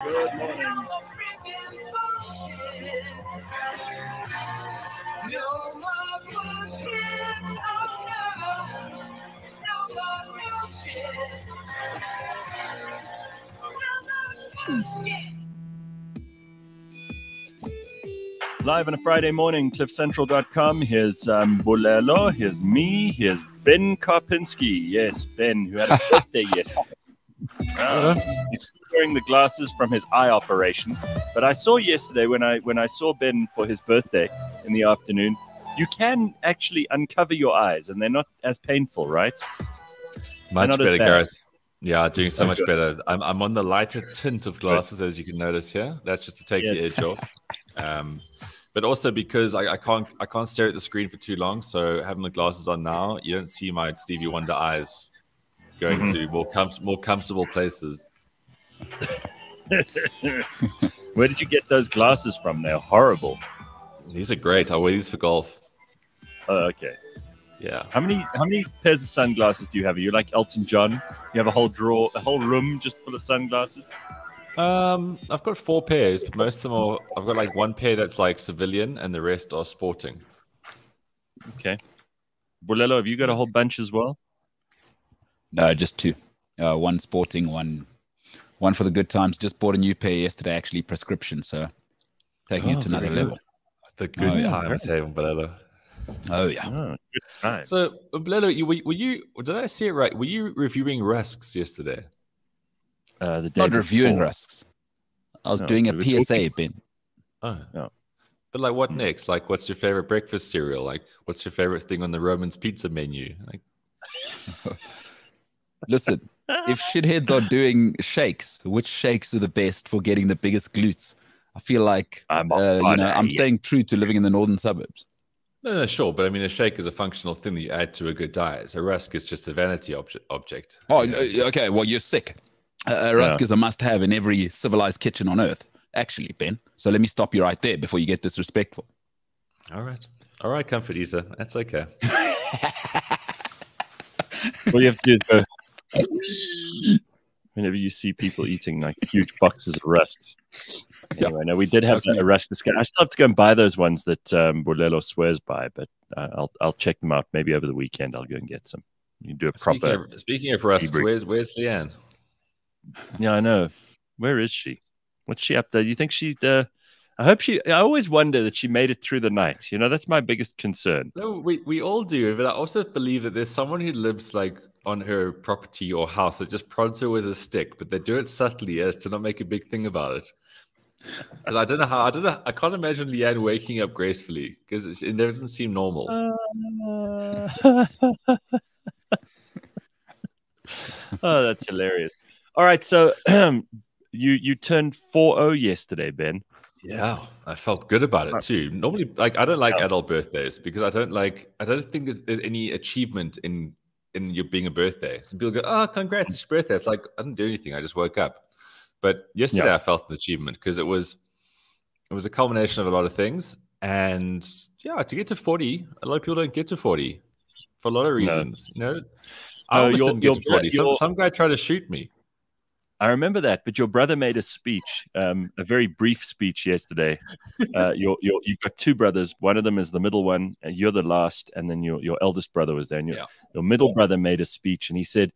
Good morning. Live on a Friday morning, cliffcentral.com. Here's um, Mbulelo, here's me, here's Ben Karpinski. Yes, Ben, who had a birthday yesterday. Uh, he's still wearing the glasses from his eye operation. But I saw yesterday when I when I saw Ben for his birthday in the afternoon, you can actually uncover your eyes and they're not as painful, right? Much better. Gareth. Yeah, doing so much better. I'm, I'm on the lighter tint of glasses, as you can notice here. That's just to take the edge off. Um, but also because I, I can't I can't stare at the screen for too long. So having the glasses on now, you don't see my Stevie Wonder eyes going Mhm. to more com- more comfortable places. Where did you get those glasses from? They're horrible. These are great. I wear these for golf. Oh, okay. Yeah. How many how many pairs of sunglasses do you have? Are you like Elton John? You have a whole drawer, a whole room just full of sunglasses? Um, I've got four pairs, but most of them are. I've got like one pair that's like civilian, and the rest are sporting. Okay. Mbulelo, have you got a whole bunch as well? No, just two. Uh, one sporting, one one for the good times. Just bought a new pair yesterday, actually prescription, so taking Oh, it to another very good. level. The good Oh, yeah. times, hey, Umbrella. Oh yeah. Oh, good time. So, Umbrella, you were, were you? Did I see it right? Were you reviewing rusks yesterday? uh, the day Not reviewing before. rusks. I was No, doing a PSA, talking- Ben. Oh, No. But like, what Hmm. next? Like, what's your favorite breakfast cereal? Like, what's your favorite thing on the Romans pizza menu? Like, Listen, if shitheads are doing shakes, which shakes are the best for getting the biggest glutes? I feel like I'm uh, you know I'm yes. staying true to living in the northern suburbs. no, no, sure. But I mean, a shake is a functional thing that you add to a good diet. A rusk is just a vanity obje- object. Oh, You know, uh, just- okay. Well, you're sick. Uh, a rusk is a must-have in every civilized kitchen on earth. Actually, Ben. So let me stop you right there before you get disrespectful. All right. All right, comfort eater. That's okay. All you have to do is go whenever you see people eating like huge boxes of rusks. Anyway, no, we did have That's me. a rusk discount. I still have to go and buy those ones that um, Mbulelo swears by, but uh, I'll I'll check them out. Maybe over the weekend I'll go and get some. You do a Speaking proper. of, speaking of rusks, debrief. where's where's Leigh-Ann? Yeah, I know. Where is she? What's she up to? You think she? Uh, I hope she. I always wonder that she made it through the night. You know, that's my biggest concern. No, we, we all do, but I also believe that there's someone who lives like on her property or house that just prods her with a stick, but they do it subtly as to not make a big thing about it. 'Cause I don't know how I don't know. I can't imagine Leigh-Ann waking up gracefully because it, it doesn't seem normal. Uh. oh, that's hilarious. All right, so you you turned 4-0 yesterday, Ben. Yeah, I felt good about it too. Normally, like I don't like adult birthdays because I don't like. I don't think there's, there's any achievement in in your being a birthday. Some people go, "Oh, congrats, it's your birthday." It's like I didn't do anything. I just woke up. But yesterday, Yeah. I felt an achievement because it was it was a culmination of a lot of things. And yeah, to get to forty, a lot of people don't get to forty for a lot of reasons. You know, I No, almost didn't get to forty. Some, some guy tried to shoot me. I remember that, but your brother made a speech, um, a very brief speech yesterday. Uh, your, your, you've got two brothers. One of them is the middle one, and you're the last, and then your, your eldest brother was there. And your, Yeah. your middle brother made a speech, and he said,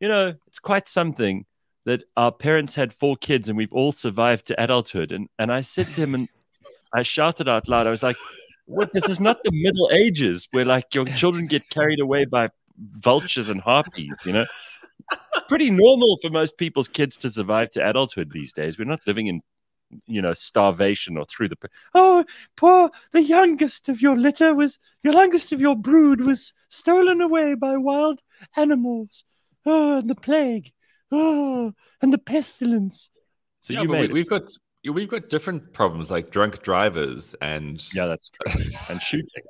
"You know, it's quite something that our parents had four kids, and we've all survived to adulthood." And and I said to him, and I shouted out loud, I was like, "What? This is not the Middle Ages, where like your children get carried away by vultures and harpies, you know." Pretty normal for most people's kids to survive to adulthood these days. We're not living in, you know, starvation or through the. Oh, poor the youngest of your litter was your youngest of your brood was stolen away by wild animals. Oh, and the plague. Oh, and the pestilence. So yeah, you made we, we've got we've got different problems like drunk drivers and Yeah, that's true. and shooting.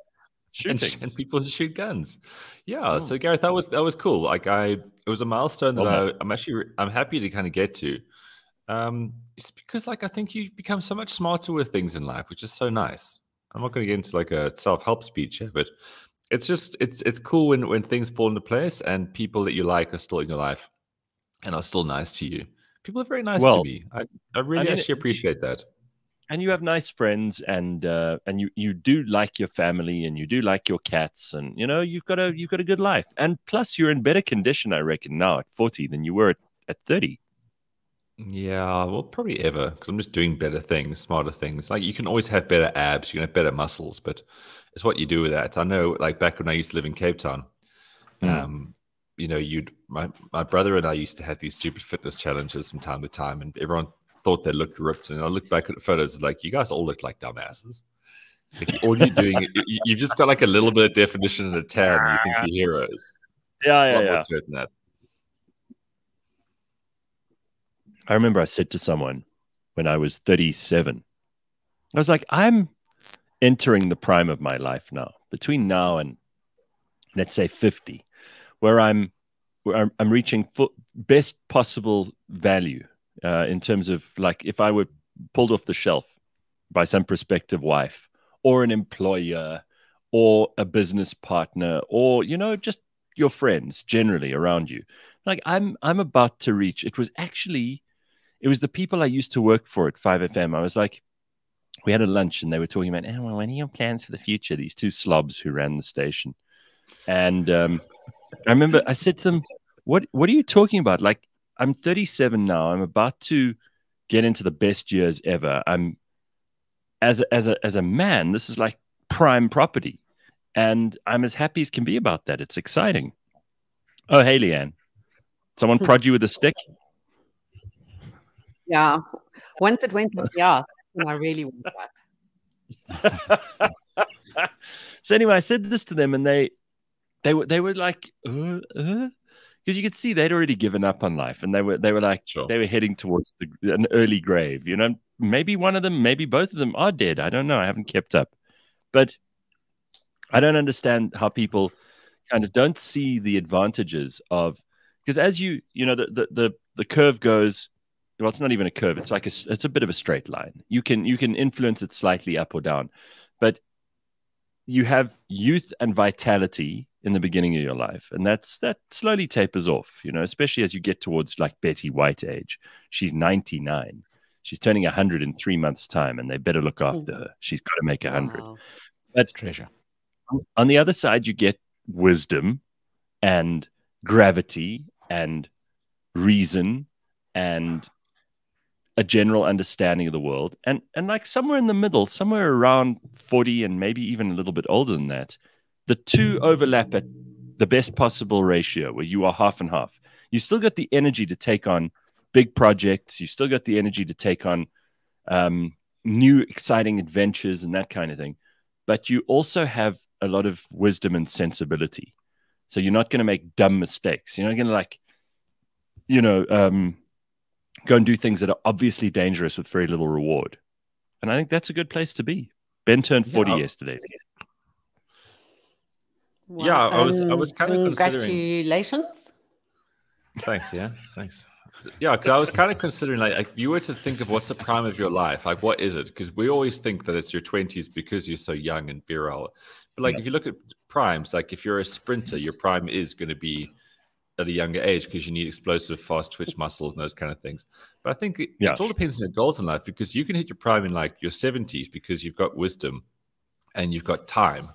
And, Shooting. and people who shoot guns. Yeah. Oh. So Gareth, that was that was cool. Like I, it was a milestone that Well I, I'm actually I'm happy to kind of get to. Um, it's because like I think you become so much smarter with things in life, which is so nice. I'm not going to get into like a self help speech here, but it's just it's it's cool when when things fall into place and people that you like are still in your life and are still nice to you. People are very nice Well, to me. I, I really mean, actually appreciate that. And you have nice friends and uh, and you you do like your family and you do like your cats and you know you've got a you've got a good life and plus you're in better condition I reckon now at 40 than you were at, at 30 Yeah, well, probably ever because I'm just doing better things, smarter things. Like you can always have better abs, you can have better muscles, but it's what you do with that. I know, like back when I used to live in Cape Town, Mm. um, you know, you'd my my brother and I used to have these stupid fitness challenges from time to time, and everyone thought they looked ripped. And I look back at the photos, like you guys all look like dumbasses. Like, all you're doing, you- you've just got like a little bit of definition and a tan, you think you're heroes. yeah It's yeah yeah more to it than that. I remember I said to someone when I was 37, I was like, I'm entering the prime of my life now, between now and let's say 50, where I'm where I'm, I'm reaching full, best possible value uh, in terms of like if I were pulled off the shelf by some prospective wife or an employer or a business partner or you know just your friends generally around you like i'm i'm about to reach it was actually it was the people I used to work for at 5FM. I was like, we had a lunch and they were talking about, oh, well, when are your plans for the future? These two slobs who ran the station. And um, I remember I said to them, what, what are you talking about? Like, I'm 37 now. I'm about to get into the best years ever. I'm, as a, as a, as a man, this is like prime property. And I'm as happy as can be about that. It's exciting. Oh, hey, Leigh-Ann. Someone prod you with a stick? Yeah. Once it went up the ass, I really went up. so anyway, I said this to them, and they they were they were like, uh, uh? Because you could see they'd already given up on life, and they were they were like Sure. they were heading towards the, an early grave. You know, maybe one of them, maybe both of them are dead. I don't know. I haven't kept up, but I don't understand how people kind of don't see the advantages of because as you you know the the the, the curve goes well it's not even a curve it's like a it's a bit of a straight line you can you can influence it slightly up or down but you have youth and vitality in the beginning of your life and that's that slowly tapers off you know especially as you get towards like betty white age she's 99 she's turning 100 in three months time and they better look oh, after her she's got to make 100 Wow. Treasure. on the other side, you get wisdom and gravity and reason and a general understanding of the world. And and like somewhere in the middle, somewhere around 40 and maybe even a little bit older than that, the two overlap at the best possible ratio where you are half and half. You still got the energy to take on big projects, you still got the energy to take on um, new exciting adventures and that kind of thing but you also have a lot of wisdom and sensibility. So you're not going to make dumb mistakes. You're not going to like, you know, um, go and do things that are obviously dangerous with very little reward. And I think that's a good place to be. Ben turned 40 Yeah. yesterday. Yeah, I was- I was kinda considering- Congratulations. Thanks. Yeah. Thanks. Yeah, because I was kind of considering, like, like, if you were to think of what's the prime of your life, like, what is it? Because we always think that it's your twenties because you're so young and virile. But like, if you look at primes, like, if you're a sprinter, your prime is going to be at a younger age because you need explosive, fast twitch muscles and those kind of things. But I think it, Yeah. it all depends on your goals in life because you can hit your prime in like your seventies because you've got wisdom and you've got time.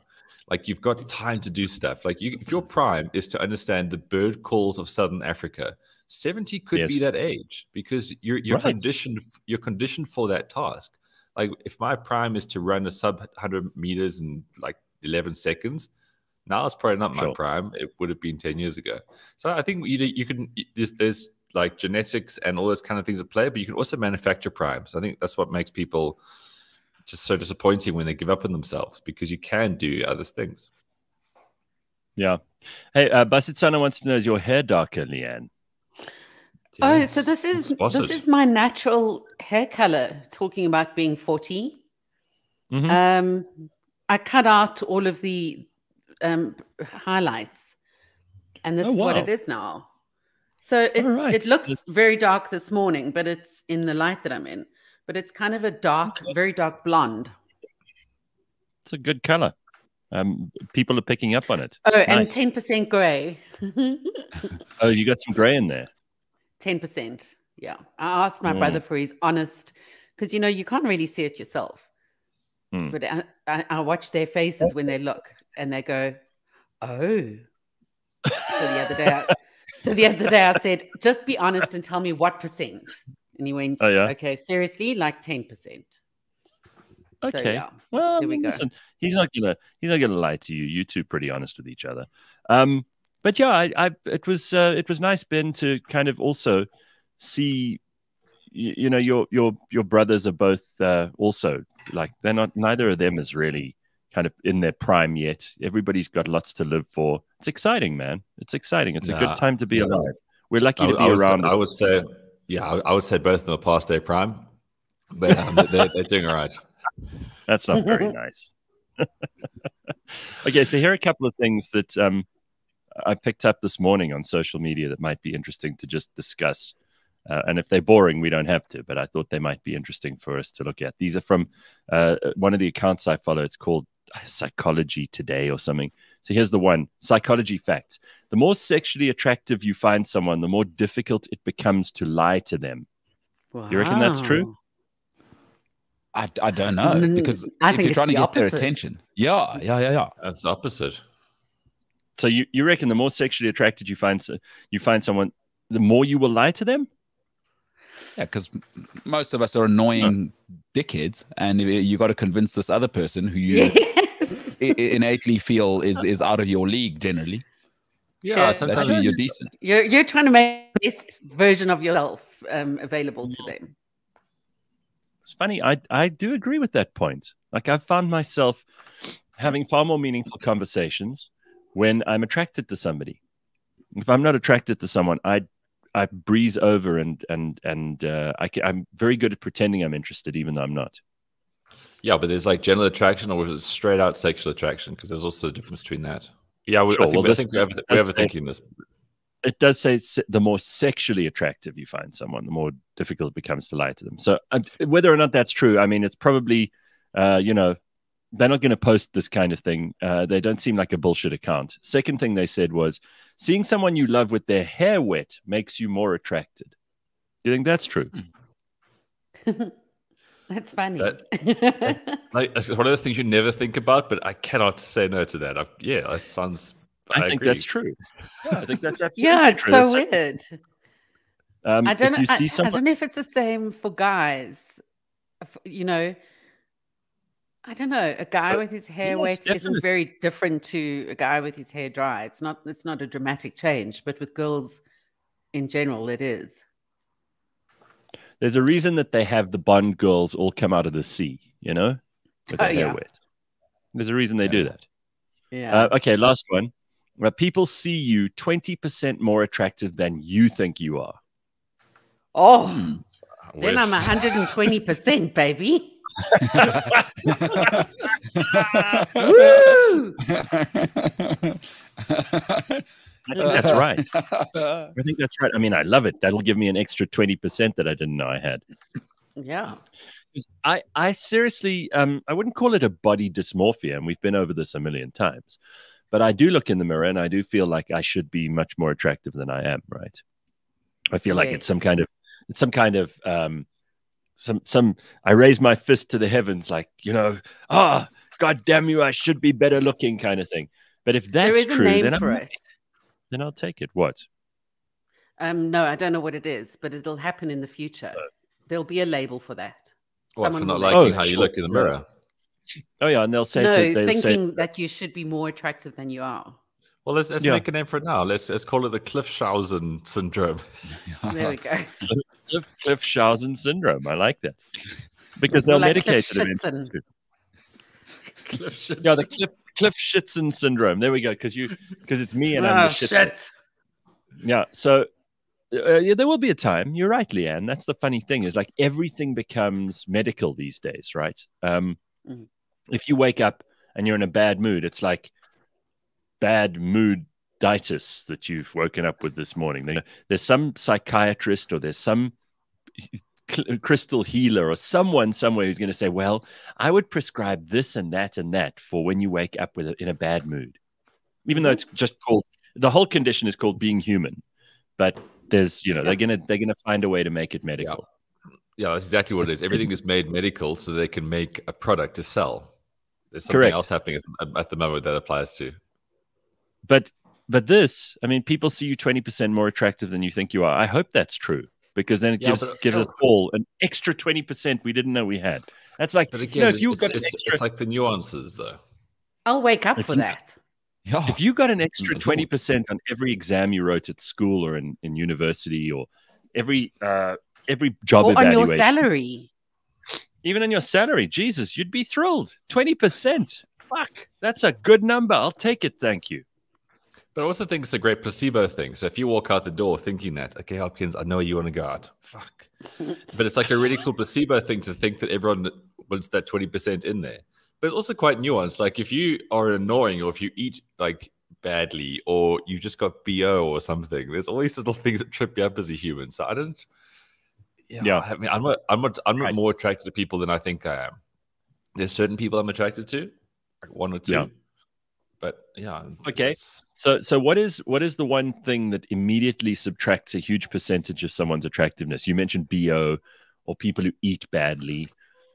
Like you've got time to do stuff. Like you, if your prime is to understand the bird calls of Southern Africa, 70 could be that age because you're you're Right. conditioned you're conditioned for that task. Like if my prime is to run a sub 100 meters in like 11 seconds, now it's probably not my Sure. prime. It would have been 10 years ago. So I think you you can there's, there's like genetics and all those kind of things at play, but you can also manufacture primes. I think that's what makes people just so disappointing when they give up on themselves because you can do other things. Yeah. Hey, uh, Basitsana wants to know is your hair darker, Leigh-Ann? Oh, so this is this is my natural hair color. Talking about being 40 Mhm. Um, I cut out all of the um, highlights, and this Oh, is what it is now. So it's right. it looks This- very dark this morning, but it's in the light that I'm in. But it's kind of a dark, very dark blonde. It's a good color. Um, people are picking up on it. Oh, and ten percent gray. Oh, you got some gray in there. Ten percent, Yeah. I asked my Mm. brother for his honest, because you know, you can't really see it yourself. Mm. But I, I, I watch their faces when they look and they go, oh. So the other day, I, so the other day I said, just be honest and tell me what percent. And he went, Oh, yeah? okay, seriously, like 10%. Okay. So, yeah. Well, There we go. listen, he's not gonna he's not gonna lie to you. You two pretty honest with each other. Um, but yeah, I, I it was uh, it was nice, Ben, to kind of also see, you, you know, your your your brothers are both uh, also like they're not neither of them is really kind of in their prime yet. Everybody's got lots to live for. It's exciting, man. It's exciting. It's a good time to be yeah. alive. We're lucky I, to be I would, around. I would say, yeah, I, I would say both of them are past their prime, but um, they're, they're doing all right. That's not very nice. okay, so here are a couple of things that um, I picked up this morning on social media that might be interesting to just discuss. Uh, and if they're boring, we don't have to, but I thought they might be interesting for us to look at. These are from uh, one of the accounts I follow. It's called Psychology Today or something. So here's the one Psychology fact. The more sexually attractive you find someone, the more difficult it becomes to lie to them. You reckon that's true? I, I don't know Mm, because I if think you're it's trying to the get their attention, yeah, yeah, yeah, yeah. That's the opposite. So you, you reckon the more sexually attracted you find you find someone, the more you will lie to them? Yeah, because most of us are annoying dickheads, and you- you got to convince this other person who you Yes. i- i- innately feel is is out of your league. Generally, Yeah, Yeah, that sometimes means you're decent. You're you're trying to make the best version of yourself um, available to them. It's funny. I I do agree with that point. Like I've found myself having far more meaningful conversations when I'm attracted to somebody. If I'm not attracted to someone, I I breeze over and and and uh, I can, I'm very good at pretending I'm interested, even though I'm not. Yeah, but there's like general attraction or is it straight out sexual attraction? Because there's also a difference between that. Yeah, we, Sure, I think, well, I think we're, over, we're that's- overthinking this. It does say se- the more sexually attractive you find someone, the more difficult it becomes to lie to them. So uh, whether or not that's true, I mean, it's probably uh, you know they're not going to post this kind of thing. Uh, they don't seem like a bullshit account. Second thing they said was seeing someone you love with their hair wet makes you more attracted. Do you think that's true? That's funny. Like it's one of those things you never think about, but I cannot say no to that. I've, yeah, that sounds. I, I, think agree. that's true. Yeah, I think that's absolutely yeah, it's true. so That's- weird. Um, I don't if know. you I, see I don't know if it's the same for guys. You know, I don't know. A guy Uh, with his hair yes, wet definitely. isn't very different to a guy with his hair dry. It's not. It's not a dramatic change, but with girls in general, it is. There's a reason that they have the Bond girls all come out of the sea, you know, with their hair yeah. wet. There's a reason they do that. Yeah. Uh, okay, last one. Uh, people see you 20% more attractive than you think you are. oh, Hmm. I then I'm wish. 120 percent, baby. I think that's right. I think that's right. I mean, I love it. That'll give me an extra 20% that I didn't know I had. Yeah. I, I seriously, um, I wouldn't call it a body dysmorphia, and we've been over this a million times. But I do look in the mirror and I do feel like I should be much more attractive than I am, right? I feel like it's some kind of, it's some kind of, um, some, some. I raise my fist to the heavens, like you know, ah, God damn you, I should be better looking, kind of thing. But if that's there is a true, name then, for I'm, it. Then I'll take it. What? Um, no, I don't know what it is, but it'll happen in the future. There'll be a label for that. What, for not liking Oh, how you look in the mirror? Oh yeah, and they'll say, no, it's a- they'll say thinking that you should be more attractive than you are. Well, let's, let's Yeah. make a name for it now. Let's let's call it the Cliffshausen syndrome. There we go. Cliff, Cliffshausen syndrome. I like that because they'll More like medicate Cliff it eventually. Schützen. Yeah, the Cliff Cliff Schützen syndrome. There we go. Because you because it's me and I'm Oh, the shit. Yeah. So uh, yeah, there will be a time. You're right, Leigh-Ann. That's the funny thing is like everything becomes medical these days, right? Um, Mhm. If you wake up and you're in a bad mood, it's like bad mood ditis that you've woken up with this morning. There's some psychiatrist or there's some crystal healer or someone somewhere who's going to say, "Well, I would prescribe this and that and that for when you wake up with a, in a bad mood," even though mm-hmm. it's just called the whole condition is called being human. But there's you know they're gonna they're gonna find a way to make it medical. Yeah, that's exactly what it is. Everything is made medical so they can make a product to sell. There's something Correct. else happening at, at the moment that applies to. But but this, I mean, people see you twenty percent more attractive than you think you are. I hope that's true because then it Yeah, gives but- gives us all an extra twenty percent we didn't know we had. That's like But you know, if you it's, got an it's, extra it's like the nuances, though. I'll wake up If for you- that. Yeah. if you got an extra twenty percent on every exam you wrote at school or in, in university or every uh every job Or on your salary. even on your salary, Jesus, you'd be thrilled. Twenty percent. Fuck, that's a good number. I'll take it. Thank you. But I also think it's a great placebo thing. So if you walk out the door thinking that, okay, Hopkins, I know you want to go out. Fuck. but it's like a really cool placebo thing to think that everyone wants that 20% in there. But it's also quite nuanced. Like if you are annoying or if you eat like badly or you just got BO or something, there's all these little things that trip you up as a human. So I don't. Yeah, Yeah. I mean, I'm not, I'm not, I'm not Right. more attracted to people than I think I am. There's certain people I'm attracted to, like one or two. Yeah. But yeah. Okay. it's- So, so what is what is the one thing that immediately subtracts a huge percentage of someone's attractiveness? You mentioned bo, or people who eat badly.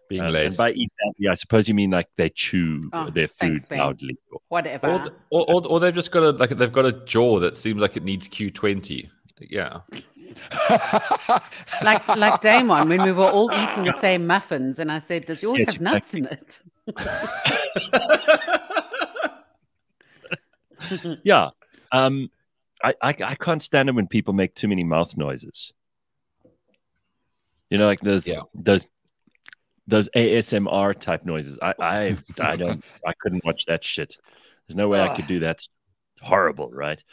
Being Um, late. and by eat badly, I suppose you mean like they chew Oh, their food thanks, Ben. loudly. Whatever. Or, th- or, or, or they've just got a like they've got a jaw that seems like it needs Q20. Yeah. like like Damon when we were all eating the same muffins, and I said, "Does yours Yes, have nuts in it?" Yeah. Um, I, I I can't stand it when people make too many mouth noises. You know, like those Yeah. those those ASMR type noises. I I I don't I couldn't watch that shit. There's no way I could do that. It's horrible, right?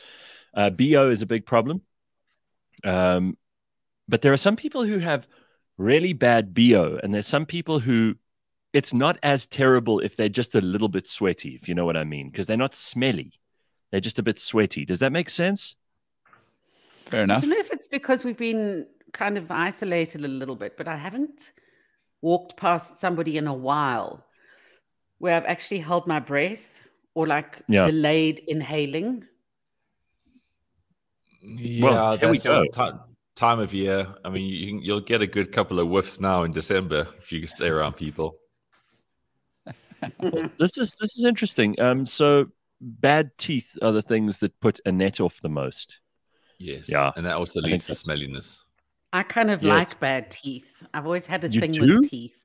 Uh, BO is a big problem. Um, but there are some people who have really bad BO, and there's some people who it's not as terrible if they're just a little bit sweaty, if you know what I mean, because they're not smelly. They're just a bit sweaty. Does that make sense? Fair enough. I enough. don't know if it's because we've been kind of isolated a little bit, but I haven't walked past somebody in a while where I've actually held my breath or like Yeah. delayed inhaling. Yeah, here we that's sort of go. ti- time of year. I mean, you, you'll get a good couple of whiffs now in December if you stay around people. This is this is interesting. Um, so bad teeth are the things that put Annette off the most. Yes. Yeah, And that also leads to smelliness. I kind of Yes. like bad teeth. I've always had a You thing do? with teeth.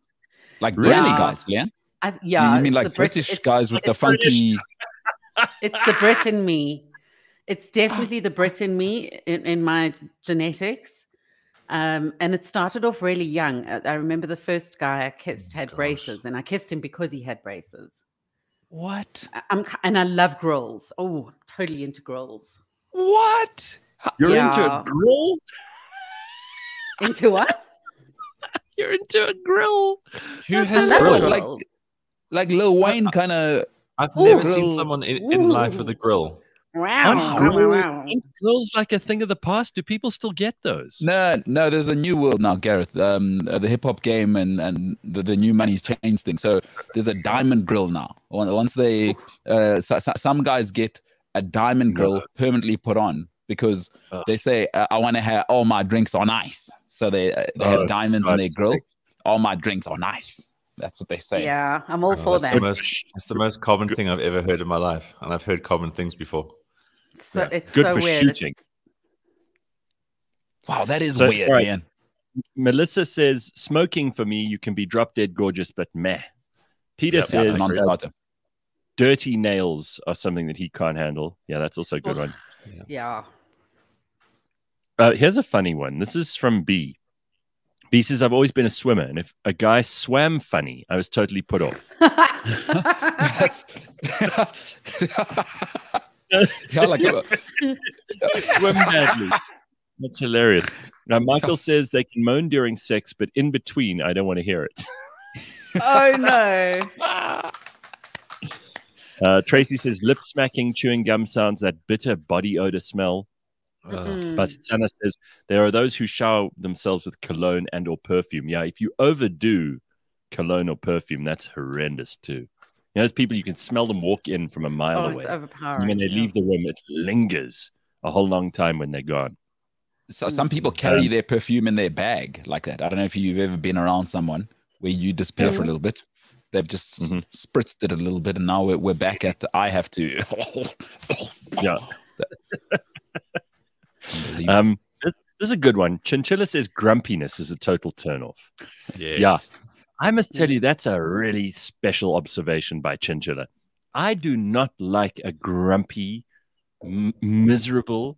Like Really? British Yeah. guys, Leigh-Ann? I, yeah, you mean like the British it's- guys with the it's British. funky? It's the Brit in me. It's definitely the Brit in me in, in my genetics. Um, and it started off really young. I, I remember the first guy I kissed had gosh. braces, and I kissed him because he had braces. What? I- I'm and I love grills. Oh, totally into grills. What? You're into a grill. Into what? You're into a grill. Who That's has grill. like, like Lil Wayne uh, uh, kind of. I've never Ooh. seen someone in, in life with a grill. Wow. Aren't wow, grills, wow. grills like a thing of the past? Do people still get those? No, no. There's a new world now, Gareth. Um, uh, the hip hop game and and the, the new money's changed things. So there's a diamond grill now. Once once they, uh, so, so- some guys get a diamond grill permanently put on because Ugh. they say uh, I want to have all my drinks on ice. So they uh, they Oh, have diamonds in their God's grill. sake. All my drinks on ice. That's what they say. Yeah, I'm all Oh, for that's, that. the most, that's the most common thing I've ever heard in my life. And I've heard common things before. So Yeah. it's Good so for weird. It's- shooting. Wow, that is So, weird, all right. man. Melissa says smoking for me, you can be drop dead gorgeous, but meh. Peter Yep, says it's dirty nails are something that he can't handle. Yeah, that's also a good Ugh. one. Yeah. Uh, here's a funny one. This is from B. B says, I've always been a swimmer, and if a guy swam funny, I was totally put off. That's yeah, like uh, swim badly. That's hilarious. Now, Michael says they can moan during sex, but in between, I don't want to hear it. oh no. Uh, Tracy says lip smacking, chewing gum sounds, that bitter body odor smell. Ugh. Mm. Basana says there are those who shower themselves with cologne and or perfume. Yeah, if you overdo cologne or perfume, that's horrendous too. You know, there's people you can smell them walk in from a mile Oh, away. it's And overpowering. when they yeah. leave the room, it lingers a whole long time when they're gone. so some people carry their perfume in their bag like that. I don't know if you've ever been around someone where you disappear for a little bit. They've just Mhm. spritzed it a little bit, and now we're, we're back at I have to. Yeah. Um, this, this is a good one. Chinchilla says grumpiness is a total turnoff. Yes. Yeah. I must tell you, that's a really special observation by Chinchilla. I do not like a grumpy, m- miserable,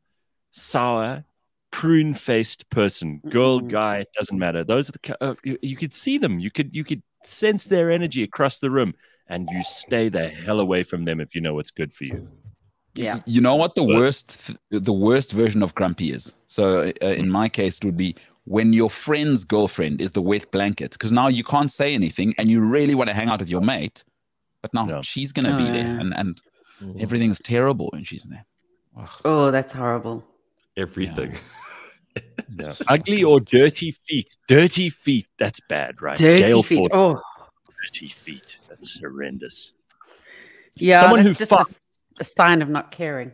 sour, prune faced person. Girl, guy, it doesn't matter. Those are the uh, you, you could see them. You could you could sense their energy across the room, and you stay the hell away from them if you know what's good for you. Yeah. You know what the worst, the worst version of grumpy is. So uh, in my case, it would be when your friend's girlfriend is the wet blanket, because now you can't say anything, and you really want to hang out with your mate, but now No. she's gonna Oh, be there, yeah. and and Mhm. everything's terrible when she's there. Ugh. Oh, that's horrible. Everything. Ugly or dirty feet. Dirty feet. That's bad, right? Dirty Gale feet. Force, Oh, dirty feet. That's horrendous. yeah. Someone that's who just a, fuck- s- a sign of not caring.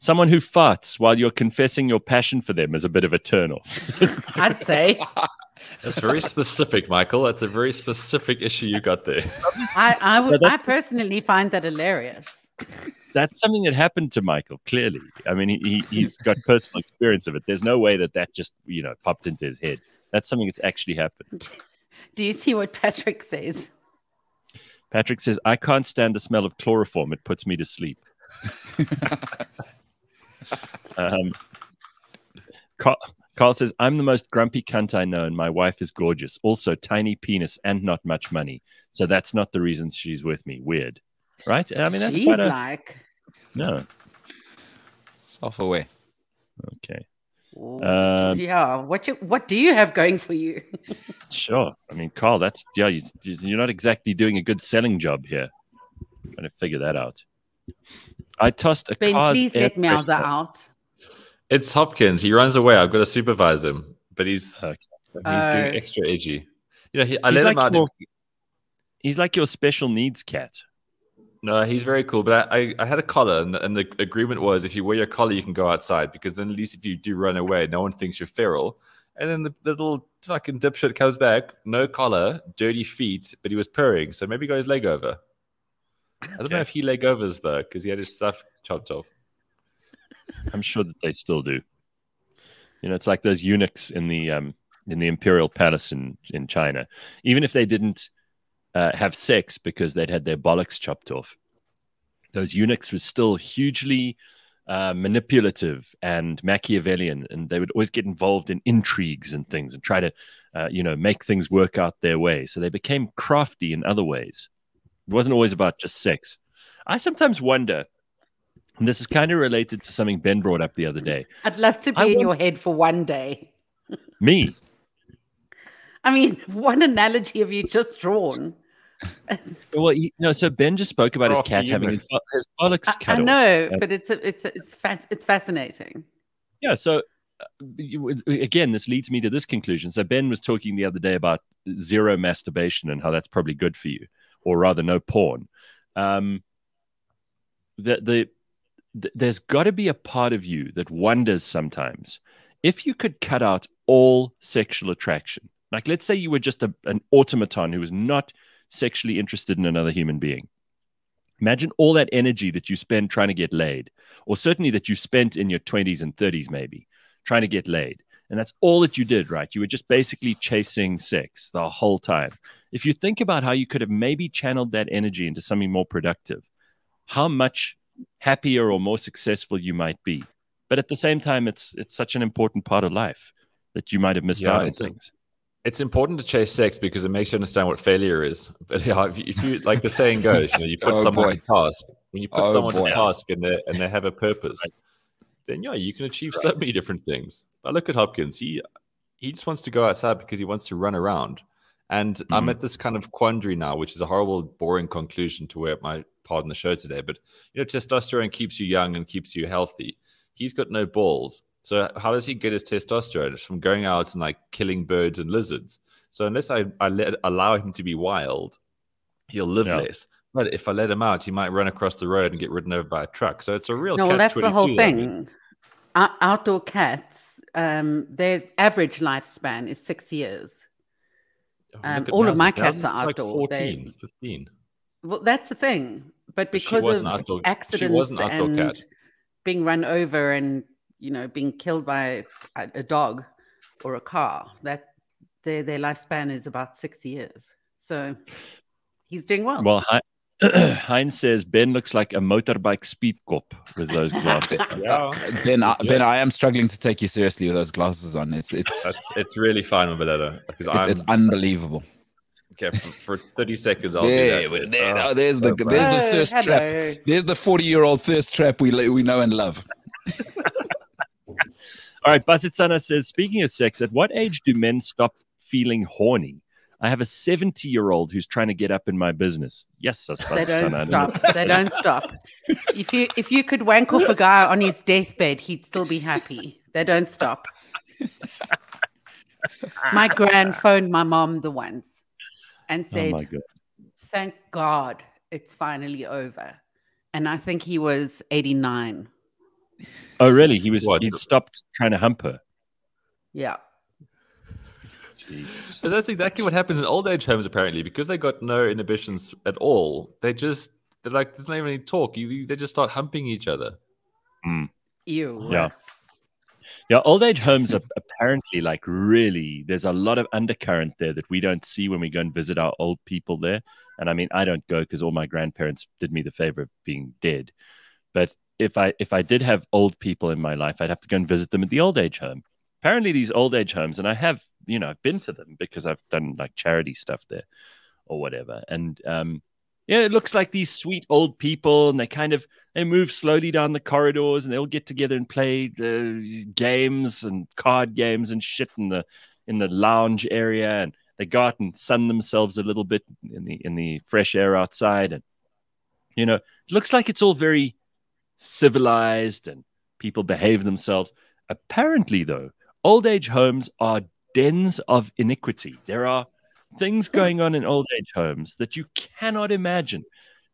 Someone who farts while you're confessing your passion for them is a bit of a turnoff. I'd say. That's very specific, Michael. That's a very specific issue you got there. I, I would. I personally find that hilarious. That's something that happened to Michael. Clearly, I mean, he, he he's got personal experience of it. There's no way that that just you know popped into his head. That's something that's actually happened. Do you see what Patrick says? Patrick says, "I can't stand the smell of chloroform. It puts me to sleep." um, Carl, Carl says, "I'm the most grumpy cunt I know, and my wife is gorgeous. Also, tiny penis and not much money. So that's not the reason she's with me. Weird, right? I mean, that's She's quite a like, no. Off away. Okay, "Oh, Um, yeah. What you? What do you have going for you? sure. I mean, Carl, that's yeah. You, you're not exactly doing a good selling job here. Trying to figure that out. I tossed a Ben, car's please air let Meowser out. It's Hopkins. He runs away. I've got to supervise him, but he's Okay. he's Oh. doing uh, extra edgy. You know, he, I He's let like him out. your- He's like your special needs cat. No, he's very cool. But I, I, I had a collar, and, and the agreement was if you wear your collar, you can go outside because then at least if you do run away, no one thinks you're feral. And then the, the little fucking dipshit comes back, no collar, dirty feet, but he was purring, so maybe he got his leg over. I don't know if he leg overs though, because he had his stuff chopped off. I'm sure that they still do. You know, it's like those eunuchs in the um, in the imperial palace in in China. Even if they didn't uh, have sex because they'd had their bollocks chopped off, those eunuchs were still hugely uh, manipulative and Machiavellian, and they would always get involved in intrigues and things and try to, uh, you know, make things work out their way. So they became crafty in other ways. It wasn't always about just sex. I sometimes wonder, and this is kind of related to something Ben brought up the other day. I'd love to be I in want- your head for one day. Me, I mean, what analogy have you just drawn? well, you know, so Ben just spoke about his cat having his, eunuchs. his bollocks I, cut I off. know, Yeah. but it's a, it's a, it's fa- it's fascinating. Yeah. So uh, you- again, this leads me to this conclusion. So Ben was talking the other day about zero masturbation and how that's probably good for you, or rather, no porn. Um, the the th- there's got to be a part of you that wonders sometimes if you could cut out all sexual attraction. Like, let's say you were just a, an automaton who was not sexually interested in another human being. Imagine all that energy that you spend trying to get laid, or certainly that you spent in your 20s and 30s, maybe trying to get laid. And that's all that you did, right? You were just basically chasing sex the whole time. If you think about how you could have maybe channeled that energy into something more productive, how much happier or more successful you might be. But at the same time, it's it's such an important part of life that you might have missed Yeah, out on it's a- things. It's important to chase sex because it makes you understand what failure is. But yeah, if you, if you like the saying goes, you know, you put Oh, someone boy. to task. When you put Oh, someone boy. to task and they and they have a purpose, then yeah, you can achieve so many different things. I look at Hopkins. He he just wants to go outside because he wants to run around. And I'm Mhm. at this kind of quandary now, which is a horrible, boring conclusion to where my part in the show today. But you know, testosterone keeps you young and keeps you healthy. He's got no balls. So how does he get his testosterone? It's from going out and like killing birds and lizards. So unless I, I let allow him to be wild, he'll live Yeah. less. But if I let him out, he might run across the road and get ridden over by a truck. So it's a real No, well, that's the whole catch-22 there. thing. Outdoor cats um, their average lifespan is six years. Um, all of my cats are like outdoor. They- 14, 15. Well, that's the thing. But because of outdoor- accidents an and cat. being run over and you know being killed by a, a dog or a car, that their their lifespan is about six years. So he's doing well. Well, Hi- Heinz says Ben looks like a motorbike speed cop with those glasses. Yeah. Uh, ben, I, Ben, I am struggling to take you seriously with those glasses on. It's it's That's it's really fine with Valetta because it's, I'm it's unbelievable. okay for, for 30 seconds. I'll There, do that. Oh, there- Oh, oh, there's the so bad. there's the Oh, thirst trap. There's the 40 year old thirst trap we we know and love. All right, Basitsana says, speaking of sex, at what age do men stop feeling horny? I have a 70 year old who's trying to get up in my business. Yes, that's They Basitsana. don't I don't stop. They don't stop. If you if you could wank off a guy on his deathbed, he'd still be happy. They don't stop. My gran phoned my mom the once and Oh said, my God. "Thank God it's finally over." And I think he was 89. Oh, really? He was, What? he'd stopped trying to hump her. Yeah. Jesus. But that's exactly what happens in old age homes, apparently, because they got no inhibitions at all. They just they're like there's not even any talk. You, you- they just start humping each other. Mm. Ew. Yeah. Yeah, old age homes are apparently like really, there's a lot of undercurrent there that we don't see when we go and visit our old people there. And I mean, I don't go because all my grandparents did me the favor of being dead. But if I if I did have old people in my life, I'd have to go and visit them at the old age home. Apparently, these old age homes, and I have, you know, I've been to them because I've done like charity stuff there or whatever. And um, yeah, it looks like these sweet old people, and they kind of they move slowly down the corridors, and they all get together and play uh, games and card games and shit in the in the lounge area, and they go out and sun themselves a little bit in the in the fresh air outside, and you know, it looks like it's all very civilized and people behave themselves. Apparently, though, old age homes are dens of iniquity. There are things hmm. going on in old age homes that you cannot imagine.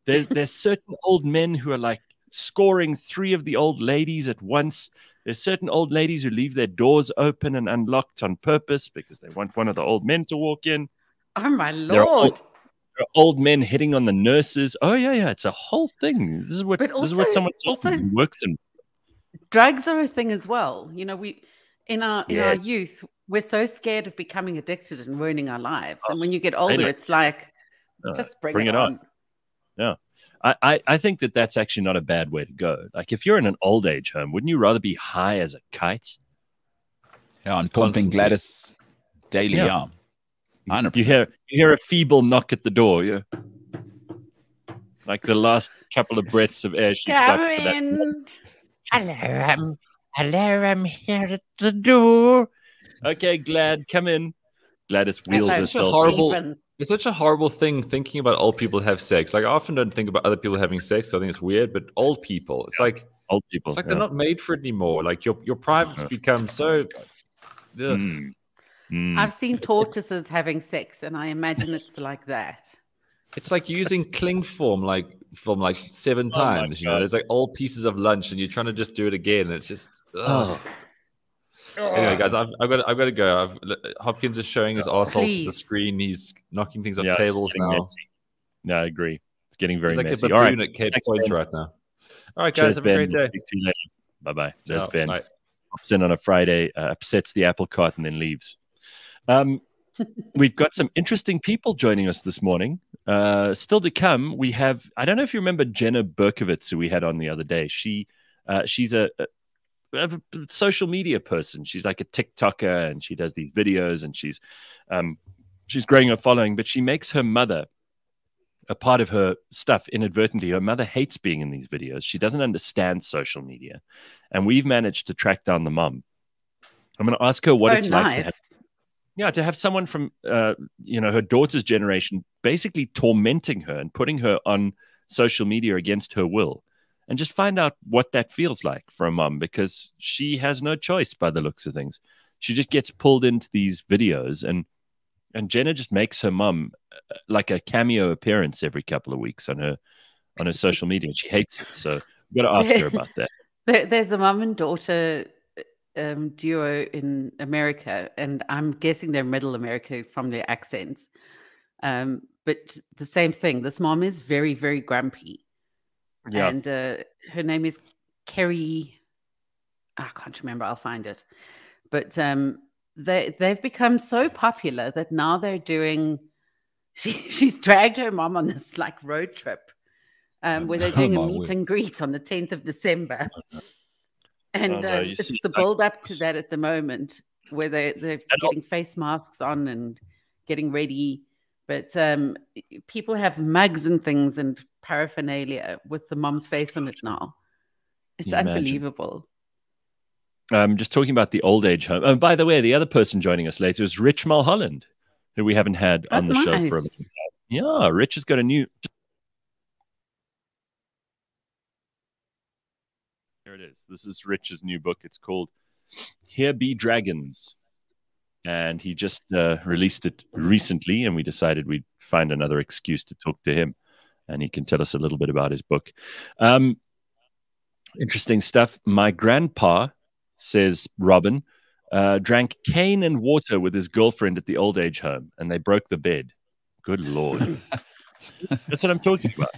There, there's certain old men who are like scoring three of the old ladies at once. There's certain old ladies who leave their doors open and unlocked on purpose because they want one of the old men to walk in. Oh my There are lord. old, there are old men hitting on the nurses. Oh yeah, yeah, it's a whole thing. This is what But this is what someone also- works in. drugs are a thing as well. You know, we in our in Yes. our youth, we're so scared of becoming addicted and ruining our lives. And when you get older, it's like Uh, just bring, bring it, it on. on. I, I, I think that that's actually not a bad way to go. Like if you're in an old age home, wouldn't you rather be high as a kite? Yeah, and pumping Constantly. Gladys daily. Yeah. Yeah, hundred You hear you hear a feeble knock at the door. Yeah. Like the last couple of breaths of air she got for that. Gavin, Hello, I'm hello, I'm here at the door. Okay, Glad, come in. Gladys wheels That's such a horrible- Stephen. It's such a horrible thing thinking about old people have sex. Like I often don't think about other people having sex. So I think it's weird, but old people, it's like Old people. it's like yeah. they're not made for it anymore. Like your your privates become so. Mm. Mm. I've seen tortoises having sex, and I imagine it's like that. It's like using cling form like from like seven Oh times. You know, God. there's like old pieces of lunch, and you're trying to just do it again. And it's just. ugh. Oh. Anyway, guys, I've, I've got I've got to go. I've, Hopkins is showing his arsehole to the screen. He's knocking things off Yeah, tables now. messy. No, I agree. It's getting very He's like messy. a All right. baboon at Cape Thanks, Point Ben. right now. All right, Cheers, guys, have Ben. a great day. Speak to. Bye bye. There's Ciao. Ben. Bye. Pops in on a Friday, uh, upsets the apple cart, and then leaves. Um, we've got some interesting people joining us this morning. Uh, still to come, we have. I don't know if you remember Jenna Berkowitz, who we had on the other day. She, uh, she's a, a, a social media person. She's like a TikToker, and she does these videos, and she's, um, she's growing a following. But she makes her mother a part of her stuff inadvertently. Her mother hates being in these videos. She doesn't understand social media. And we've managed to track down the mom. I'm going to ask her what oh, it's like to have, yeah, to have someone from, uh, you know, her daughter's generation basically tormenting her and putting her on social media against her will and just find out what that feels like for a mom because she has no choice by the looks of things. She just gets pulled into these videos and and Jenna just makes her mum uh, like a cameo appearance every couple of weeks on her on her social media. She hates it, so we've got to ask her about that. There, there's a mom and daughter um, duo in America, and I'm guessing they're Middle America from their accents. Um, but the same thing. This mom is very, very grumpy, Yeah. and uh, her name is Kerry. I can't remember. I'll find it. But um, they they've become so popular that now they're doing. She she's dragged her mom on this like road trip, um, where they're doing a meet word. and greet on the 10th of December. And um, it's see, the build up to that at the moment, where they they're getting face masks on and getting ready. But um, people have mugs and things and paraphernalia with the mom's face on it now. It's unbelievable. Um, just talking about the old age home. And by the way, the other person joining us later is Rich Mulholland, who we haven't had Oh, on the show for a long time. Yeah, Rich has got a new. Here it is. This is Rich's new book. It's called Here Be Dragons. And he just uh, released it recently, and we decided we'd find another excuse to talk to him, and he can tell us a little bit about his book. Um, interesting stuff. My grandpa, says Robin, uh, drank cane and water with his girlfriend at the old age home, and they broke the bed. Good lord. That's what I'm talking about.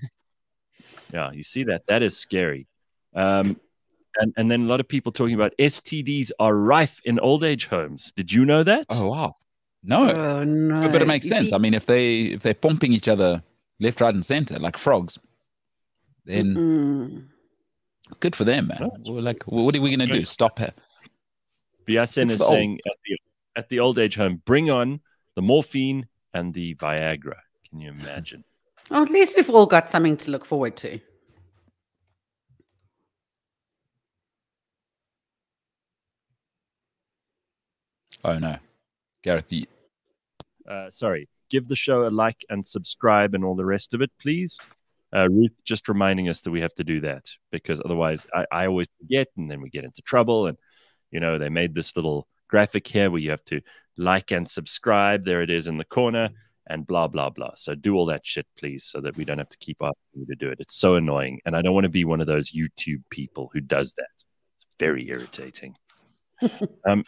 Yeah, you see that? That is scary. Um, and, and then a lot of people talking about STDs are rife in old age homes. Did you know that? Oh wow. No, Oh no! but it makes You sense. see- I mean, if they if they're pumping each other left, right, and center like frogs, then Mm. good for them, man. No, it's- We're like, what are we gonna do? Stop her? Biasen is for old. saying at the, at the old age home, bring on the morphine and the Viagra. Can you imagine? Well, at least we've all got something to look forward to. Oh no, Gareth, you, uh, sorry, give the show a like and subscribe and all the rest of it, please. Uh, Ruth just reminding us that we have to do that because otherwise I, I always forget and then we get into trouble. And, you know, they made this little graphic here where you have to like and subscribe. There it is in the corner and blah, blah, blah. So do all that shit, please, so that we don't have to keep asking you to do it. It's so annoying. And I don't want to be one of those YouTube people who does that. It's very irritating. um,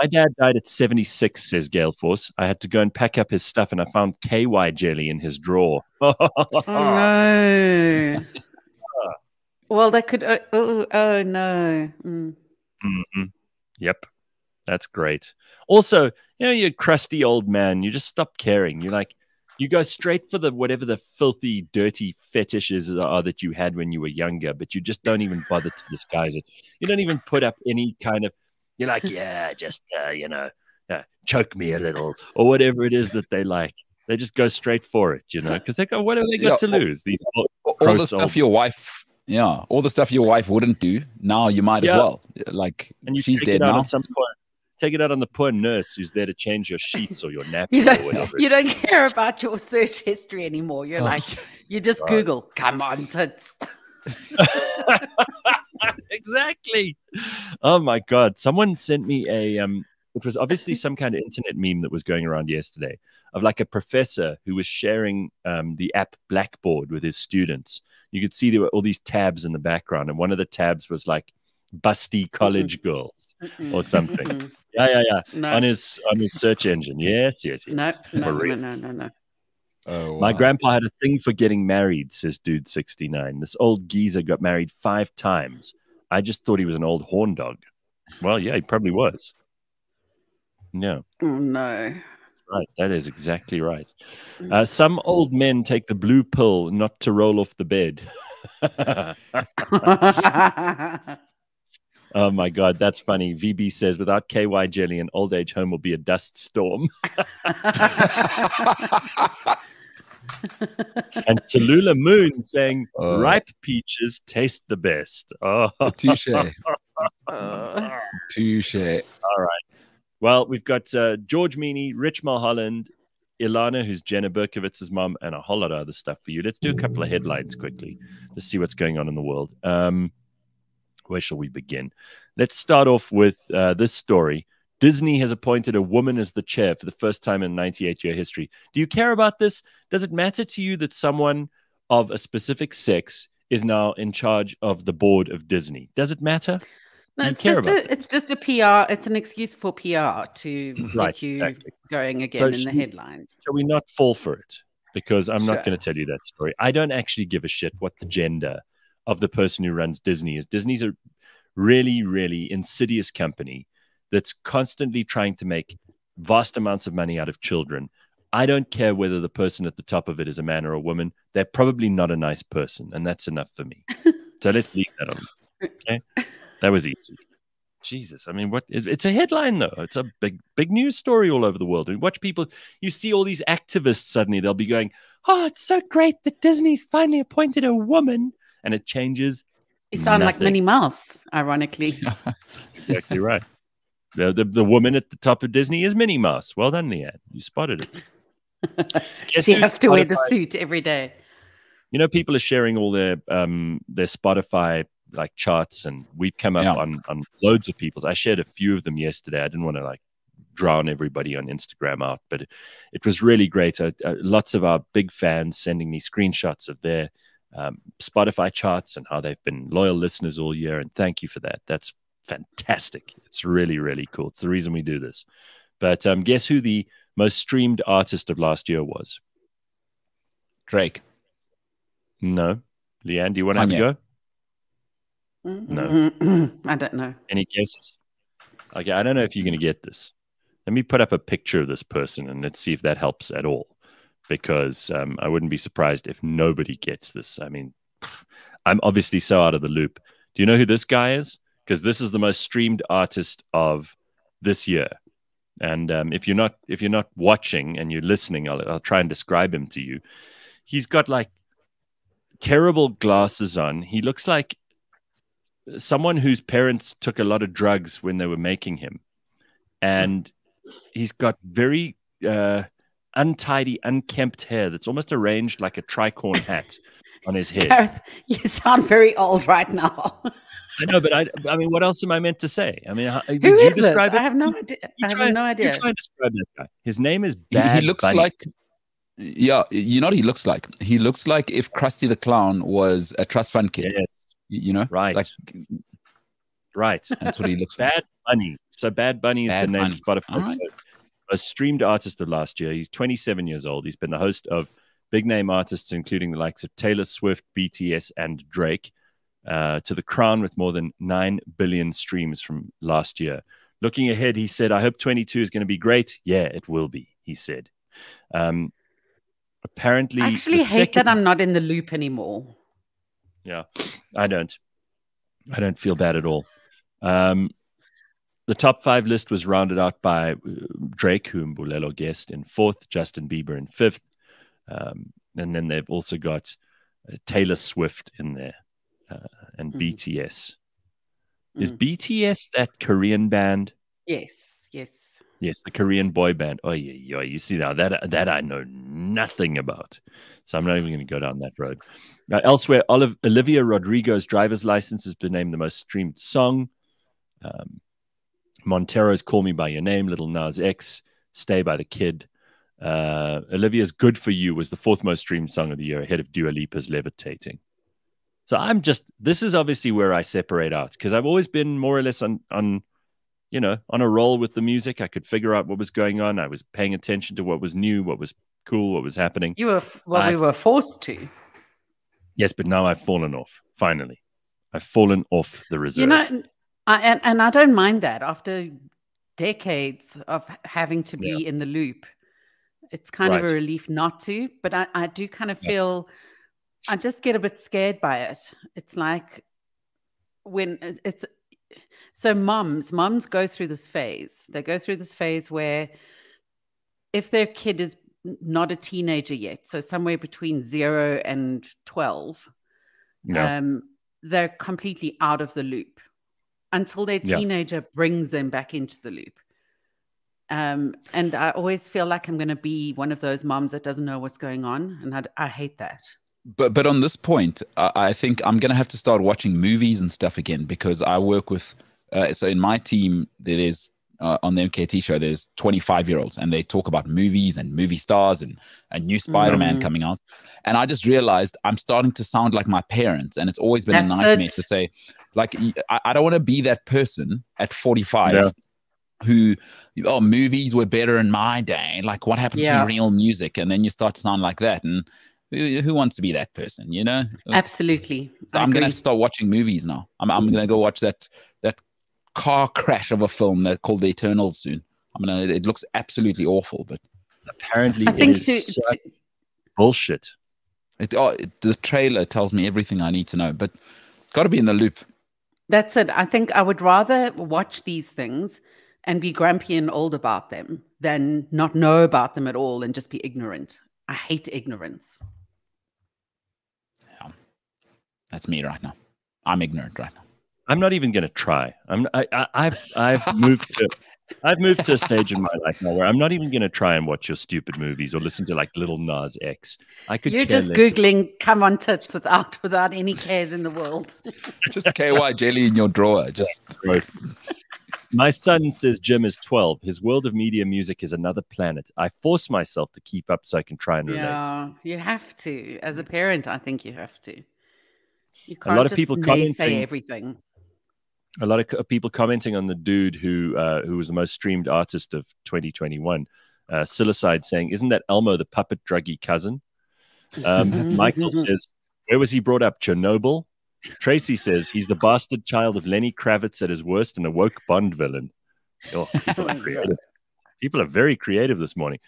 my dad died at 76, says Gale Force. I had to go and pack up his stuff and I found KY jelly in his drawer. Oh no! well, that could. Oh, oh, oh no! Mm. Mhm. Yep. That's great. Also, you know, you're a crusty old man. You just stop caring. You're like, you go straight for the whatever the filthy, dirty fetishes are that you had when you were younger, but you just don't even bother to disguise it. You don't even put up any kind of, you're like, yeah, just, uh, you know, uh, choke me a little or whatever it is that they like. They just go straight for it, you know, because they go, what have they got Yeah, to oh, lose? These old, all the stuff old- your wife, yeah, all the stuff your wife wouldn't do. Now you might as well. Like and you she's dead now. on some poor, take it out on the poor nurse who's there to change your sheets or your nappy You or don't. whatever. You don't care about your search history anymore. You're Oh, like, you just Right. Google. Come on, tits. exactly. Oh my god! Someone sent me a um. It was obviously some kind of internet meme that was going around yesterday of like a professor who was sharing um, the app Blackboard with his students. You could see there were all these tabs in the background, and one of the tabs was like busty college girls Mm-mm. or something. Mm-mm. Yeah, yeah, yeah. No, On his on his search engine. Yes, yes, yes. no, no, no, no, no, no. Oh, My wow. grandpa had a thing for getting married, says dude 69. This old geezer got married five times. I just thought he was an old horn dog. Well, yeah, he probably was. No, Oh no. right. That is exactly right. Uh, some old men take the blue pill not to roll off the bed. oh my God, that's funny. VB says without KY jelly, an old age home will be a dust storm. and Tallulah Moon saying Oh. ripe peaches taste the best. Oh, Touche. Uh, Touche. well, we've got uh, George Mienie, Rich Mulholland, Elana, who's Jenna Berkowitz's mom, and a whole lot of other stuff for you. Let's do a couple of headlines quickly to see what's going on in the world. Um, where shall we begin? Let's start off with uh, this story. Disney has appointed a woman as the chair for the first time in 98 year history. Do you care about this? Does it matter to you that someone of a specific sex is now in charge of the board of Disney? Does it matter? No, it's just a, it's just a PR. It's an excuse for PR to Right, get you exactly. going again So in the headlines. Shall we not fall for it? Because I'm not going to tell you that story. I don't actually give a shit what the gender of the person who runs Disney is. Disney's a really, really insidious company that's constantly trying to make vast amounts of money out of children. I don't care whether the person at the top of it is a man or a woman. They're probably not a nice person, and that's enough for me. so let's leave that on. Okay, that was easy. Jesus, I mean, what? It, it's a headline though. It's a big, big news story all over the world. And watch people. You see all these activists suddenly. They'll be going, "Oh, it's so great that Disney's finally appointed a woman," and it changes. You sound like Nothing. Minnie Mouse, ironically. That's exactly right. The, the the woman at the top of Disney is Minnie Mouse. Well done, Leigh-Ann. You spotted it. She has to wear the suit every day. you know people are sharing all their um their spotify like charts and we've come up Yeah. on on loads of people's i shared a few of them yesterday i didn't want to like drown everybody on instagram out but it, it was really great uh, uh, lots of our big fans sending me screenshots of their um, spotify charts and how they've been loyal listeners all year and thank you for that that's fantastic it's really really cool it's the reason we do this but um, guess who the most streamed artist of last year was Drake. no Leigh-Ann do you want to have a Kanye. go I don't know. Any guesses? Okay, I don't know if you're going to get this. Let me put up a picture of this person and let's see if that helps at all. Because um, I wouldn't be surprised if nobody gets this. I mean, I'm obviously so out of the loop. Do you know who this guy is? Because this is the most streamed artist of this year. And um, if you're not if you're not watching and you're listening, I'll, I'll try and describe him to you. He's got like terrible glasses on. He looks like someone whose parents took a lot of drugs when they were making him and he's got very uh, untidy unkempt hair that's almost arranged like a tricorn hat on his head Gareth, you sound very old right now. i know but i i mean what else am i meant to say i mean how, Who would you is it? describe I have no idea. You I have no idea. you idea. try and describe that guy his name is Bad He, he looks Bunny. like, yeah, you know what he looks like? He looks like if Krusty the Clown was a trust fund kid. yes y- You know, Right. Like right that's what he looks like. Bad Bunny. So Bad Bunny is Bad the name Bunny. Spotify. All right. A streamed artist of last year. He's 27 years old. He's been the host of big name artists, including the likes of Taylor Swift, BTS, and Drake, uh, to the crown with more than 9 billion streams from last year. Looking ahead, he said, I hope 22 is going to be great. Yeah, it will be, he said. Um, apparently, I actually hate second... that I'm not in the loop anymore. yeah, I don't. I don't feel bad at all. Um, the top five list was rounded out by uh, Drake, whom Mbulelo guessed in fourth, Justin Bieber in fifth, um, and then they've also got uh, Taylor Swift in there uh, and Mhm. BTS. Is Mm. BTS that Korean band? Yes, yes. Yes, the Korean boy band. Oh yeah, yeah. You see now that that I know nothing about, so I'm not even going to go down that road. Uh, elsewhere, Olive, Olivia Rodrigo's "Driver's License" has been named the most streamed song. Um, Montero's "Call Me by Your Name," Little Nas X, "Stay by the Kid." Uh, Olivia's "Good for You" was the fourth most streamed song of the year, ahead of Dua Lipa's "Levitating." So I'm just this is obviously where I separate out because I've always been more or less on on you know, on a roll with the music. I could figure out what was going on. I was paying attention to what was new, what was cool, what was happening. You were well, I- we were forced to. Yes, but now I've fallen off. Finally, I've fallen off the reserve. You know, I, and and I don't mind that after decades of having to be in the loop. It's kind of a relief not to, but I, I do kind of Yeah. feel I just get a bit scared by it. It's like when it's so moms, moms go through this phase. They go through this phase where if their kid is not a teenager yet, so somewhere between zero and 12, Yeah. um, they're completely out of the loop until their Yeah. teenager brings them back into the loop. Um, and I always feel like I'm going to be one of those moms that doesn't know what's going on, and I, I hate that. But but on this point, I, I think I'm gonna have to start watching movies and stuff again because I work with. Uh, so in my team, there is uh, on the MKT show, there's 25 year olds and they talk about movies and movie stars and a new Spider Man Mm. coming out. And I just realized I'm starting to sound like my parents. And it's always been a nightmare it. to say, like, I don't want to be that person at 45 Yeah. Who, oh, movies were better in my day. Like, what happened Yeah. to real music? And then you start to sound like that. And who, who wants to be that person, you know? It's- Absolutely. so I I'm gonna start watching movies now. I'm I'm gonna go watch that that car crash of a film that called The Eternals soon. I'm gonna. It looks absolutely awful, but Apparently, I think it to, to- bullshit. it, oh, it, the trailer tells me everything I need to know. But got to be in the loop. that's it. I think I would rather watch these things and be grumpy and old about them than not know about them at all and just be ignorant. I hate ignorance. That's me right now. I'm ignorant right now. I'm not even going to try. I'm. I, I, I've. I've moved to. I've moved to a stage in my life now where I'm not even going to try and watch your stupid movies or listen to like Little Nas X. I could. You're just less. googling "come on tits" without without any cares in the world. Just KY jelly in your drawer. Just Gross. My son says Jim is 12. His world of media music is another planet. I force myself to keep up so I can try and relate. Yeah, you have to. As a parent, I think you have to. You A can't lot of just people commenting- everything. A lot of people commenting on the dude who uh, who was the most streamed artist of 2021. Uh, Silicide saying, "Isn't that Elmo the puppet druggy cousin?" Um, Michael says, "Where was he brought up? Chernobyl." Tracy says he's the bastard child of Lenny Kravitz at his worst and a woke Bond villain. Oh, people are creative. People are very creative this morning.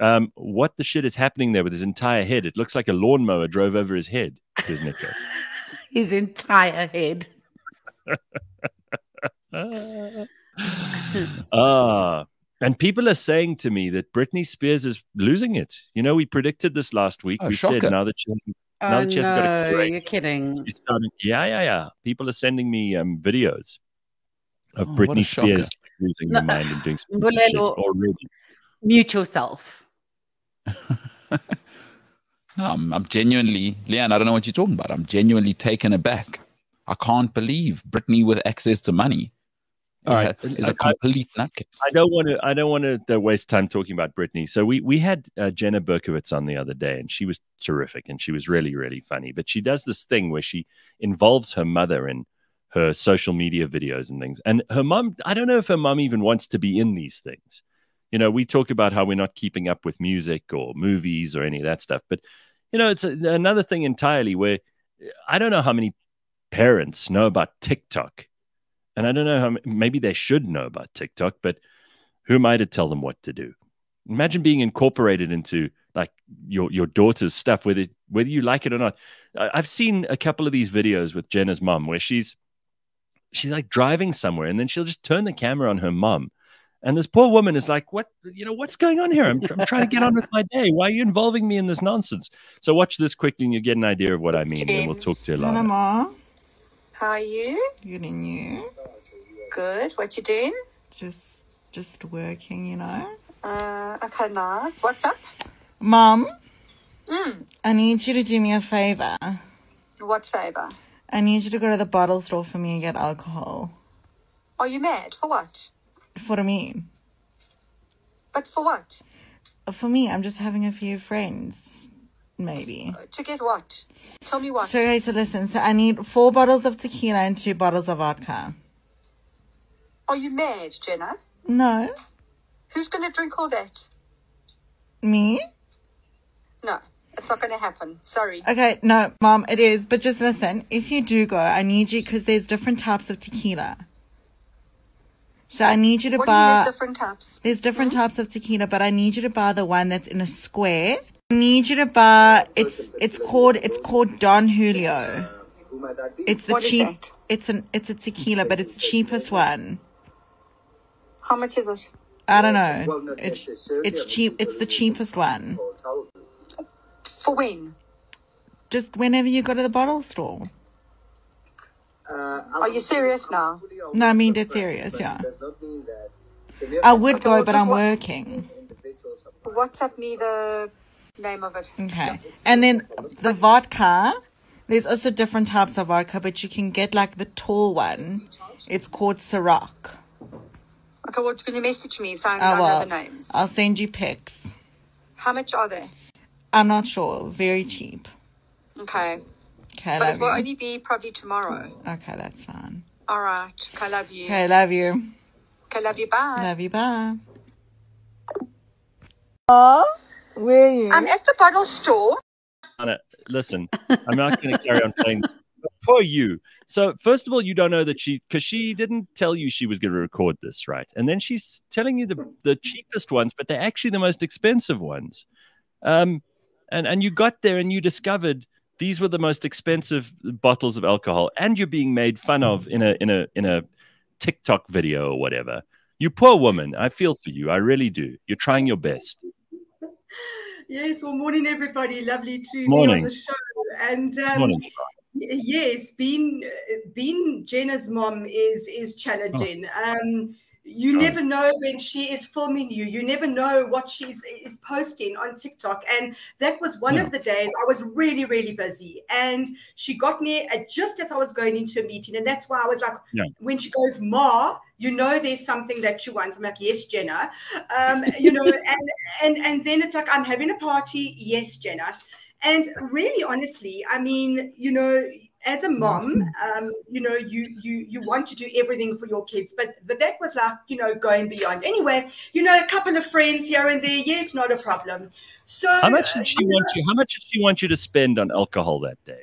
Um, what the shit is happening there with his entire head? It looks like a lawnmower drove over his head, says Nico. His entire head. ah, and people are saying to me that Britney Spears is losing it. You know, we predicted this last week. Oh, we shocker. said now that she hasn't, Now Oh that she hasn't got a no, you're kidding. starting. Yeah, yeah, yeah. People are sending me um, videos of Oh, Britney. Spears losing No, her mind and doing stupid shit already. Mute yourself. no, I'm, I'm genuinely, Leigh-Ann. I don't know what you're talking about. I'm genuinely taken aback. I can't believe Britney with access to money All right. is I- a complete nutcase. I don't want to. I don't want to waste time talking about Britney. So we we had uh, Jenna Berkowitz on the other day, and she was terrific, and she was really really funny. But she does this thing where she involves her mother in her social media videos and things. And her mom, I don't know if her mom even wants to be in these things. You know, we talk about how we're not keeping up with music or movies or any of that stuff, but you know, it's a, another thing entirely where I don't know how many parents know about TikTok. And I don't know how maybe they should know about TikTok, but who am I to tell them what to do? Imagine being incorporated into like your your daughter's stuff, whether whether you like it or not. I've seen a couple of these videos with Jenna's mom where she's she's like driving somewhere, and then she'll just turn the camera on her mom, and this poor woman is like, "What? You know what's going on here? I'm, I'm trying to get on with my day. Why are you involving me in this nonsense?" So watch this quickly, and you get an idea of what I mean. Then we'll talk to Hello, Elana. How are you? Good and you? Good. What you doing? Just, just working, you know. Uh, okay, nice. What's up? Mom, Mm. I need you to do me a favor. What favor? I need you to go to the bottle store for me and get alcohol. Are you mad? For what? For me. But for what? For me, I'm just having a few friends. Maybe. Uh, to get what? Tell me what. So, okay, so listen. So, I need four bottles of tequila and two bottles of vodka. Are you mad, Jenna? No. Who's going to drink all that? Me? No, it's not going to happen. Sorry. Okay, no, Mom, it is. But just listen. If you do go, I need you because there's different types of tequila. So I need you to What do you mean buy. different types? There's different hmm? types of tequila, but I need you to buy the one that's in a square. I need you to buy. It's it's called it's called Don Julio. It's the What cheap. It's an it's a tequila, but it's the cheapest one. How much is it? I don't know. It's it's cheap. It's the cheapest one. For when? Just whenever you go to the bottle store. Uh, are you serious now? No, I mean dead serious. Yeah. I would go, but I'm working. WhatsApp me the name of it. Okay. And then the vodka, there's also different types of vodka, but you can get like the tall one. It's called Ciroc. Okay, what can you message me so I Oh, know well. the names? I'll send you pics. How much are they? I'm not sure. Very cheap. Okay. Okay, I But it will you. only be probably tomorrow. Okay, that's fine. All right. Okay, love you. Okay, love you. Okay, love you. Bye. Love you. Bye. Oh, where are you? I'm at the bottle store. Anna, listen, I'm not going to carry on playing. But Poor you. So first of all, you don't know that she because she didn't tell you she was going to record this, right? And then she's telling you the the cheapest ones, but they're actually the most expensive ones. Um, and and you got there and you discovered these were the most expensive bottles of alcohol, and you're being made fun of in a in a in a TikTok video or whatever. You poor woman. I feel for you. I really do. You're trying your best. Yes, well, morning, everybody. Lovely to be on the show. And um, Morning. yes, being being Jenna's mom is is challenging. Um, you Oh. never know when she is filming you. You never know what she's is posting on TikTok. And that was one Yeah. of the days I was really, really busy. And she got me at just as I was going into a meeting. And that's why I was like, Yeah. when she goes, Ma, you know there's something that she wants. I'm like, yes, Jenna. Um, you know, and and and then it's like, I'm having a party. Yes, Jenna. And really, honestly, I mean, you know, as a mom, um, you know, you you you want to do everything for your kids, but but that was like, you know, going beyond. Anyway, you know, a couple of friends here and there, yes, not a problem. So How much did she want you? How much did she want you to spend on alcohol that day?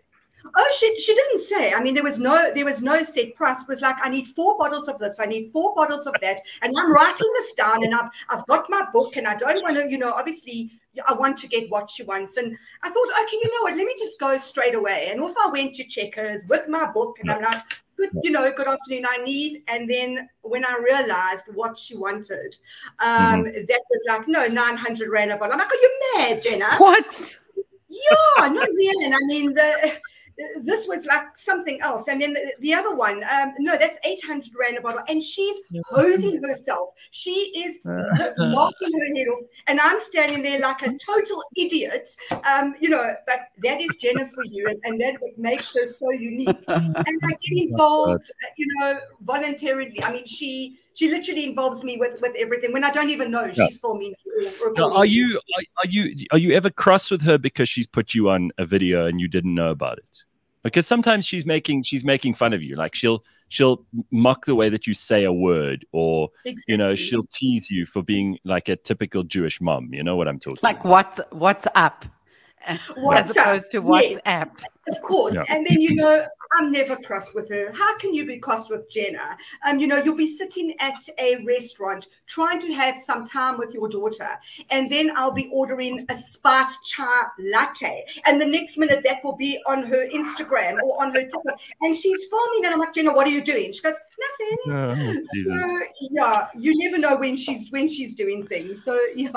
Oh, she she didn't say. I mean, there was no there was no set price. It was like I need four bottles of this, I need four bottles of that, and I'm writing this down, and I've I've got my book, and I don't want to, you know, obviously I want to get what she wants, and I thought, okay, you know what, let me just go straight away, and off I went to Checkers with my book, and I'm like, good, you know, good afternoon, I need, and then when I realized what she wanted, um, that was like no nine hundred rand a bottle. I'm like, are you mad, Jenna? What? Yeah, no, really. I mean, the, this was like something else. And then the, the other one, um, no, that's 800 Rand a bottle. And she's hosing herself. She is laughing her head off. And I'm standing there like a total idiot. Um, you know, but that is Jenna for you. And, and that what makes her so unique. And I get involved, you know, voluntarily. I mean, she she literally involves me with with everything when I don't even know Yeah. she's filming. Now, are you are, are you are you ever cross with her because she's put you on a video and you didn't know about it? Because sometimes she's making she's making fun of you. Like she'll she'll mock the way that you say a word, or you know she'll tease you for being like a typical Jewish mom. You know what I'm talking Like about? what's what's up? As opposed to yes. WhatsApp. Of course. Yeah. And then, you know, I'm never cross with her. How can you be cross with Jenna? Um, you know, you'll be sitting at a restaurant trying to have some time with your daughter. And then I'll be ordering a spice chai latte. And the next minute that will be on her Instagram or on her TikTok. And she's filming and I'm like, Jenna, what are you doing? She goes, nothing. Oh, So yeah, you never know when she's when she's doing things. So yeah.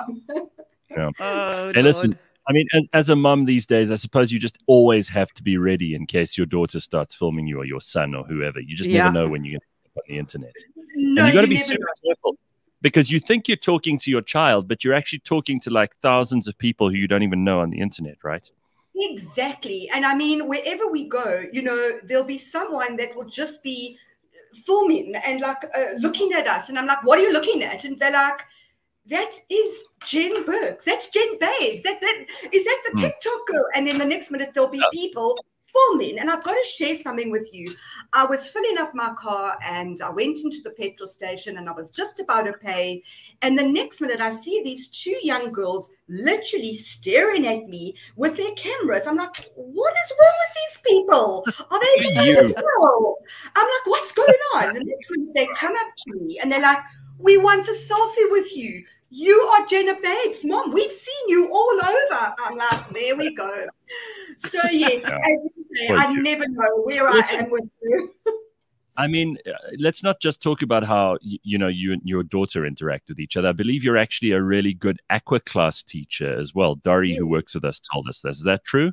Oh, Hey, listen. I mean, as, as a mum these days, I suppose you just always have to be ready in case your daughter starts filming you or your son or whoever. You just Yeah. never know when you're going to on the internet. No, and you've got to you be super know. careful because you think you're talking to your child, but you're actually talking to like thousands of people who you don't even know on the internet, right? Exactly. And I mean, wherever we go, you know, there'll be someone that will just be filming and like uh, looking at us. And I'm like, what are you looking at? And they're like, that is Jen Burks. That's Jen Babes. That, that is that the Hmm. TikTok girl. And then the next minute there'll be people filming. And I've got to share something with you. I was filling up my car and I went into the petrol station and I was just about to pay. And the next minute I see these two young girls literally staring at me with their cameras. I'm like, what is wrong with these people? Are they mad as well? I'm like, what's going on? And the next minute they come up to me and they're like, we want a selfie with you. You are Jenna Babes, mom. We've seen you all over. I'm like, there we go. So yes, Yeah. as you say, I you. never know where Listen. I am with you. I mean, uh, let's not just talk about how you know you and your daughter interact with each other. I believe you're actually a really good aqua class teacher as well. Dory, who works with us, told us this. Is that true?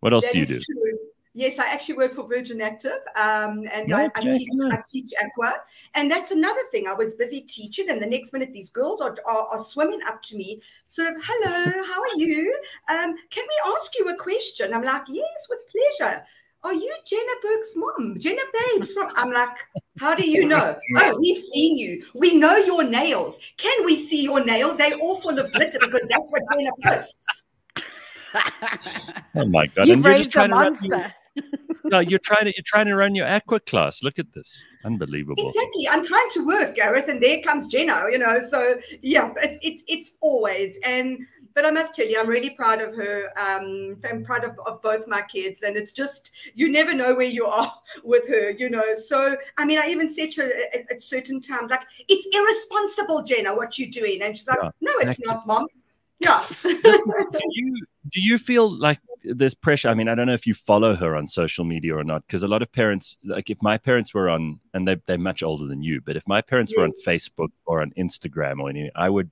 What else That do you do? true. Yes, I actually work for Virgin Active, um, and I, I teach. I teach aqua, and that's another thing. I was busy teaching, and the next minute, these girls are, are, are swimming up to me, sort of, "Hello, how are you? Um, can we ask you a question?" I'm like, "Yes, with pleasure." Are you Jenna Burke's mom, Jenna Babes from? I'm like, How do you know? Oh, we've seen you. We know your nails. Can we see your nails? They're all full of glitter because that's what Jenna posts. Oh my god! You've and you're raised just a trying to run your- monster. no, you're trying to you're trying to run your aqua class. Look at this, unbelievable. Exactly. I'm trying to work, Gareth, and there comes Jenna, you know. So yeah, it's it's it's always and but I must tell you, I'm really proud of her. Um, I'm proud of, of both my kids, and it's just you never know where you are with her, you know. So I mean, I even said to her at, at certain times, like, "It's irresponsible, Jenna, what you're doing," and she's like, Yeah. "No, it's not, mom." Yeah. do you do you feel like there's pressure? I mean, I don't know if you follow her on social media or not, because a lot of parents, like if my parents were on, and they they're much older than you, but if my parents were on Facebook or on Instagram or anything, I would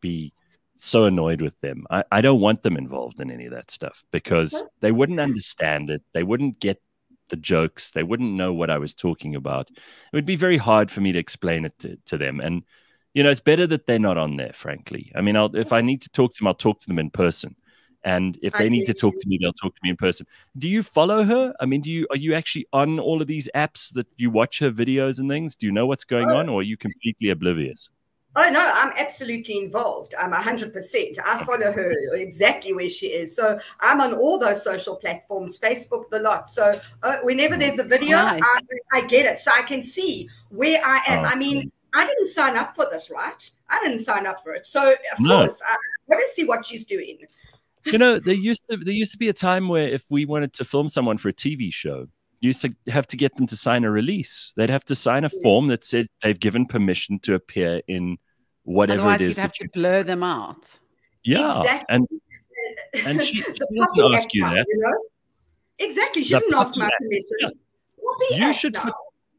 be so annoyed with them. I, I don't want them involved in any of that stuff because they wouldn't understand it. They wouldn't get the jokes. They wouldn't know what I was talking about. It would be very hard for me to explain it to, to them. And you know, it's better that they're not on there, frankly. I mean, I'll, if I need to talk to them, I'll talk to them in person. And if I they need to talk you. to me, they'll talk to me in person. Do you follow her? I mean, do you are you actually on all of these apps that you watch her videos and things? Do you know what's going Oh. on, or are you completely oblivious? Oh no, I'm absolutely involved. I'm hundred percent. I follow her exactly where she is. So I'm on all those social platforms, Facebook, the lot. So uh, whenever there's a video, Nice. I, I get it, so I can see where I am. Oh, I mean, I didn't sign up for this, right? I didn't sign up for it. So of No. course, I want to see what she's doing. you know, there used to there used to be a time where if we wanted to film someone for a TV show, you used to have to get them to sign a release. They'd have to sign a form that said they've given permission to appear in whatever Otherwise, it is you'd have that to blur them out. Yeah, Exactly. and and she, she doesn't ask you now, that. know? Exactly. She The didn't ask my permission. yeah. You should now.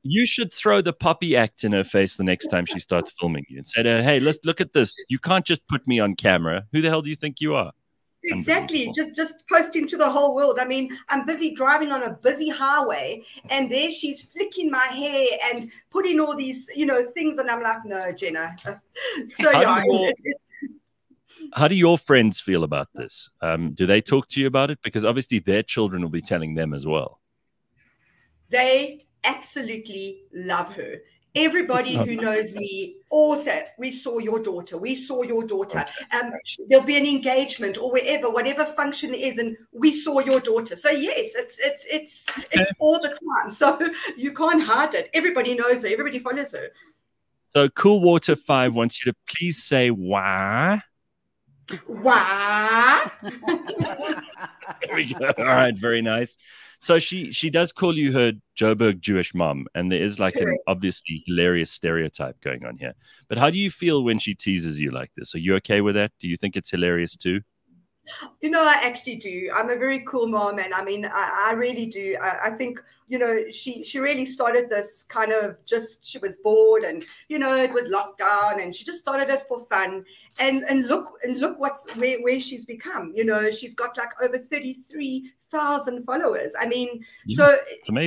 You should throw the puppy act in her face the next time she starts filming you and say to her, "Hey, let's look at this. You can't just put me on camera. Who the hell do you think you are?" Exactly, just just posting to the whole world. I mean, I'm busy driving on a busy highway, and there she's flicking my hair and putting all these, you know, things, and I'm like, no, Jenna. So How do yeah, you all- it- it- How do your friends feel about this? Um, do they talk to you about it? Because obviously their children will be telling them as well. they absolutely love her. Everybody who knows me all said, "We saw your daughter. We saw your daughter." Um, there'll be an engagement or wherever, whatever function is, and we saw your daughter. So yes, it's it's it's it's all the time. So you can't hide it. Everybody knows her. Everybody follows her. So Cool Water Five wants you to please say why. Why? There we go. All right, very nice. So she she does call you her Joburg Jewish mom, and there is like an obviously hilarious stereotype going on here. But how do you feel when she teases you like this? Are you okay with that? Do you think it's hilarious too? You know, I actually do. I'm a very cool mom, and I mean, I, I really do. I, I think you know, she she really started this kind of just she was bored, and you know, it was lockdown, and she just started it for fun. And and look and look what's where where she's become. You know, she's got like over thirty three thousand followers. I mean, Yeah, so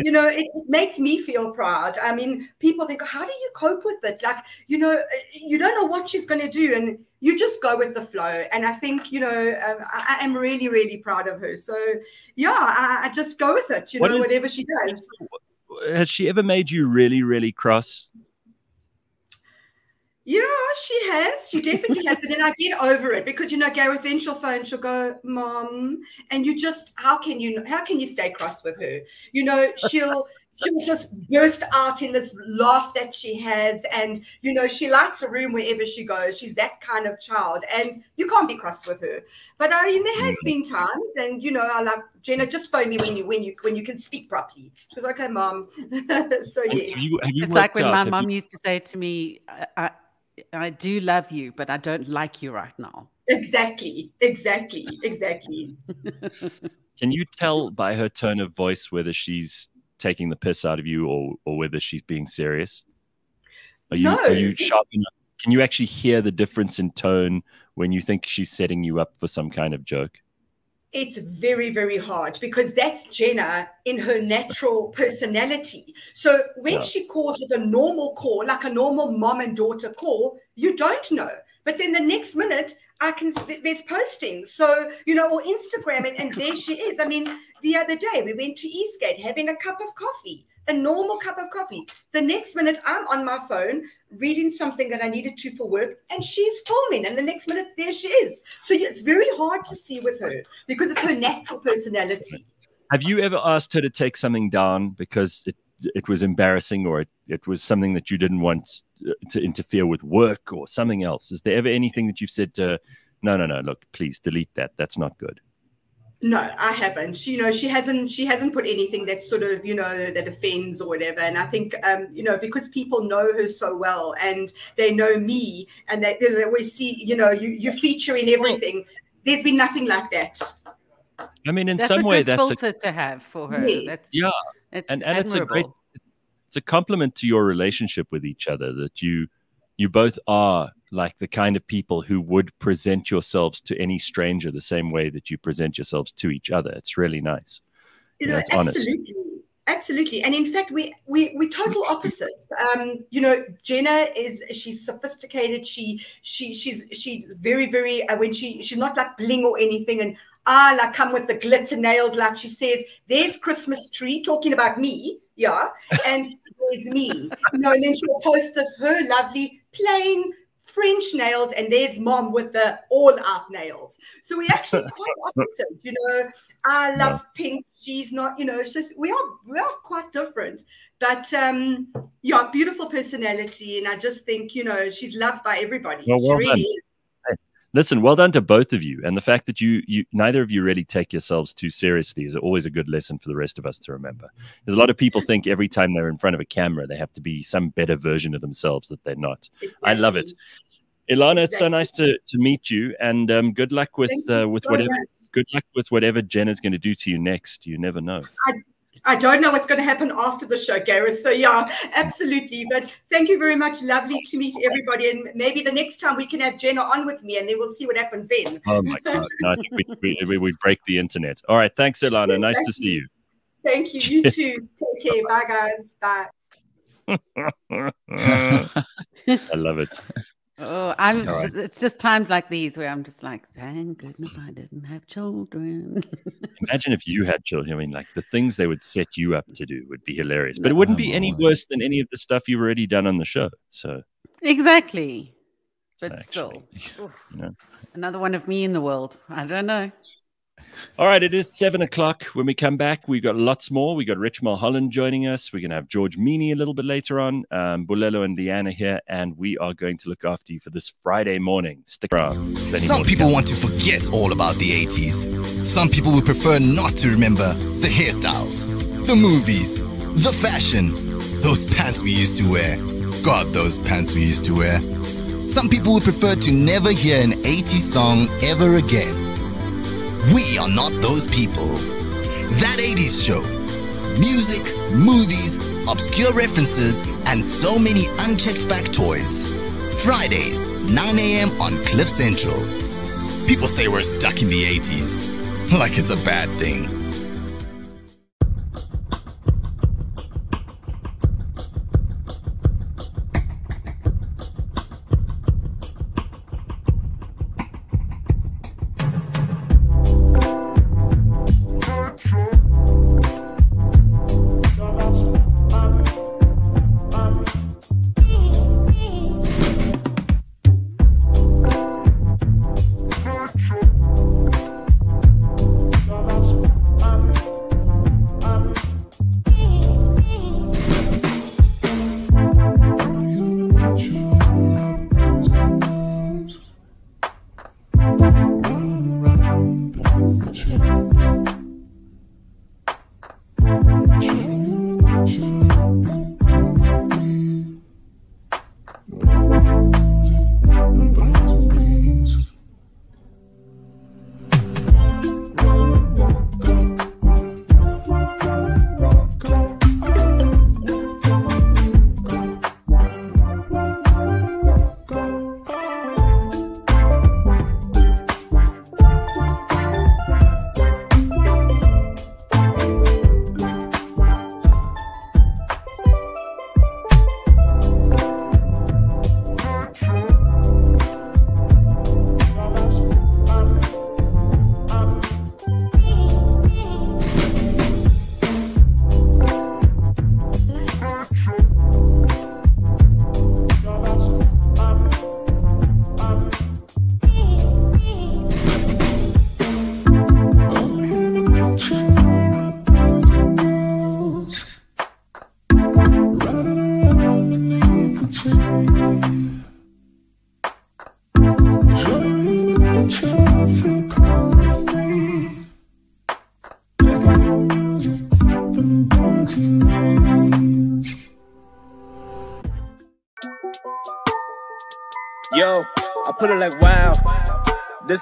you know it, it makes me feel proud. I mean people think how do you cope with it? Like you know you don't know what she's going to do and you just go with the flow. And i think you know um, I, I am really really proud of her. So yeah i, I just go with it you What know is- whatever she does. Has she ever made you really, really cross? Yeah, she has. She definitely has. But then I get over it because you know, Gareth, then she'll phone, she'll go, Mom, and you just how can you how can you stay cross with her? You know, she'll she'll just burst out in this laugh that she has, and you know, she likes a room wherever she goes. She's that kind of child, and you can't be cross with her. But uh, I mean, there has mm. been times, and you know, I like Jenna, just phone me when you when you when you can speak properly. She was like, Okay, mom. so Have yes. you, have you It's like worked when out- my have mom you- used to say to me, I, I, I do love you, but I don't like you right now. Exactly, exactly, exactly. Can you tell by her tone of voice whether she's taking the piss out of you or or whether she's being serious? Are you No. are you sharp enough? Can you actually hear the difference in tone when you think she's setting you up for some kind of joke? It's very very hard because that's jenna in her natural personality. So when Yeah. she calls with a normal call like a normal mom and daughter call you don't know. But then the next minute i can there's postings so you know or instagram and, and there she is. I mean the other day we went to eastgate having a cup of coffee a normal cup of coffee. The next minute, I'm on my phone reading something that I needed to for work, and she's filming. And the next minute, there she is. So it's very hard to see with her because it's her natural personality. Have you ever asked her to take something down because it, it was embarrassing or it, it was something that you didn't want uh, to interfere with work or something else? Is there ever anything that you've said to her, no, no, no, look, please delete that. That's not good. No, I haven't. She, you know, she hasn't. She hasn't put anything that sort of, you know, that offends or whatever. And I think, um, you know, because people know her so well and they know me, and they, they always see, you know, you you feature in everything. There's been nothing like that. I mean, in That's some a way, good that's a, filter to have for her. Yes. That's, yeah, it's and and it's a great it's a compliment to your relationship with each other that you you both are like the kind of people who would present yourselves to any stranger the same way that you present yourselves to each other. It's really nice. you Yeah, know it's honest. absolutely absolutely and in fact we we we total opposites um you know jenna is she's sophisticated she she she's she's very very uh, when she she's not like bling or anything and ah like come with the glitter nails like she says there's christmas tree talking about me yeah and there's me you know and then she'll post us her lovely plain French nails, and there's mom with the all out nails. So we're actually quite opposite, you know. I love pink. She's not, you know, it's just we are we are quite different. But um yeah, beautiful personality. And I just think, you know, she's loved by everybody. Well, she really is. Listen, well done to both of you, and the fact that you you neither of you really take yourselves too seriously is always a good lesson for the rest of us to remember. There's a lot of people think every time they're in front of a camera they have to be some better version of themselves that they're not. I love it. Elana, it's so nice to to meet you, and um, good luck with uh, with so whatever much. good luck with whatever Jenna's going to do to you next. You never know. I don't know what's going to happen after the show, Gareth. So yeah, absolutely. But thank you very much. Lovely to meet everybody. And maybe the next time we can have Jenna on with me and then we'll see what happens then. Oh my god! No, I think we, we, we, break the internet. All right, thanks, Elana. Nice to see you. Thank you. You too. Take care. Bye guys. Bye. I love it. Oh, I'm. All right. It's just times like these where I'm just like, thank goodness I didn't have children. Imagine if you had children. I mean, like the things they would set you up to do would be hilarious, but it wouldn't be any Oh. worse than any of the stuff you've already done on the show. So, exactly. so But actually, still, you know. another one of me in the world. I don't know. All right, it is seven o'clock. When we come back, we've got lots more. We've got Rich Mulholland joining us. We're going to have George Mienie a little bit later on. Um, Mbulelo and Leanna here, and we are going to look after you for this Friday morning. Stick around. Some people want to forget all about the 80s. Some people would prefer not to remember the hairstyles, the movies, the fashion, those pants we used to wear. God, those pants we used to wear. Some people would prefer to never hear an 80s song ever again. We are not those people. That 80s show. Music, movies, obscure references, and so many unchecked factoids. Fridays, 9 a.m. on Cliff Central. People say we're stuck in the 80s. Like it's a bad thing.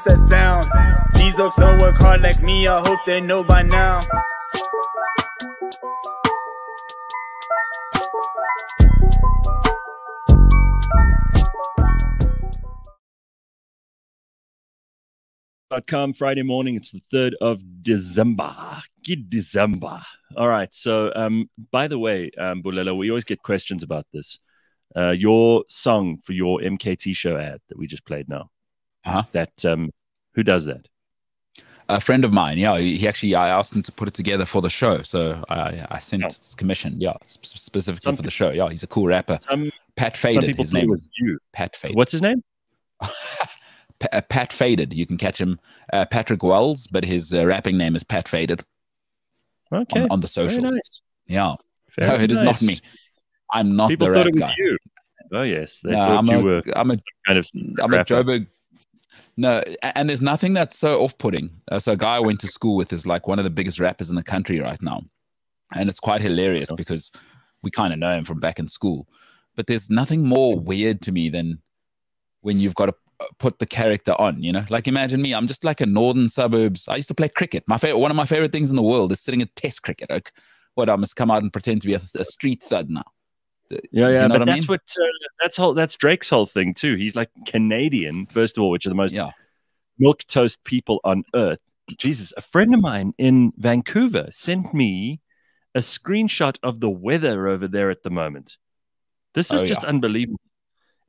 This that sound. These oaks don't work hard like me. I hope they know by now. com Friday morning. It's the third of December. Good December. All right. So, um, by the way, um, Mbulelo, we always get questions about this. Uh, your song for your MKT show ad that we just played now. Uh-huh. That um, who does that? A friend of mine, yeah, he actually I asked him to put it together for the show, so I I sent his commission, yeah, specifically Some for the show. Yeah, he's a cool rapper. Some Pat some Faded, people his name. was you. Pat Faded. What's his name? Uh, Pat Faded. You can catch him, uh, Patrick Wells, but his uh, rapping name is Pat Faded Okay. on, on the socials. nice. Yeah, Very no, it is nice. not me. I'm not People the thought it was guy. you. Oh yes, they No, thought I'm you a, were I'm a kind of I'm a. Joburg. No, and there's nothing that's so off-putting. Uh, so a guy I went to school with is like one of the biggest rappers in the country right now, and it's quite hilarious because we kind of know him from back in school. But there's nothing more weird to me than when you've got to put the character on. You know, like imagine me. I'm just like a northern suburbs. I used to play cricket. My favorite, one of my favorite things in the world is sitting at Test cricket. Like, what I must come out and pretend to be a, a street thug now. Yeah, you yeah, know but that's mean? what uh, that's whole that's Drake's whole thing too. He's like Canadian, first of all, which are the most Yeah. milk toast people on earth. Jesus, a friend of mine in Vancouver sent me a screenshot of the weather over there at the moment. This is Oh, just yeah. unbelievable.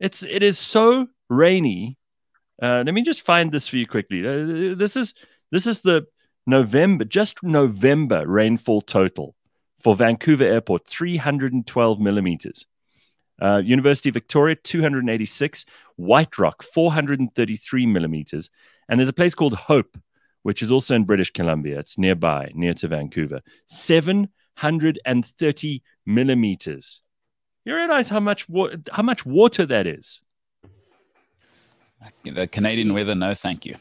It's it is so rainy. Uh, let me just find this for you quickly. Uh, this is this is the November, just November rainfall total for Vancouver Airport, 312 millimeters. Uh, University of Victoria, 286. White Rock, 433 millimeters. And there's a place called Hope, which is also in British Columbia. It's nearby, near to Vancouver. 730 millimeters. You realize how much wa- how much water that is? The Canadian weather, no, thank you.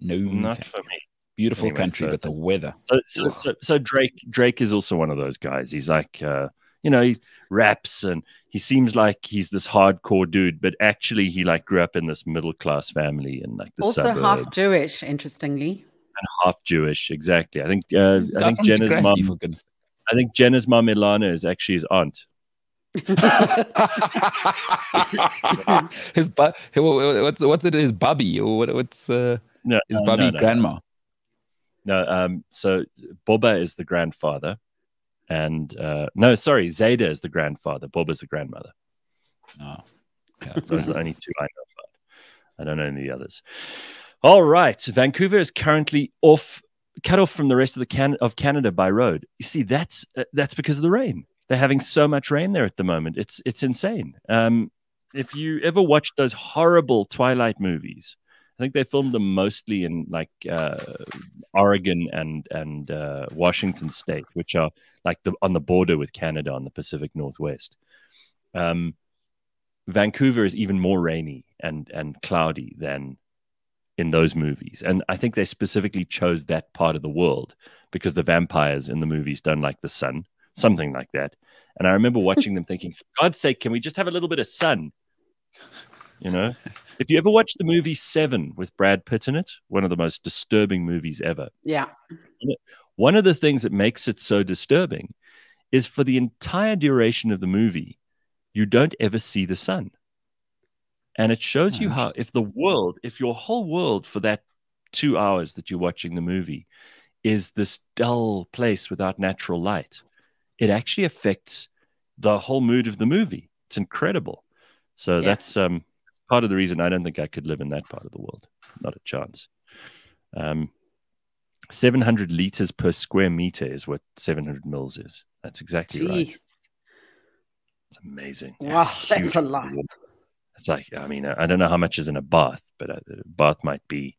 No, Not thank for you. me. Beautiful Anyway, country, so- but the weather. So, so, so, so Drake Drake is also one of those guys. He's like, uh, you know, he raps and he seems like he's this hardcore dude, but actually he like grew up in this middle class family and like the also suburbs half Jewish, interestingly. and half Jewish. Exactly. I think uh, I think Jenna's mom. for goodness I think Jenna's mom Elana is actually his aunt. his bu- what's what's it? His bubby or what, what's uh, No, his bubby no, no, no. grandma? No, um, so Boba is the grandfather, and uh, no, sorry, Zayda is the grandfather. Boba's the grandmother. Oh, yeah, Those are the only two I know about. I don't know any others. All right, Vancouver is currently off, cut off from the rest of the can of Canada by road. You see, that's uh, that's because of the rain. They're having so much rain there at the moment. It's it's insane. Um, if you ever watched those horrible Twilight movies, I think they filmed them mostly in like uh, Oregon and and uh, Washington State, which are like the on the border with Canada on the Pacific Northwest. Um, Vancouver is even more rainy and and cloudy than in those movies, and I think they specifically chose that part of the world because the vampires in the movies don't like the sun, something like that. And I remember watching them thinking, for God's sake, can we just have a little bit of sun? You know, if you ever watched the movie Seven with Brad Pitt in it, one of the most disturbing movies ever. Yeah. One of the things that makes it so disturbing is for the entire duration of the movie, you don't ever see the sun. And it shows Oh, you how, if the world, if your whole world for that two hours that you're watching the movie is this dull place without natural light, it actually affects the whole mood of the movie. It's incredible. So Yeah. that's um part of the reason I don't think I could live in that part of the world. Not a chance. Um, 700 liters per square meter is what 700 mils is. That's exactly right. Jeez. It's amazing. Wow, It's that's a lot. It's like, I mean, I don't know how much is in a bath, but a a bath might be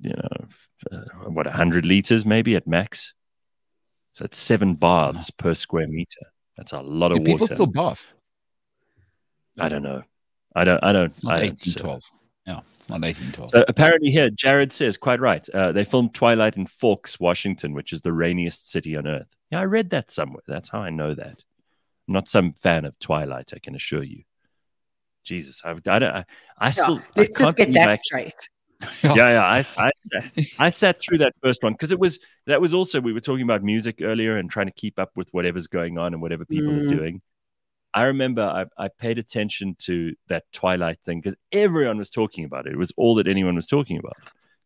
you know, f- uh, what, 100 liters maybe at max. So that's seven baths per square meter. That's a lot Do of people water. still bath? I don't know. I don't, I don't, It's not I, 18, so- 12. Yeah, it's not 18, 12. So apparently, here Jared says quite right. Uh, they filmed Twilight in Forks, Washington, which is the rainiest city on earth. Yeah, I read that somewhere. That's how I know that. I'm not some fan of Twilight, I can assure you. Jesus, I, I don't. I, I still. Yeah, let's I can't just get that I actually- straight. yeah, yeah. I, I, sat, I sat through that first one because it was that was also we were talking about music earlier and trying to keep up with whatever's going on and whatever people are Mm. doing. I remember I, I paid attention to that Twilight thing because everyone was talking about it. It was all that anyone was talking about.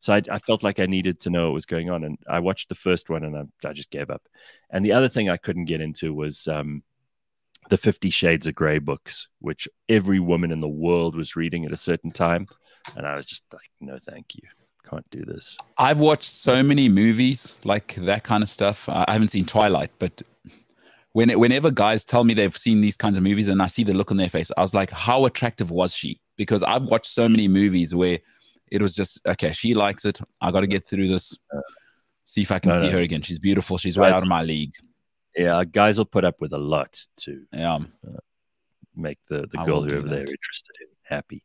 So I, I felt like I needed to know what was going on, and I watched the first one and I, I just gave up. And the other thing I couldn't get into was um, the Fifty Shades of Grey books, which every woman in the world was reading at a certain time, and I was just like, no, thank you, can't do this. I've watched so many movies like that kind of stuff. I I haven't seen Twilight, but when whenever guys tell me they've seen these kinds of movies and I see the look on their face, I was like, how attractive was she? Because I've watched so many movies where it was just okay, she likes it. I got to get through this. See if I can No, see no. her again. She's beautiful. She's way Guys- out of my league. Yeah, guys will put up with a lot to Yeah, make the, the I girl whoever they're interested in happy.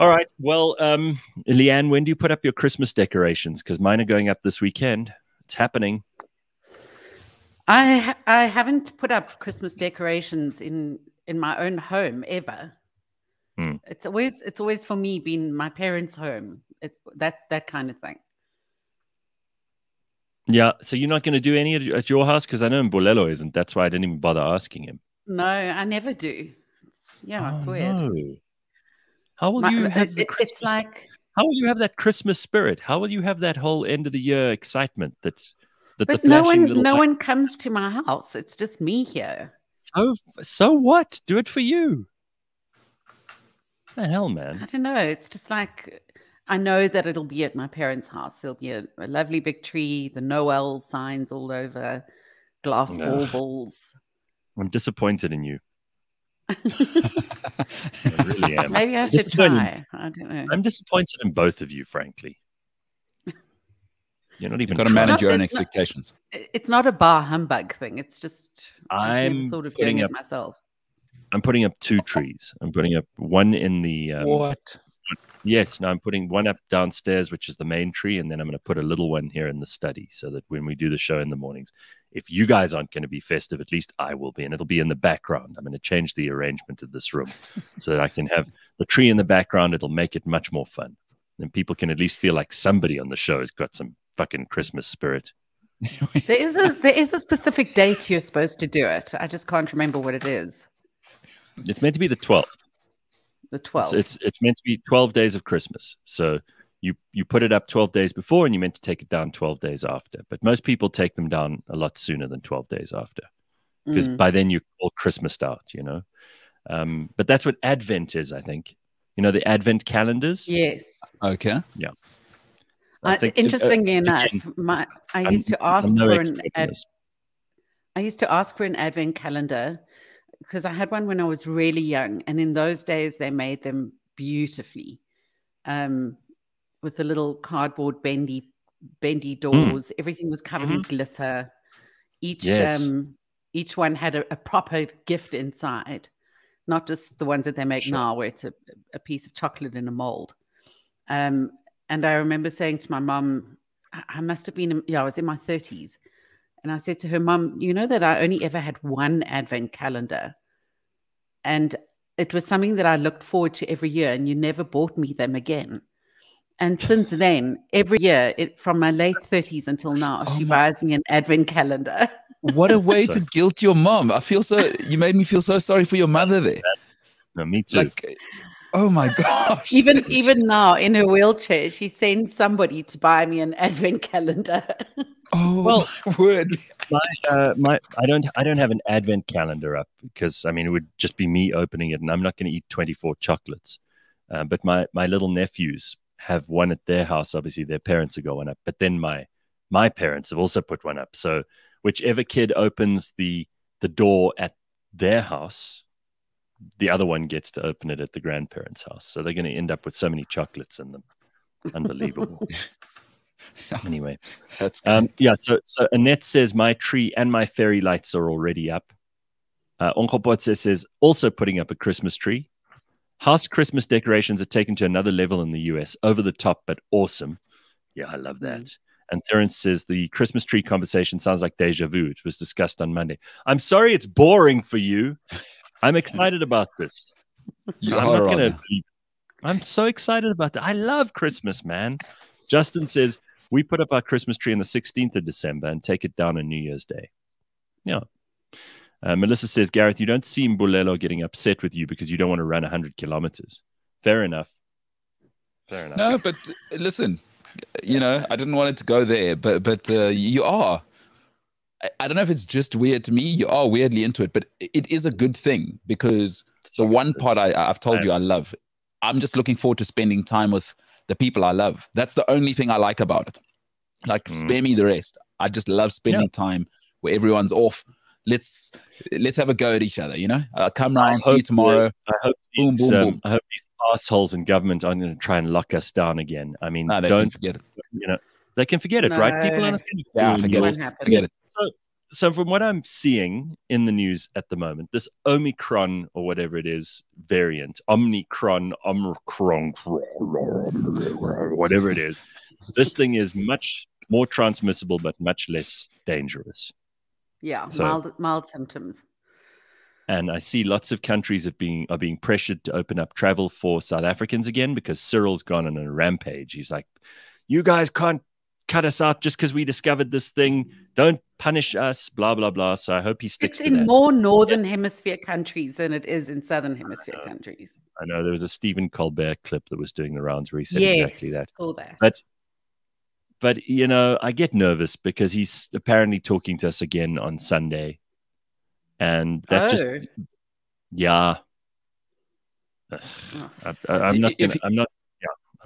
All right. Well, um, Leigh-Ann, when do you put up your Christmas decorations? Because mine are going up this weekend. It's happening. I I haven't put up Christmas decorations in in my own home ever. Hmm. It's always it's always for me been my parents' home. It, that that kind of thing. Yeah. So you're not going to do any at, at your house? Because I know Mbulelo isn't. That's why I didn't even bother asking him. No, I never do. It's, yeah, it's Oh, weird. no. How will My- you have it- the it's Christmas? like How will you have that Christmas spirit? How will you have that whole end of the year excitement that that but the no one no one comes to my house. It's just me here. So so what? Do it for you. The hell, man. I don't know. It's just like I know that it'll be at my parents' house. There'll be a, a lovely big tree, the Noel signs all over, glass baubles. I'm disappointed in you. I really am. Maybe I should try. I don't know. I'm disappointed in both of you, frankly. You're not even. You've got to manage not- your own it's not- expectations. I- It's not a bar humbug thing. It's just I've never I'm thought of putting doing up- it myself. I'm putting up two trees. I'm putting up one in the. Um, what? Yes, no, I'm putting one up downstairs, which is the main tree, and then I'm going to put a little one here in the study, so that when we do the show in the mornings, if you guys aren't going to be festive, at least I will be, and it'll be in the background. I'm going to change the arrangement of this room so that I can have the tree in the background. It'll make it much more fun, and people can at least feel like somebody on the show has got some fucking Christmas spirit. There is a there is a specific date you're supposed to do it. I just can't remember what it is. It's meant to be the 12th. The 12th. it's it's meant to be 12 days of Christmas. So you you put it up 12 days before and you meant to take it down 12 days after. But most people take them down a lot sooner than 12 days after because Mm. by then you're all Christmased out, you know. Um, but that's what Advent is, I think. You know, the Advent calendars. Yes. Okay. I Uh, uh, interestingly enough, my I used to ask no for an ad. I used to ask for an advent calendar because I had one when I was really young, and in those days they made them beautifully, um, with the little cardboard bendy bendy doors. Everything was covered in glitter. Each Mm-hmm. Yes. um, each one had a, a proper gift inside, not just the ones that they make Sure. now, where it's a, a piece of chocolate in a mold. Um, and I remember saying to my mum, I, I must have been, yeah, I was in my 30s. And I said to her, Mum, you know that I only ever had one advent calendar. And it was something that I looked forward to every year, and you never bought me them again. And since then, every year, it, from my late 30s until now, Oh she my- buys me an advent calendar. What a way to guilt your mom. I feel so. You made me feel so sorry for your mother there. No, me too. Like, oh my gosh. even even now in her wheelchair, she sends somebody to buy me an advent calendar. Oh Well- my word. my uh my I don't I don't have an advent calendar up because I mean it would just be me opening it and I'm not going to eat 24 chocolates. Uh, but my my little nephews have one at their house. Obviously, their parents are going up, but then my my parents have also put one up. So whichever kid opens the the door at their house, the other one gets to open it at the grandparents' house. So they're going to end up with so many chocolates in them. Unbelievable. anyway, That's um, yeah. So so Annette says my tree and my fairy lights are already up. Uh, Onkopotse says also putting up a Christmas tree. House Christmas decorations are taken to another level in the US, over the top but awesome. Yeah, I love that. And Terence says the Christmas tree conversation sounds like deja vu. It was discussed on Monday. I'm sorry it's boring for you. I'm excited about this. you I'm are not gonna. on. be- I'm so excited about that. I love Christmas, man. Justin says we put up our Christmas tree on the 16th of December and take it down on New Year's Day. Yeah. Uh, Melissa says, Gareth, you don't seem Mbulelo getting upset with you because you don't want to run 100 kilometers. Fair enough. Fair enough. No, but listen, you know, I didn't want it to go there, but but uh, you are. I, I don't know if it's just weird to me. You are weirdly into it, but it is a good thing because the one part I, I've told you I love, I'm just looking forward to spending time with the people I love. That's the only thing I like about it. Like, Mm. spare me the rest. I just love spending time where everyone's off. Let's let's have a go at each other. You know, uh, come I around, see you tomorrow. that- I hope Boom, these, boom, um, boom. I hope these assholes in government aren't going to try and lock us down again. I mean, No, they can don't forget it. you know? They can forget it, right? People No. are not going to Yeah, fool forget it. Forget it. So, so from what I'm seeing in the news at the moment, this Omicron or whatever it is variant, Omicron, Omicron, whatever it is, this thing is much more transmissible but much less dangerous. Yeah, So- mild mild symptoms. And I see lots of countries are being are being pressured to open up travel for South Africans again because Cyril's gone on a rampage. He's like, "You guys can't cut us out just because we discovered this thing. Don't punish us." Blah blah blah. So I hope he sticks It's to in that. more northern hemisphere countries than it is in southern hemisphere countries. I know there was a Stephen Colbert clip that was doing the rounds where he said yes, exactly that. Saw that. But but you know, I get nervous because he's apparently talking to us again on Sunday, and that oh, just yeah. Oh. Ugh, Oh, I, I, I'm not gonna. he- I'm not.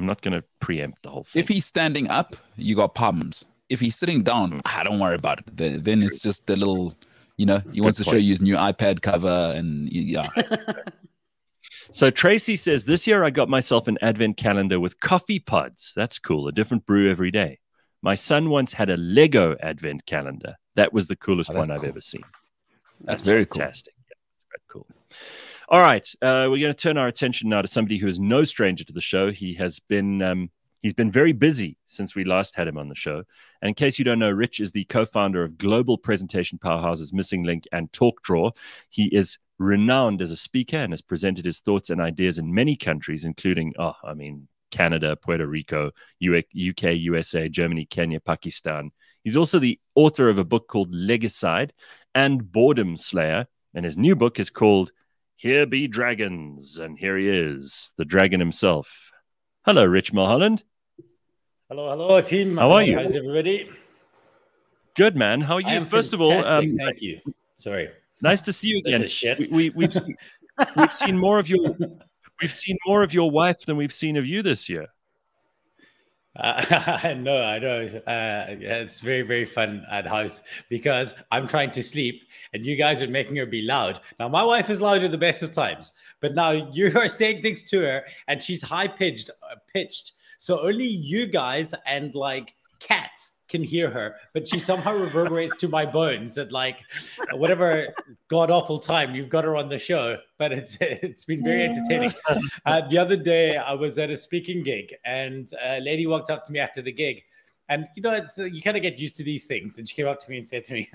Yeah, I'm not gonna preempt the whole thing. If he's standing up, you got problems. If he's sitting down, ah, don't worry about it. Then, then it's just a little, you know, he wants to show you his new iPad cover, and yeah, So Tracy says this year I got myself an advent calendar with coffee pods. That's cool. A different brew every day. My son once had a Lego advent calendar. That was the coolest Oh, that's one I've ever seen. That's very cool. Yeah, that's quite cool. All right, uh, we're going to turn our attention now to somebody who is no stranger to the show. He has been um, he's been very busy since we last had him on the show. And in case you don't know, Rich is the co-founder of global presentation powerhouses Missing Link and TalkDraw. He is renowned as a speaker and has presented his thoughts and ideas in many countries, including oh, I mean Canada, Puerto Rico, UK, USA, Germany, Kenya, Pakistan. He's also the author of a book called Legacide and Boredom Slayer. And his new book is called Here Be Dragons. And here he is, the dragon himself. Hello, Rich Mulholland. Hello, hello, team. How are you? How's everybody? Good, man. How are you? First of all, um, thank you. Sorry. nice to see you This again. is shit. We, we, we've, we've seen more of your. We've seen more of your wife than we've seen of you this year. Uh, no, I know. Uh, it's very, very fun at house because I'm trying to sleep and you guys are making her be loud. Now, my wife is loud at the best of times, but now you are saying things to her and she's high pitched, uh, pitched. So only you guys and like cats can hear her, but she somehow reverberates to my bones at like whatever god awful time you've got her on the show. But it's it's been very entertaining. Uh, the other day, I was at a speaking gig, and a lady walked up to me after the gig, and you know, it's you kind of get used to these things. And she came up to me and said to me,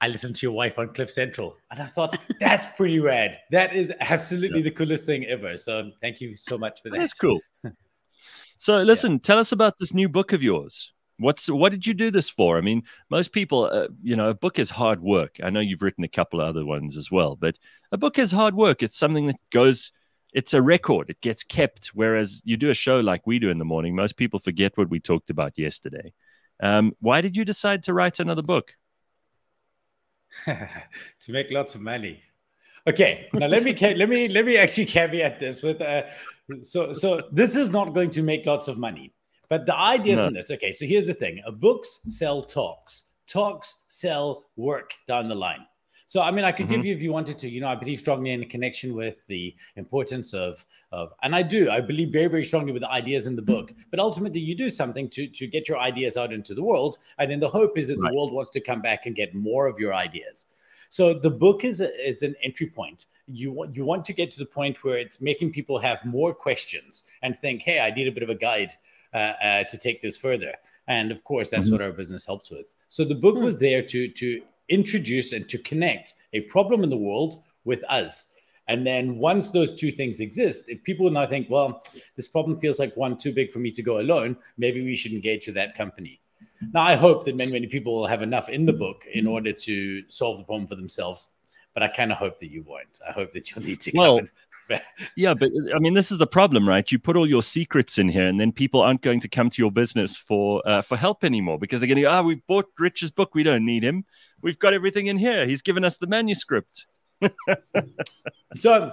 "I listened to your wife on Cliff Central," and I thought that's pretty rad. That is absolutely the coolest thing ever. So thank you so much for that. That's cool. So, listen, tell us about this new book of yours. What's what did you do this for? I mean, most people, uh, you know, a book is hard work. I know you've written a couple of other ones as well, but a book is hard work. It's something that goes. It's a record. It gets kept. Whereas you do a show like we do in the morning, most people forget what we talked about yesterday. Um, why did you decide to write another book? to make lots of money. Okay, now let me let me let me actually caveat this with uh, so so this is not going to make lots of money, but the idea is No. in this. Okay, so here's the thing: uh, books sell talks, talks sell work down the line. So, I mean, I could Mhm. give you if you wanted to. You know, I believe strongly in the connection with the importance of of, and I do. I believe very, very strongly with the ideas in the book. But ultimately, you do something to to get your ideas out into the world, and then the hope is that Right. the world wants to come back and get more of your ideas. So the book is a, is an entry point. You want you want to get to the point where it's making people have more questions and think, "Hey, I need a bit of a guide uh, uh, to take this further." And of course, that's Mhm. what our business helps with. So the book was there to to introduce and to connect a problem in the world with us. And then once those two things exist, if people now think, well, this problem feels like one too big for me to go alone, maybe we should engage with that company. Now, I hope that many, many people will have enough in the book in order to solve the problem for themselves. But I kind of hope that you won't. I hope that you'll need to Well, Yeah, but I mean, this is the problem, right? You put all your secrets in here, and then people aren't going to come to your business for uh, for help anymore because they're going to go, "Ah, we bought Rich's book. We don't need him. We've got everything in here. He's given us the manuscript." So,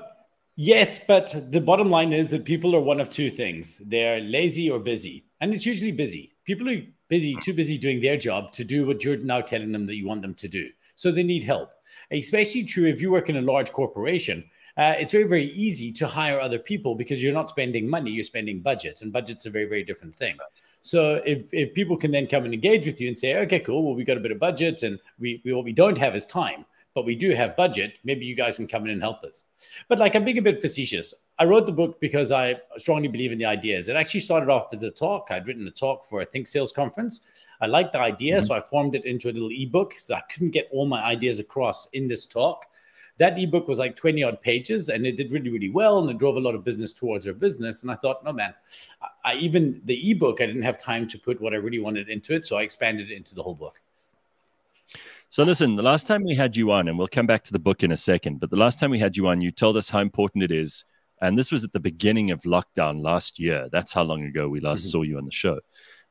yes, but the bottom line is that people are one of two things they're lazy or busy. And it's usually busy. People are busy, too busy doing their job to do what you're now telling them that you want them to do. So they need help. Especially true if you work in a large corporation. Uh, it's very, very easy to hire other people because you're not spending money, you're spending budget, and budget's a very, very different thing. So if, if people can then come and engage with you and say, okay, cool, well, we've got a bit of budget and we, we what we don't have is time but we do have budget. Maybe you guys can come in and help us. But like I'm being a bit facetious. I wrote the book because I strongly believe in the ideas. It actually started off as a talk. I'd written a talk for a Think Sales conference. I liked the idea, mm-hmm. so I formed it into a little ebook. So I couldn't get all my ideas across in this talk. That ebook was like 20 odd pages and it did really, really well. And it drove a lot of business towards our business. And I thought, no, man, I, I even the ebook, I didn't have time to put what I really wanted into it. So I expanded it into the whole book. So listen, the last time we had you on, and we'll come back to the book in a second, but the last time we had you on, you told us how important it is. And this was at the beginning of lockdown last year. That's how long ago we last saw you on the show.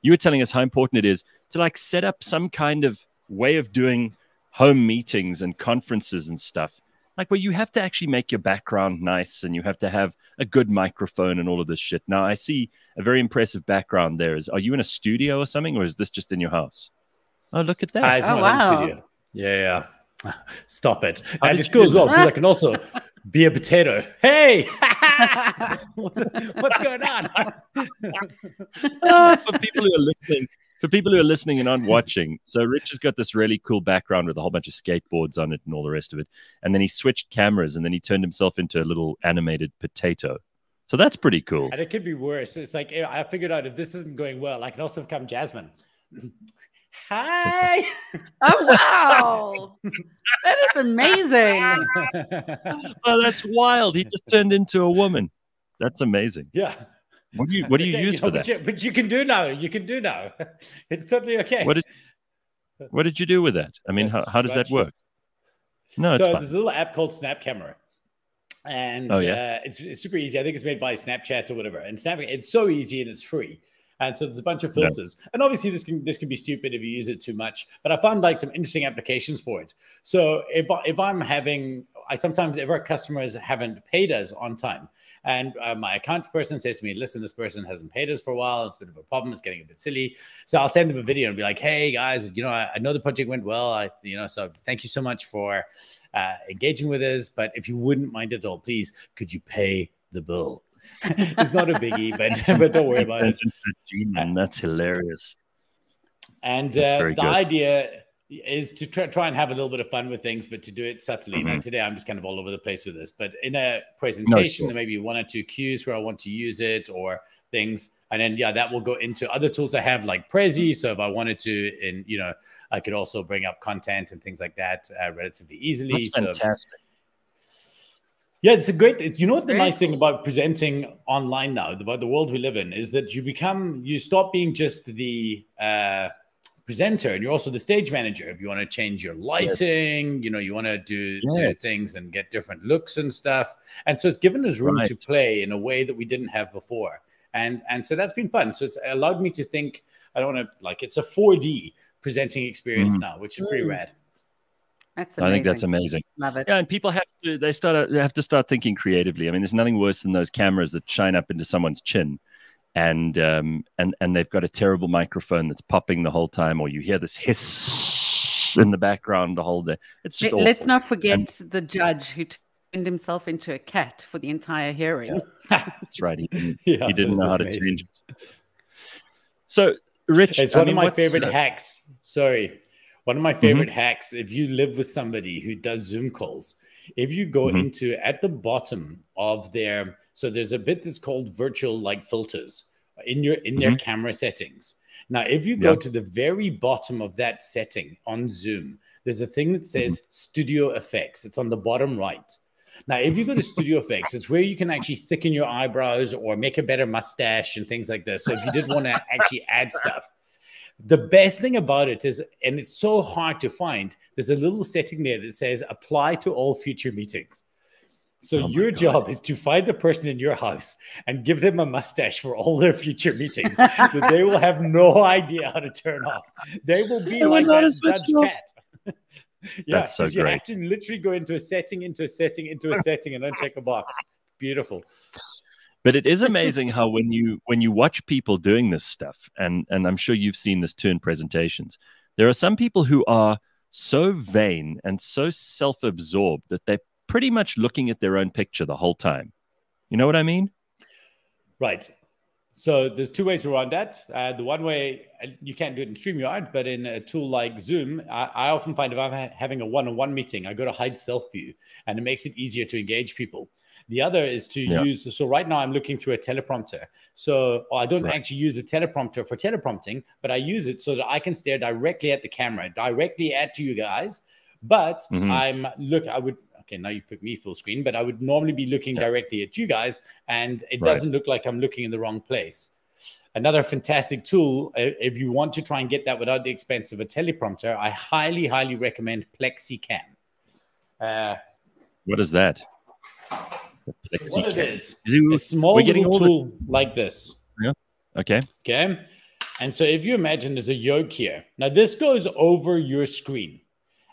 You were telling us how important it is to like set up some kind of way of doing home meetings and conferences and stuff. Like where you have to actually make your background nice and you have to have a good microphone and all of this shit. Now I see a very impressive background there. Is are you in a studio or something, or is this just in your house? Oh, look at that. Ah, Oh, my home wow. Studio. Yeah, yeah. Stop it. How and it's cool as well because I can also be a potato. Hey, what's, what's going on? Ah, for people who are listening, for people who are listening and aren't watching, so Rich has got this really cool background with a whole bunch of skateboards on it and all the rest of it. And then he switched cameras and then he turned himself into a little animated potato. So that's pretty cool. And it could be worse. It's like I figured out if this isn't going well, I can also become Jasmine. Hi. Oh wow, that is amazing. Oh, that's wild. He just turned into a woman. That's amazing. yeah. What do you what do you Okay, use know, for but that? you, but you can do now. You can do now. It's totally okay. What did what did you do with that? I mean, So, how, how does that work? No, it's so fine. there's a little app called Snap Camera, and Oh, yeah? uh, it's, it's super easy. I think it's made by Snapchat or whatever. And Snap, it's so easy and it's free. And so there's a bunch of Yeah. filters. And obviously this can this can be stupid if you use it too much. But I found like some interesting applications for it. So if if I'm having, I sometimes if our customers haven't paid us on time. And uh, my account person says to me, listen, this person hasn't paid us for a while. It's a bit of a problem. It's getting a bit silly. So I'll send them a video and be like, hey, guys, you know, I, I know the project went well. I, you know, so thank you so much for uh, engaging with us. But if you wouldn't mind at all, please, could you pay the bill? it's not a biggie, but, but don't worry about it. Turns a demon. That's hilarious. And That's uh, the good. idea is to try, try and have a little bit of fun with things, but to do it subtly. Now, Mhm. today I'm just kind of all over the place with this, but in a presentation, sure. there may be one or two cues where I want to use it or things. And then, yeah, that will go into other tools I have like Prezi. So if I wanted to, and you know, I could also bring up content and things like that uh, relatively easily. That's so fantastic. Yeah, it's a great. It's, you know what the Very nice thing about presenting online now, about the world we live in, is that you become, you stop being just the uh, presenter, and you're also the stage manager. If you want to change your lighting, you know, you want to do, do Yes. things and get different looks and stuff. And so it's given us room to play in a way that we didn't have before. And and so that's been fun. So it's allowed me to think. I don't want to like it's a 4D presenting experience Mhm. now, which is pretty Mm. rad. That's I think that's amazing. Love it. Yeah, and people have to they start they have to start thinking creatively. I mean, there's nothing worse than those cameras that shine up into someone's chin, and um and and they've got a terrible microphone that's popping the whole time, or you hear this hiss in the background the whole day. It's just Let, us not forget the judge who turned himself into a cat for the entire hearing. That's right. He didn't, Yeah, he didn't that's know how to change it. So, Rich, It's I one mean, of my favorite uh, hacks. Sorry. One of my mm-hmm. favorite hacks, if you live with somebody who does Zoom calls, if you go Mhm. into at the bottom of their so there's a bit that's called virtual like filters in your in their mm-hmm. camera settings. Now, if you go Yeah. to the very bottom of that setting on Zoom, there's a thing that says mm-hmm. studio effects. It's on the bottom right. Now, if you go to Studio Effects, it's where you can actually thicken your eyebrows or make a better mustache and things like this. So if you did want to actually add stuff, the best thing about it is, and it's so hard to find, there's a little setting there that says apply to all future meetings. So Oh your God. job is to find the person in your house and give them a mustache for all their future meetings that they will have no idea how to turn off. They will be like that Judge off. Cat. yeah, That's so you great. have to literally go into a setting, into a setting, into a setting, and uncheck a box. Beautiful. But it is amazing how when you when you watch people doing this stuff and and i'm sure you've seen this too in presentations there are some people who are so vain and so self-absorbed that they're pretty much looking at their own picture the whole time you know what i mean Right. So there's two ways around that. Uh, the one way uh, you can't do it in StreamYard, but in a tool like Zoom, I, I often find if I'm ha- having a one-on-one meeting, I go to hide self view, and it makes it easier to engage people. The other is to Yeah. use. So right now I'm looking through a teleprompter. So I don't Right. actually use a teleprompter for teleprompting, but I use it so that I can stare directly at the camera, directly at you guys. But Mhm. I'm look. I would. Okay, now you put me full screen, but I would normally be looking Yeah. directly at you guys, and it Right. doesn't look like I'm looking in the wrong place. Another fantastic tool, if you want to try and get that without the expense of a teleprompter, I highly, highly recommend PlexiCam. Uh, what is that what it is. Is, it- a small we're getting little the- tool like this. Yeah. Okay Okay. And so if you imagine there's a yoke here, now this goes over your screen.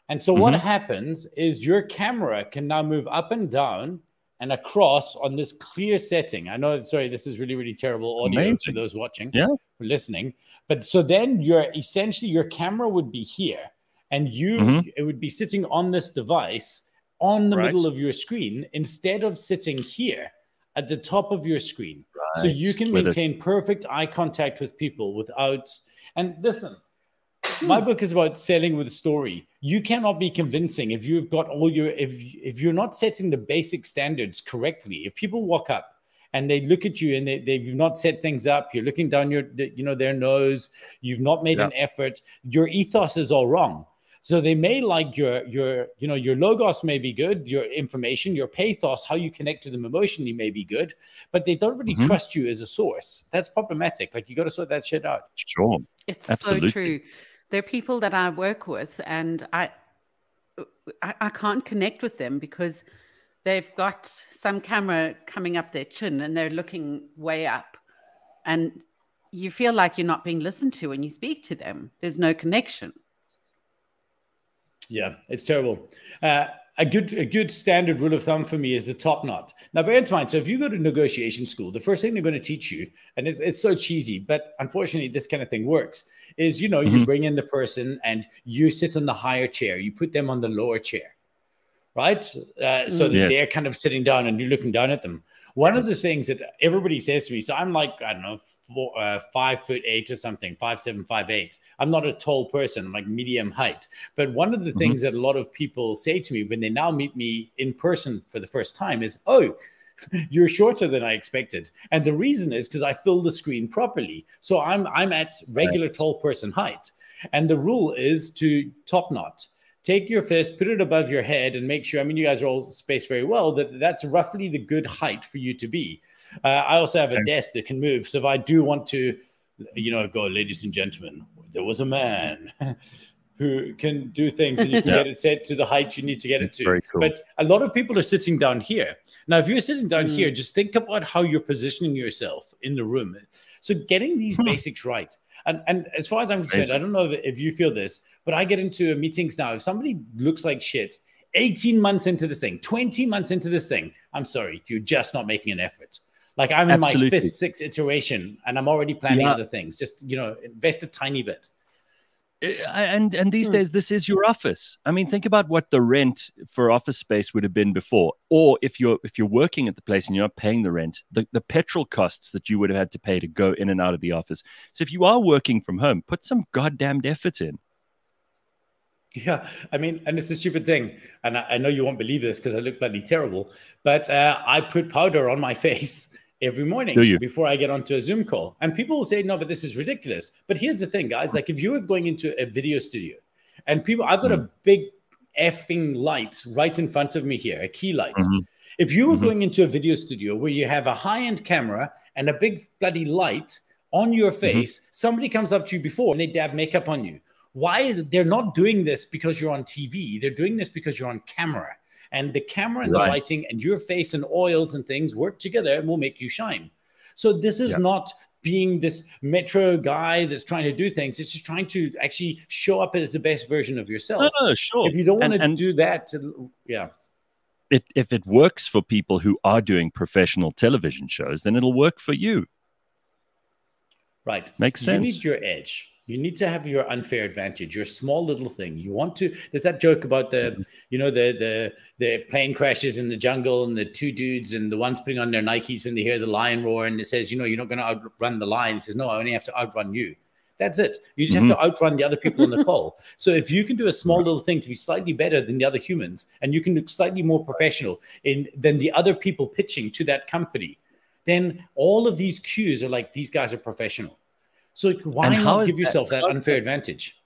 And so what Mhm. happens is your camera can now move up and down and across on this clear setting. I know, sorry, this is really, really terrible audio Amazing. for those watching Yeah. listening. But so then you're essentially your camera would be here and you Mhm. it would be sitting on this device on the Right. middle of your screen instead of sitting here at the top of your screen. So you can With maintain perfect eye contact with people without. And listen, my book is about selling with a story. You cannot be convincing if you've got all your if if you're not setting the basic standards correctly. If people walk up and they look at you and they, they've not set things up, you're looking down your you know their nose. You've not made an effort. Your ethos is all wrong. So they may like your your you know your logos may be good, your information, your pathos, how you connect to them emotionally may be good, but they don't really Mhm. trust you as a source. That's problematic. Like you got to sort that shit out. sure It's Absolutely. so true. There are people that I work with, and I, I, I can't connect with them because they've got some camera coming up their chin and they're looking way up, and you feel like you're not being listened to when you speak to them. There's no connection. Yeah, it's terrible. Uh, a good a good standard rule of thumb for me is the top knot. Now, bear in mind, so if you go to negotiation school, the first thing they're going to teach you, and it's, it's so cheesy, but unfortunately, this kind of thing works, is you know you Mhm. bring in the person and you sit on the higher chair, you put them on the lower chair, right? Uh, so that Yes. they're kind of sitting down and you're looking down at them. One of the things that everybody says to me, so I'm like, I don't know, four, uh, five foot eight or something, five, seven, five, eight. I'm not a tall person, I'm like medium height. But one of the Mhm. things that a lot of people say to me when they now meet me in person for the first time is, oh, you're shorter than I expected. And the reason is because I fill the screen properly. So I'm I'm at regular Right. tall person height. And the rule is to top knot take your fist, put it above your head, and make sure. I mean, you guys are all spaced very well. That that's roughly the good height for you to be. Uh, I also have a Okay. desk that can move, so if I do want to, you know, go, ladies and gentlemen, there was a man who can do things, and you can Yeah. get it set to the height you need to get It's it to. very cool. But a lot of people are sitting down here. Now, if you're sitting down Mm. here, just think about how you're positioning yourself in the room. So getting these Hmm. basics right. And, and as far as I'm concerned, Amazing. I don't know if, if you feel this, but I get into meetings now. If somebody looks like shit, 18 months into this thing, 20 months into this thing, I'm sorry, you're just not making an effort. Like I'm in my fifth, sixth iteration and I'm already planning Yeah. other things. Just, you know, invest a tiny bit. And and these Hmm. days this is your office. I mean think about what the rent for office space would have been before or if you're if you're working at the place and you're not paying the rent the, the petrol costs that you would have had to pay to go in and out of the office. So if you are working from home put some goddamned effort in. Yeah, I mean, and it's a stupid thing, and I, I know you won't believe this because I look bloody terrible, but uh, I put powder on my face every morning before I get onto a Zoom call, and people will say, "No, but this is ridiculous." But here's the thing, guys: like if you were going into a video studio, and people, I've got a big effing light right in front of me here, a key light. Mhm. If you were Mhm. going into a video studio where you have a high-end camera and a big bloody light on your face, somebody comes up to you before and they dab makeup on you. Why is they're not doing this because you're on TV? They're doing this because you're on camera. And the camera and the lighting and your face and oils and things work together and will make you shine. So this is Yeah. not being this metro guy that's trying to do things. It's just trying to actually show up as the best version of yourself. no no sure If you don't want And- to and do that, yeah. it, if it works for people who are doing professional television shows then it'll work for you Right. Makes sense. You need your edge. You need to have your unfair advantage, your small little thing. You want to. There's that joke about the, Mm-hmm. you know, the the the plane crashes in the jungle and the two dudes and the ones putting on their Nikes when they hear the lion roar and it says, you know, you're not going to outrun the lion. It says, no, I only have to outrun you. That's it. You just Mm-hmm. have to outrun the other people on the call. So if you can do a small little thing to be slightly better than the other humans, and you can look slightly more professional in than the other people pitching to that company, then all of these cues are like these guys are professional. So why And how not give that- yourself that unfair that- advantage?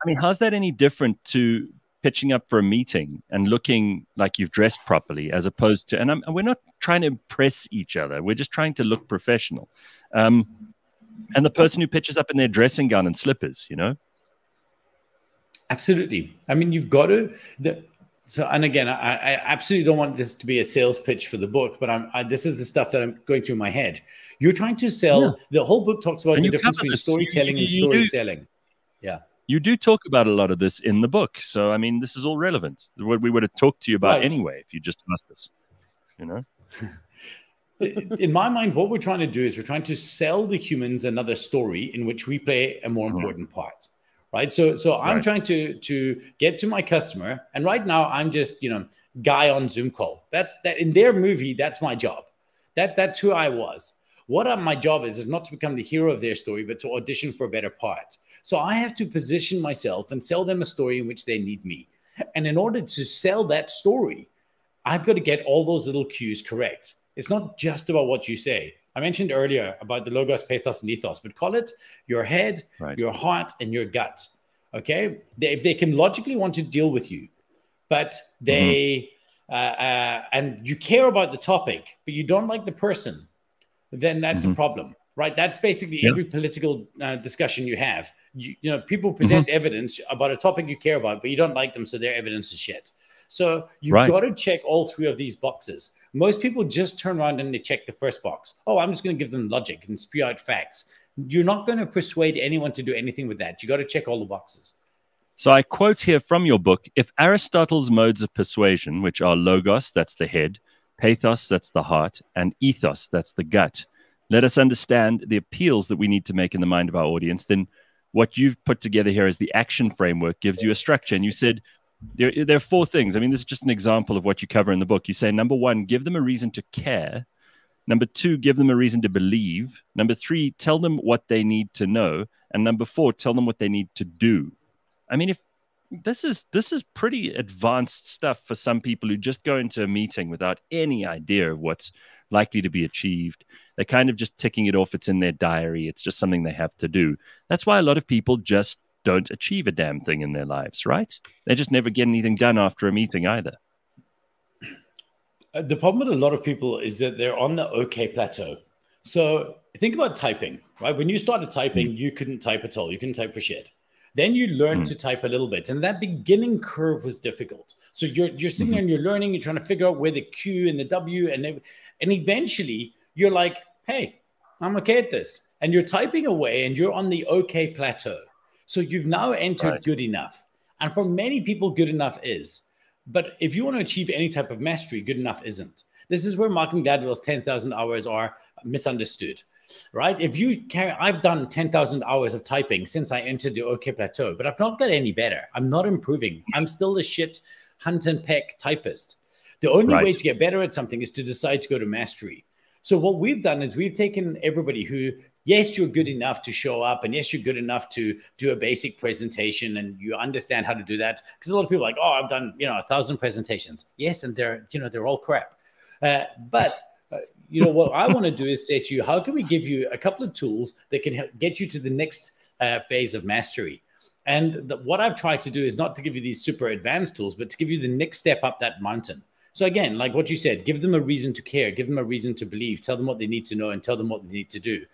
I mean, how's that any different to pitching up for a meeting and looking like you've dressed properly, as opposed to? And, I'm, and we're not trying to impress each other. We're just trying to look professional. Um, and the person who pitches up in their dressing gown and slippers, you know, Absolutely. I mean, you've got to. The, so, and again, I, I absolutely don't want this to be a sales pitch for the book, but I'm. I, this is the stuff that I'm going through my head. You're trying to sell. Yeah. The whole book talks about And the difference between. You- storytelling and you- you story do. selling. Yeah. you do talk about a lot of this in the book. So, I mean, this is all relevant. What we would have talked to you about Right. anyway if you just asked us, you know. in my mind, what we're trying to do is we're trying to sell the humans another story in which we play a more mm-hmm. important part, right? So, so I'm Right. trying to to get to my customer, and right now I'm just you know guy on Zoom call. That's that in their movie. That's my job. That that's who I was. What I- my job is is not to become the hero of their story, but to audition for a better part. So I have to position myself and sell them a story in which they need me. And in order to sell that story, I've got to get all those little cues correct. It's not just about what you say. I mentioned earlier about the logos, pathos, and ethos, but call it your head, Right. your heart, and your gut. Okay, they, if they can logically want to deal with you, but they uh, uh, and you care about the topic, but you don't like the person, then that's a Mhm. problem, right? That's basically every political uh, discussion you have. You, you know, people present evidence about a topic you care about, but you don't like them, so their evidence is shit. So you've Right. got to check all three of these boxes. Most people just turn around and they check the first box. Oh, I'm just going to give them logic and spew out facts. You're not going to persuade anyone to do anything with that. You got to check all the boxes. So I quote here from your book If Aristotle's modes of persuasion, which are logos, that's the head, pathos, that's the heart, and ethos, that's the gut, let us understand the appeals that we need to make in the mind of our audience, then what you've put together here as the action framework gives you a structure. And you said there, there are four things. I mean, this is just an example of what you cover in the book. You say, number one, give them a reason to care. Number two, give them a reason to believe. Number three, tell them what they need to know. And number four, tell them what they need to do. I mean, if this is this is pretty advanced stuff for some people who just go into a meeting without any idea of what's likely to be achieved. They're kind of just ticking it off. It's in their diary. It's just something they have to do. That's why a lot of people just don't achieve a damn thing in their lives, right? They just never get anything done after a meeting either. Uh, the problem with a lot of people is that they're on the okay plateau. So think about typing, right? When you started typing, you couldn't type at all. You couldn't type for shit. Then you learned Mm. to type a little bit, and that beginning curve was difficult. So you're you're sitting there and you're learning. You're trying to figure out where the Q and the W and and eventually you're like, hey, I'm okay at this, and you're typing away, and you're on the okay plateau. So you've now entered Right. good enough, and for many people, good enough is. But if you want to achieve any type of mastery, good enough isn't. This is where Malcolm Gladwell's 10,000 hours are misunderstood. right? If you carry, I've done 10,000 hours of typing since I entered the OK Plateau, but I've not got any better. I'm not improving. I'm still the shit hunt and peck typist. The only Right. way to get better at something is to decide to go to mastery. So what we've done is we've taken everybody who, yes, you're good enough to show up, and yes, you're good enough to do a basic presentation, and you understand how to do that. Because a lot of people are like, oh, I've done you know a thousand presentations. Yes, and they're you know they're all crap. Uh, but uh, you know what I want to do is say to you, how can we give you a couple of tools that can help get you to the next uh, phase of mastery? And the, what I've tried to do is not to give you these super advanced tools, but to give you the next step up that mountain. So again, like what you said, give them a reason to care, give them a reason to believe, tell them what they need to know, and tell them what they need to do.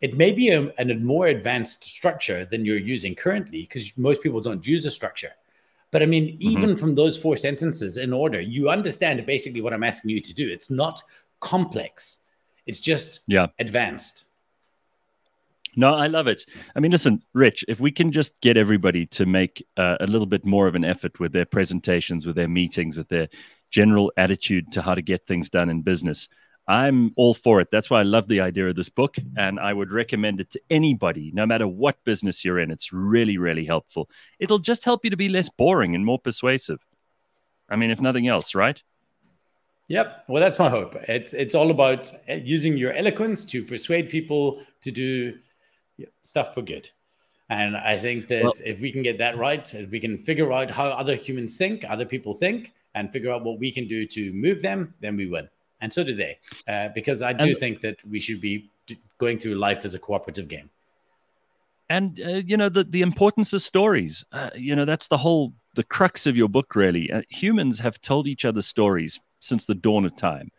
It may be a, a more advanced structure than you're using currently because most people don't use a structure. But I mean, even from those four sentences in order, you understand basically what I'm asking you to do. It's not complex, it's just Yeah. advanced. No, I love it. I mean, listen, Rich, if we can just get everybody to make uh, a little bit more of an effort with their presentations, with their meetings, with their general attitude to how to get things done in business, I'm all for it. That's why I love the idea of this book. And I would recommend it to anybody, no matter what business you're in. It's really, really helpful. It'll just help you to be less boring and more persuasive. I mean, if nothing else, right? Yep. Well, that's my hope. It's it's all about uh, using your eloquence to persuade people to do stuff for good. And I think that Well- if we can get that right, if we can figure out how other humans think, other people think, and figure out what we can do to move them, then we win. And so do they. Uh, because I do And- think that we should be going through life as a cooperative game. and uh, you know the the importance of stories uh, you know that's the whole the crux of your book really uh, humans have told each other stories since the dawn of time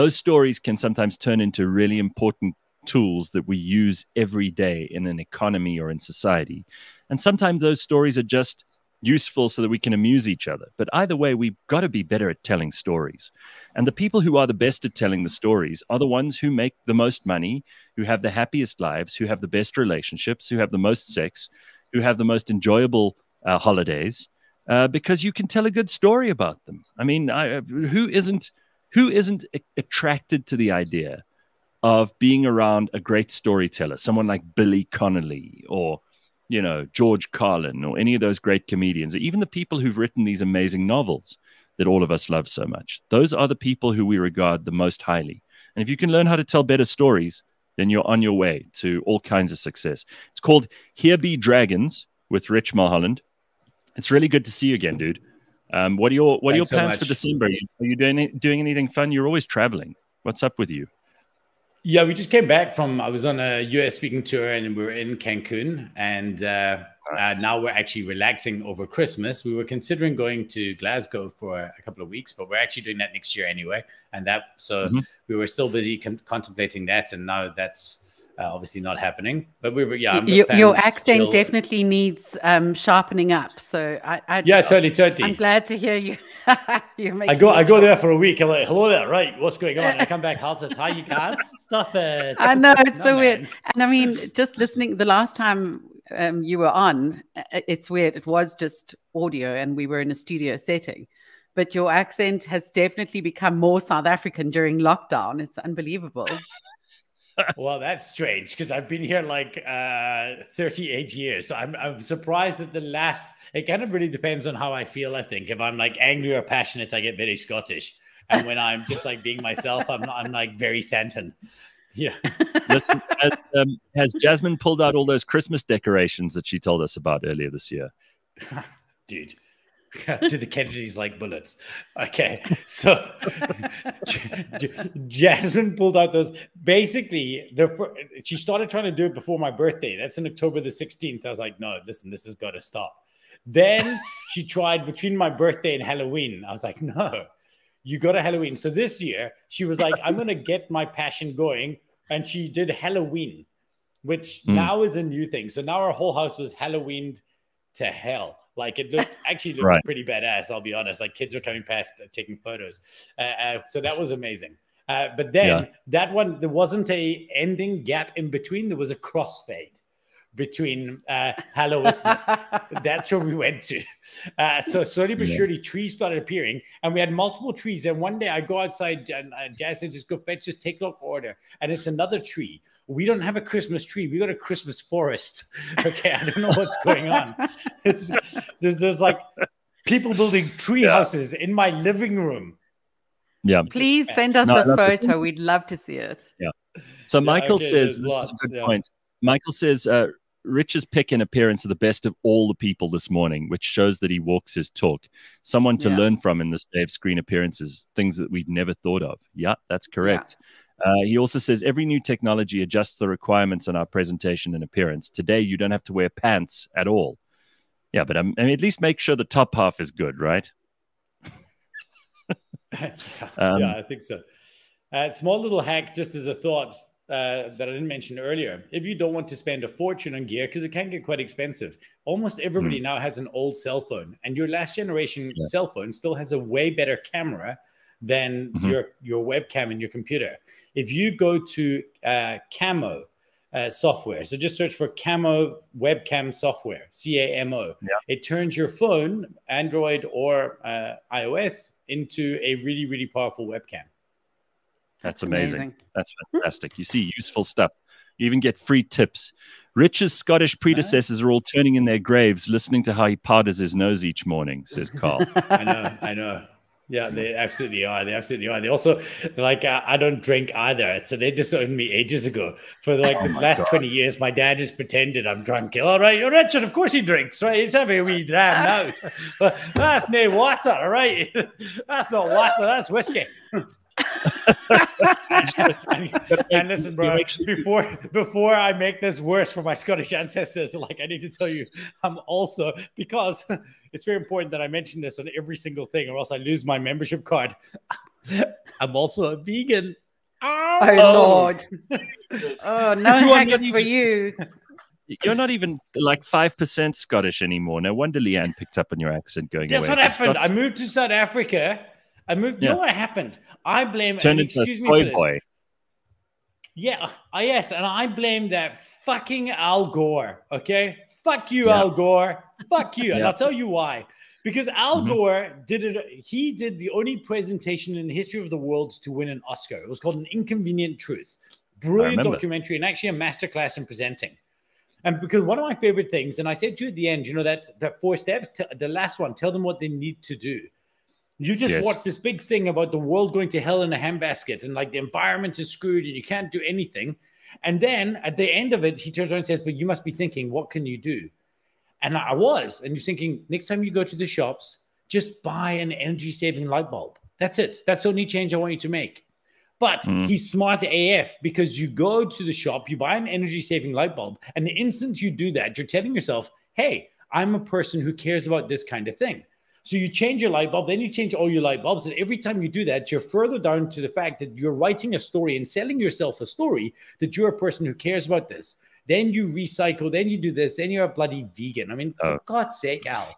those stories can sometimes turn into really important tools that we use every day in an economy or in society and sometimes those stories are just useful so that we can amuse each other but either way we've got to be better at telling stories and the people who are the best at telling the stories are the ones who make the most money who have the happiest lives, who have the best relationships, who have the most sex, who have the most enjoyable uh, holidays, uh, because you can tell a good story about them. I mean, I, uh, who isn't who isn't attracted to the idea of being around a great storyteller, someone like Billy Connolly or you know George Carlin or any of those great comedians, or even the people who've written these amazing novels that all of us love so much. Those are the people who we regard the most highly. And if you can learn how to tell better stories, then you're on your way to all kinds of success. It's called Here Be Dragons with Rich Mulholland. It's really good to see you again, dude. Um, what are your what are your Thanks so plans for. December? Are you, doing doing anything fun? You're always traveling. What's up with you? Yeah, we just came back from. I was on a US speaking tour, and we were in Cancun, and uh, uh, now we're actually relaxing over Christmas. We were considering going to Glasgow for a couple of weeks, but we're actually doing that next year anyway. And that, so Mhm. we were still busy con- contemplating that, and now that's uh, obviously not happening. But we were, yeah. I'm your, your accent chill. definitely needs um, sharpening up. So I, I Yeah, totally, totally. I'm glad to hear you. You're I go, I go there for a week. I'm like, hello there, right? What's going on? I come back, how's it? How you guys? Stop it. I know it's No, so weird. And I mean, just listening the last time um, you were on, it's weird. It was just audio, and we were in a studio setting. But your accent has definitely become more South African during lockdown. It's unbelievable. Well, that's strange because I've been here like uh, 38 years. So I'm, I'm surprised that the last, it kind of really depends on how I feel, I think. If I'm like angry or passionate, I get very Scottish. And when I'm just like being myself, I'm, I'm like very Sandton. Yeah. Listen, has, um, has Jasmine pulled out all those Christmas decorations that she told us about earlier this year? Dude. to the Kennedys like bullets. Okay, so Jasmine pulled out those. Basically, the she started trying to do it before my birthday. That's in October the 16th. I was like, no, listen, this has got to stop. Then she tried between my birthday and Halloween. I was like, no, you got a Halloween. So this year, she was like, I'm going to get my passion going. And she did Halloween, which Hmm. now is a new thing. So now our whole house was Halloweened to hell. Like it looked actually looked Right. pretty badass. I'll be honest. Like kids were coming past uh, taking photos, uh, uh, so that was amazing. Uh, but then Yeah. that one there wasn't a ending gap in between. There was a crossfade between uh. That's where we went to. Uh, so slowly but Yeah. surely, trees started appearing, and we had multiple trees. And one day I go outside, and uh, Jazz says, "Just go fetch this take look order," and it's another tree. We don't have a Christmas tree. We got a Christmas forest. Okay, I don't know what's going on. It's, there's, there's like people building tree houses in my living room. Yeah. Please send us No, a photo. We'd love to see it. Yeah. So Michael okay, says this lots, is a good yeah. point. Michael says uh, Rich's pick and appearance are the best of all the people this morning, which shows that he walks his talk. Someone to Yeah. learn from in this day of screen appearances, things that we'd never thought of. Yeah, that's correct. Uh, he also says every new technology adjusts the requirements on our presentation and appearance. Today, you don't have to wear pants at all. Yeah, but um, I mean, at least make sure the top half is good, right? yeah, Um, yeah, I think so. Uh, small little hack, just as a thought uh, that I didn't mention earlier. If you don't want to spend a fortune on gear, because it can get quite expensive, almost everybody now has an old cell phone, and your last generation. Yeah. cell phone still has a way better camera than Mhm. your your webcam and your computer. If you go to uh, Camo. Uh, software. So just search for Camo webcam software, C A M O. Yeah. It turns your phone, Android or uh, iOS, into a really, really powerful webcam. That's amazing. That's fantastic. You see useful stuff. You even get free tips. Rich's Scottish predecessors are all turning in their graves listening to how he powders his nose each morning, says Carl. I know, I know. Yeah, they absolutely are. They absolutely are. They also like uh, I don't drink either, so they disowned me ages ago. For like Oh the last God. twenty years, my dad just pretended I'm drunk. All right, you're Richard. Of course he drinks. Right, he's having a wee dram now. that's no water. All right, that's not water. That's whiskey. And, and listen, bro. Before before I make this worse for my Scottish ancestors, like I need to tell you, I'm also because it's very important that I mention this on every single thing, or else I lose my membership card. I'm also a vegan. Oh, Lord. Oh, no You haggis for you. You're not even like 5% Scottish anymore. No wonder Leigh-Ann picked up on your accent going That's away. what happened. Scots I moved to South Africa. I moved. You know what happened? I blame. turned into a excuse me soy boy. Yeah, uh, yes, and I blame that fucking Al Gore. Okay, fuck you, Yeah. Al Gore. Fuck you, and I'll tell you why. Because Al Mhm. Gore did it. He did the only presentation in the history of the world to win an Oscar. It was called An Inconvenient Truth. Brilliant documentary and actually a masterclass in presenting. And because one of my favorite things, and I said to you at the end, you know that that four steps. The last one, tell them what they need to do. You just Yes. watched this big thing about the world going to hell in a handbasket and like the environment is screwed and you can't do anything. And then at the end of it, he turns around and says, But you must be thinking, what can you do? And I was. And you're thinking, next time you go to the shops, just buy an energy saving light bulb. That's it. That's the only change I want you to make. But Mhm. he's smart AF because you go to the shop, you buy an energy saving light bulb, and the instant you do that, you're telling yourself, hey, I'm a person who cares about this kind of thing. So you change your light bulb, then you change all your light bulbs. And every time you do that, you're further down to the fact that you're writing a story and selling yourself a story that you're a person who cares about this. Then you recycle, then you do this, then you're a bloody vegan. I mean, Oh. for God's sake, Al.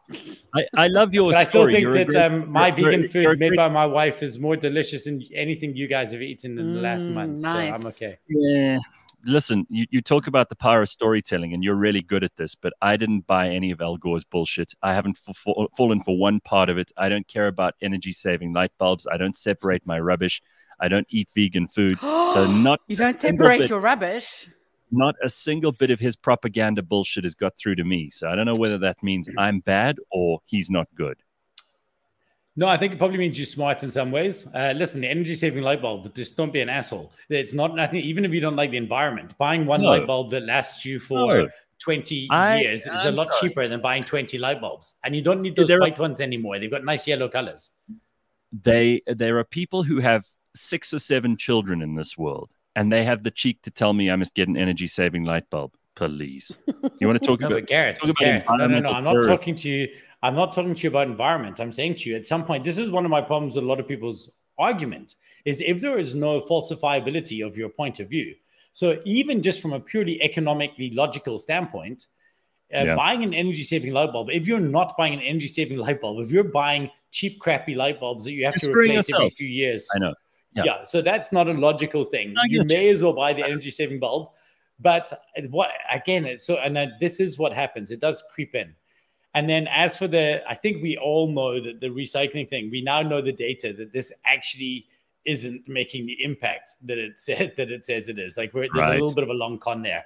I, I love your But I still think You're that great- um, my vegan you're food a made by my wife is more delicious than anything you guys have eaten in the last Mm, month. So. I'm okay. Yeah. Listen, you, you talk about the power of storytelling, and you're really good at this, but I didn't buy any of Al Gore's bullshit. I haven't f- fa- fallen for one part of it. I don't care about energy saving light bulbs. I don't separate my rubbish. I don't eat vegan food. So, not You don't separate bit- your rubbish. Not a single bit of his propaganda bullshit has got through to me. So, I don't know whether that means I'm bad or he's not good. No, I think it probably means you're smart in some ways. Uh, listen, the energy saving light bulb, but just don't be an asshole. It's not nothing, even if you don't like the environment, buying one No. light bulb that lasts you for No. 20 I- years is a I'm lot sorry. cheaper than buying 20 light bulbs. And you don't need Yeah, those there are- white ones anymore. They've got nice yellow colors. they there are people who have six or seven children in this world and they have the cheek to tell me i must get an energy saving light bulb please you want to talk No, about but Gareth, talk about Gareth no, no, no. I'm not terrorism. talking to you. I'm not talking to you about environment. I'm saying to you at some point, this is one of my problems with a lot of people's argument is if there is no falsifiability of your point of view. So even just from a purely economically logical standpoint, uh, Yeah. buying an energy saving light bulb, if you're not buying an energy saving light bulb, if you're buying cheap, crappy light bulbs that you have You're to screwing replace every yourself. few years, i know yeah. Yeah. so that's not a logical thing. I You get you. may as well buy the energy saving bulb. But what again? So and uh, this is what happens. It does creep in. And then as for the, I think we all know that the recycling thing. We now know the data that this actually isn't making the impact that it said that it says it is. Like we're, there's Right. a little bit of a long con there.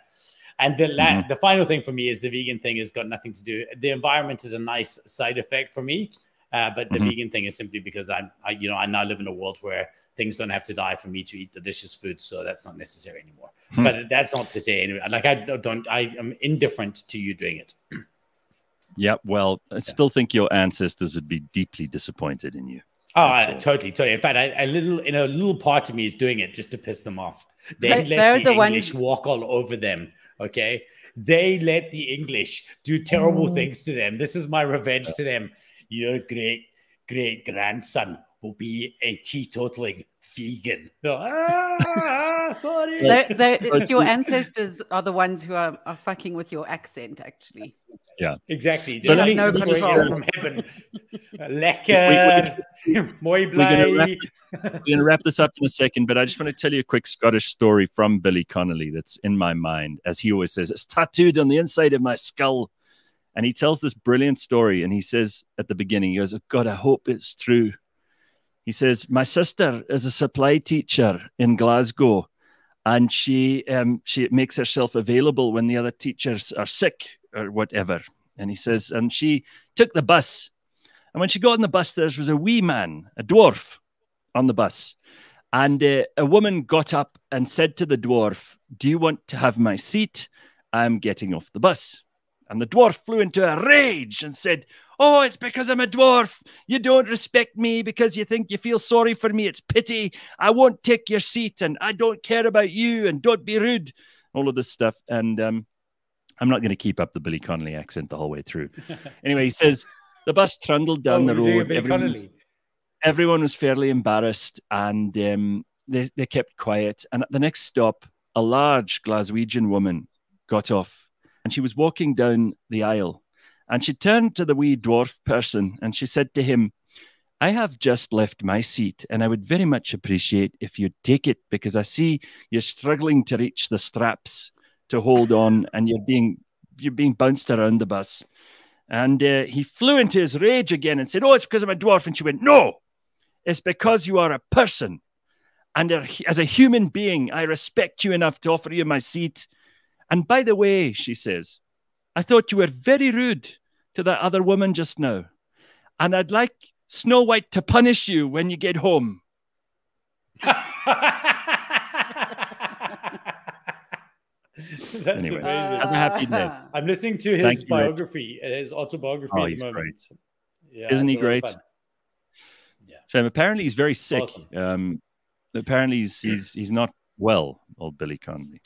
And the la- Mhm. the final thing for me is the vegan thing has got nothing to do. The environment is a nice side effect for me, uh, but the Mhm. vegan thing is simply because I'm, I, you know, I now live in a world where things don't have to die for me to eat delicious food, so that's not necessary anymore. Hmm. But that's not to say anyway. Like I don't, I am indifferent to you doing it. Yeah, well, I still think your ancestors would be deeply disappointed in you. Oh, That's I, totally, totally. In fact, I, a little, in a little part of me is doing it just to piss them off. They They- let they're the, the English ones- walk all over them. Okay, they let the English do terrible things to them. This is my revenge to them. Your great great grandson will be a teetotaling vegan. Ah, ah, sorry. They're, they're, your ancestors are the ones who are, are fucking with your accent, actually. Yeah, exactly. So They're let me- going um, from heaven. Uh, lekker. Mooi We're gonna wrap blij. We're going to wrap this up in a second, but I just want to tell you a quick Scottish story from Billy Connolly that's in my mind. As he always says, it's tattooed on the inside of my skull. And he tells this brilliant story. And he says at the beginning, he goes, oh, God, I hope it's true. He says, My sister is a supply teacher in Glasgow, and she, um, she makes herself available when the other teachers are sick or whatever. And he says, And she took the bus. And when she got on the bus, there was a wee man, a dwarf, on the bus. And uh, a woman got up and said to the dwarf, Do you want to have my seat? I'm getting off the bus. And the dwarf flew into a rage and said, Oh, it's because I'm a dwarf. You don't respect me because you think you feel sorry for me. It's pity. I won't take your seat and I don't care about you and don't be rude. All of this stuff. And um, I'm not going to keep up the Billy Connolly accent the whole way through. anyway, he says, The bus trundled down Oh, the we're doing a road. Everyone was- everyone was fairly embarrassed and um, they, they kept quiet. And at the next stop, a large Glaswegian woman got off and she was walking down the aisle. And she turned to the wee dwarf person and she said to him, I have just left my seat and I would very much appreciate if you'd take it because I see you're struggling to reach the straps to hold on and you're being you're being bounced around the bus. And uh, he flew into his rage again and said, Oh, it's because I'm a dwarf. And she went, No, it's because you are a person. And as a human being, I respect you enough to offer you my seat. And by the way, she says, I thought you were very rude to that other woman just now. And I'd like Snow White to punish you when you get home. That's Anyway, amazing. a happy. I'm listening to his Thank biography, uh, his autobiography Oh, at he's the moment. Yeah, Isn't he a lot of great? fun. So apparently he's very sick. Awesome. Um, apparently he's, he's, he's not well, old Billy Connolly.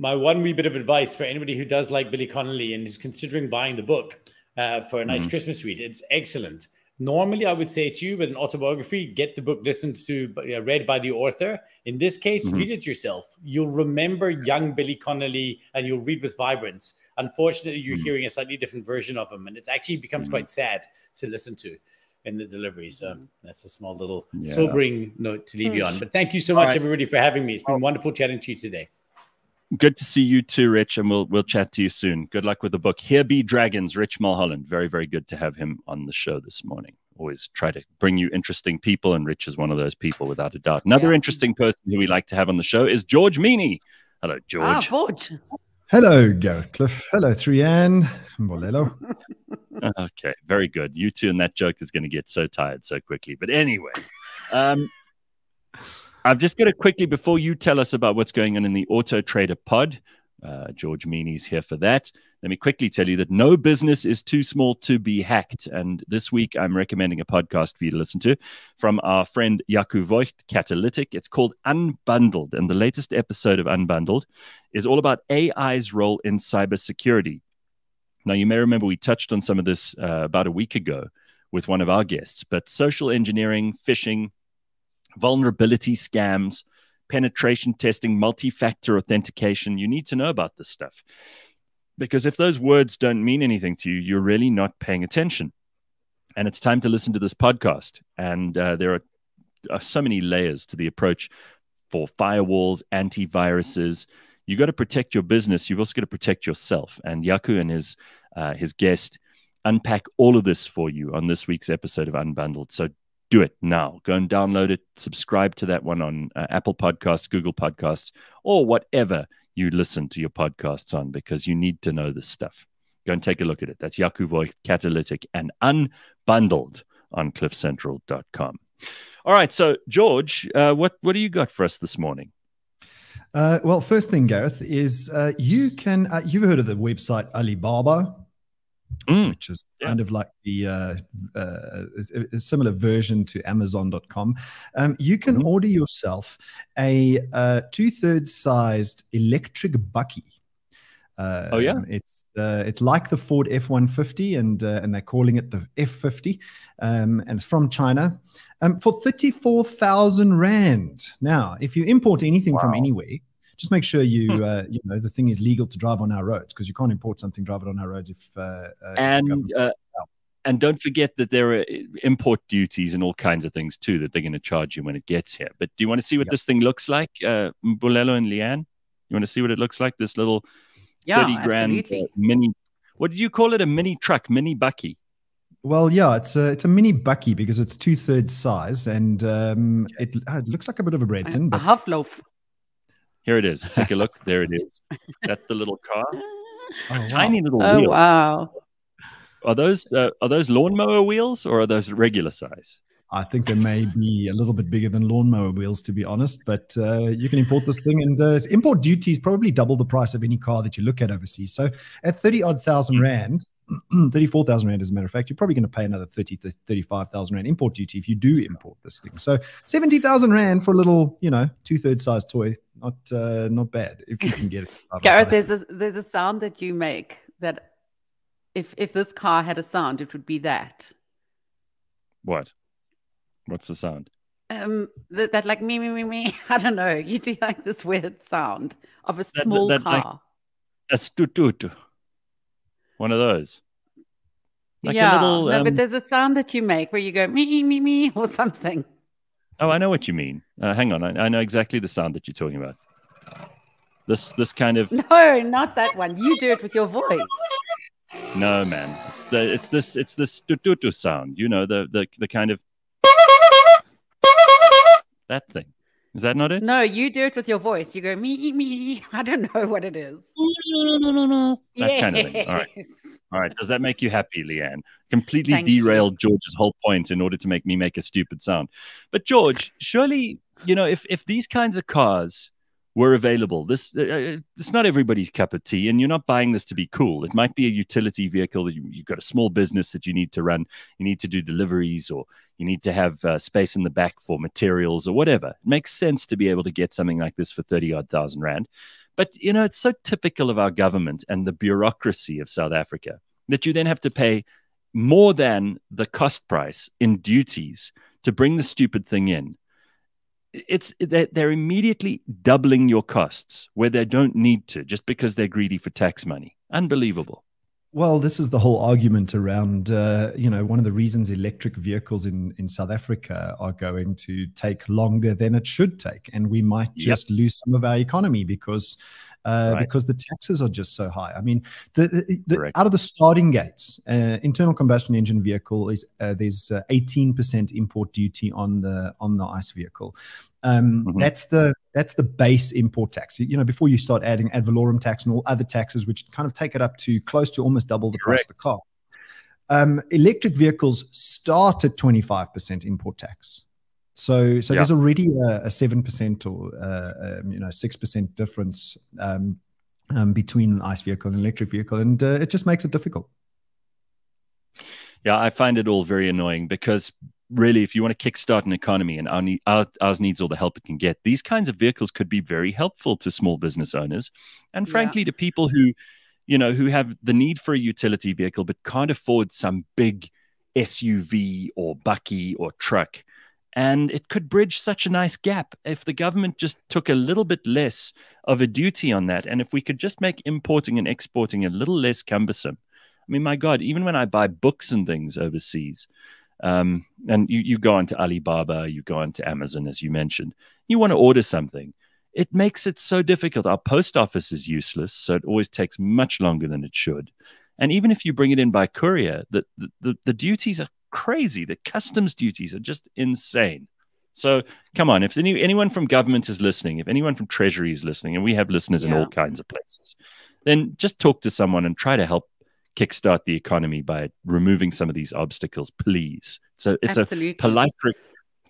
My one wee bit of advice for anybody who does like Billy Connolly and is considering buying the book uh, for a nice Mhm. Christmas read, it's excellent. Normally, I would say to you with an autobiography, get the book listened to, uh, read by the author. In this case, Mhm. read it yourself. You'll remember young Billy Connolly and you'll read with vibrance. Unfortunately, you're Mhm. hearing a slightly different version of him, and it's actually becomes Mhm. quite sad to listen to in the delivery. So that's a small little Yeah. sobering note to leave you Mm. on. But thank you so All much, right. everybody, for having me. It's been wonderful chatting to you today. Good to see you too, Rich, and we'll we'll chat to you soon. Good luck with the book. Here be dragons, Rich Mulholland. Very, very good to have him on the show this morning. Always try to bring you interesting people, and Rich is one of those people without a doubt. Another Yeah. interesting person who we like to have on the show is George Mienie. Hello, George. Ah, George. George. Hello, Gareth Cliff. Hello, 3N. Okay, very good. You two and that joke is going to get so tired so quickly. But anyway, um, I've just got to quickly, before you tell us about what's going on in the Auto Trader pod, uh, George Mienie's here for that. Let me quickly tell you that no business is too small to be hacked. And this week, I'm recommending a podcast for you to listen to from our friend Jaco Voigt, Catalytic. It's called Unbundled. And the latest episode of Unbundled is all about AI's role in cybersecurity. Now, you may remember we touched on some of this uh, about a week ago with one of our guests, but social engineering, phishing, vulnerability scams, penetration testing, multi factor authentication, you need to know about this stuff. Because if those words don't mean anything to you, you're really not paying attention. And it's time to listen to this podcast. And uh, there are, are so many layers to the approach for firewalls, antiviruses. You got to protect your business. You've also got to protect yourself. And Jaco and his uh, his guest unpack all of this for you on this week's episode of Unbundled. So do it now. Go and download it, subscribe to that one on uh, Apple Podcasts, Google Podcasts, or whatever you listen to your podcasts on because you need to know this stuff. Go and take a look at it. That's Jaco Voigt Catalytic and Unbundled on cliffcentral.com. All right. So, George, uh, what, what do you got for us this morning? Uh, well, first thing, Gareth, is uh, you can, uh, you've heard of the website Alibaba, Mm. which is kind of like the uh, uh, a, a similar version to Amazon.com. Um, you can Mm-hmm. order yourself a uh, two thirds sized electric bakkie. Uh, Oh, yeah? it's uh, it's like the Ford F one fifty, and uh, and they're calling it the F fifty, um, and it's from China, um, for thirty four thousand rand. Now, if you import anything from Wow. anywhere, just make sure you Hmm. uh, you know the thing is legal to drive on our roads because you can't import something drive it on our roads if uh, uh, if the and uh, and don't forget that there are import duties and all kinds of things too that they're going to charge you when it gets here. But do you want to see what Yeah. this thing looks like, uh, Bulelo and Leigh-Ann? You want to see what it looks like? This little Yeah, thirty grand uh, absolutely. mini. What did you call it? A mini truck, mini bakkie. well, yeah, it's a it's a mini bakkie because it's two thirds size and um, it, uh, it looks like a bit of a bread tin, A but half loaf. Here it is. Take a look. there it is. That's the little car. oh, Tiny little Oh wheel. wow. Are those uh, are those lawnmower wheels or are those regular size? I think they may be a little bit bigger than lawnmower wheels, to be honest. But uh, you can import this thing, and uh, import duties probably double the price of any car that you look at overseas. So at thirty odd thousand rand, thirty four thousand rand, as a matter of fact, you're probably going to pay another 30, 35,000 rand import duty if you do import this thing. So seventy thousand rand for a little, you know, two thirds size toy, not uh, not bad if you can get it. Gareth, there's a there's a sound that you make that if if this car had a sound, it would be that. What? What's the sound? Um, that, that like me me me me. I don't know. You do like this weird sound of a that- small that, like, car. A stututu. One of those. Like yeah, a little. no, but um, there's a sound that you make where you go me me me or something. Oh, I know what you mean. Uh, hang on, I, I know exactly the sound that you're talking about. This this kind of No, not that one. You do it with your voice. no man. It's the it's this it's this tututu sound. You know the the the kind of that thing. Is that not it? No, you do it with your voice. You go me me. I don't know what it is. That kind of thing. All right, all right. Does that make you happy, Leigh-Ann? Completely Thank you. derailed George's whole point in order to make me make a stupid sound. But George, surely you know if if these kinds of cars were available, this uh, uh, it's not everybody's cup of tea, and you're not buying this to be cool. It might be a utility vehicle that you, you've got a small business that you need to run, you need to do deliveries, or you need to have uh, space in the back for materials or whatever. It makes sense to be able to get something like this for thirty odd thousand rand. But you know, it's so typical of our government and the bureaucracy of South Africa that you then have to pay more than the cost price in duties to bring the stupid thing in. It's they're, they're immediately doubling your costs where they don't need to, just because they're greedy for tax money. Unbelievable. Well, this is the whole argument around, uh, you know, one of the reasons electric vehicles in, in South Africa are going to take longer than it should take. And we might Yep. just lose some of our economy because uh, Right. because the taxes are just so high. I mean, the, the, out of the starting gates, uh, internal combustion engine vehicle is uh, there's uh, 18% import duty on the on the ICE vehicle. Um, Mhm. That's the that's the base import tax. You know, before you start adding ad valorem tax and all other taxes, which kind of take it up to close to almost double the price of the car. Um, electric vehicles start at 25% import tax. So, so Yeah. there's already a, a 7% or, uh, um, you know, 6% difference um, um, between an ICE vehicle and an electric vehicle. And uh, it just makes it difficult. Yeah, I find it all very annoying because really, if you want to kickstart an economy and our, need, our, ours needs all the help it can get, these kinds of vehicles could be very helpful to small business owners and Yeah. frankly to people who, you know, who have the need for a utility vehicle but can't afford some big SUV or bakkie or truck. And it could bridge such a nice gap if the government just took a little bit less of a duty on that. And if we could just make importing and exporting a little less cumbersome. I mean, my God, even when I buy books and things overseas, um, and you, you go onto Alibaba, you go onto Amazon, as you mentioned, you want to order something. It makes it so difficult. Our post office is useless, so it always takes much longer than it should. And even if you bring it in by courier, the, the, the, the duties are crazy. The customs duties are just insane. So come on, if any, anyone from government is listening, if anyone from Treasury is listening, and we have listeners in all kinds of places, then just talk to someone and try to help kickstart the economy by removing some of these obstacles, please. So it's Absolutely. a polite, re-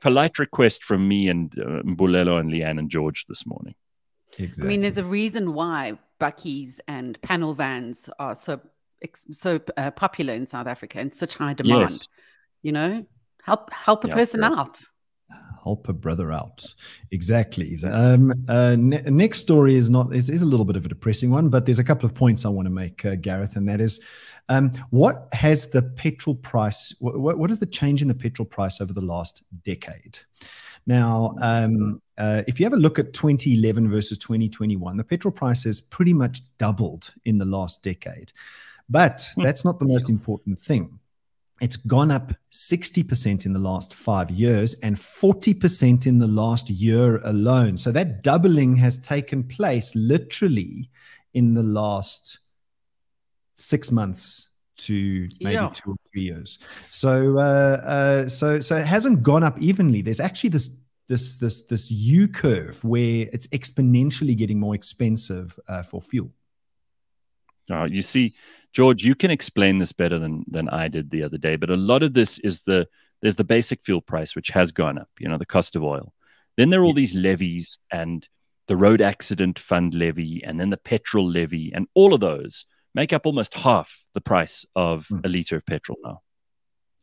polite request from me and uh, Mbulelo and Leigh-Ann and George this morning. Exactly. I mean, there's a reason why bakkie's and panel vans are so ex- so uh, popular in South Africa and such high demand. Yes. You know, help help a Yeah, person correct. out. help a brother out. Exactly. Um, uh, ne- next story is not is, is a little bit of a depressing one, but there's a couple of points I want to make, uh, Gareth, and that is, um, what has the petrol price? What, what is the change in the petrol price over the last decade? Now, um, uh, if you have a look at 2011 versus 2021, the petrol price has pretty much doubled in the last decade. But that's not the most important thing. It's gone up 60% in the last five years and 40% in the last year alone. So that doubling has taken place literally in the last six months to maybe Yeah. two or three years. So, uh, uh, so, so it hasn't gone up evenly. There's actually this this this this U curve where it's exponentially getting more expensive uh, for fuel. Uh, you see, George, you can explain this better than than I did the other day. But a lot of this is the there's the basic fuel price, which has gone up. You know, the cost of oil. Then there are all these levies and the road accident fund levy, and then the petrol levy, and all of those make up almost half the price of hmm. a liter of petrol now.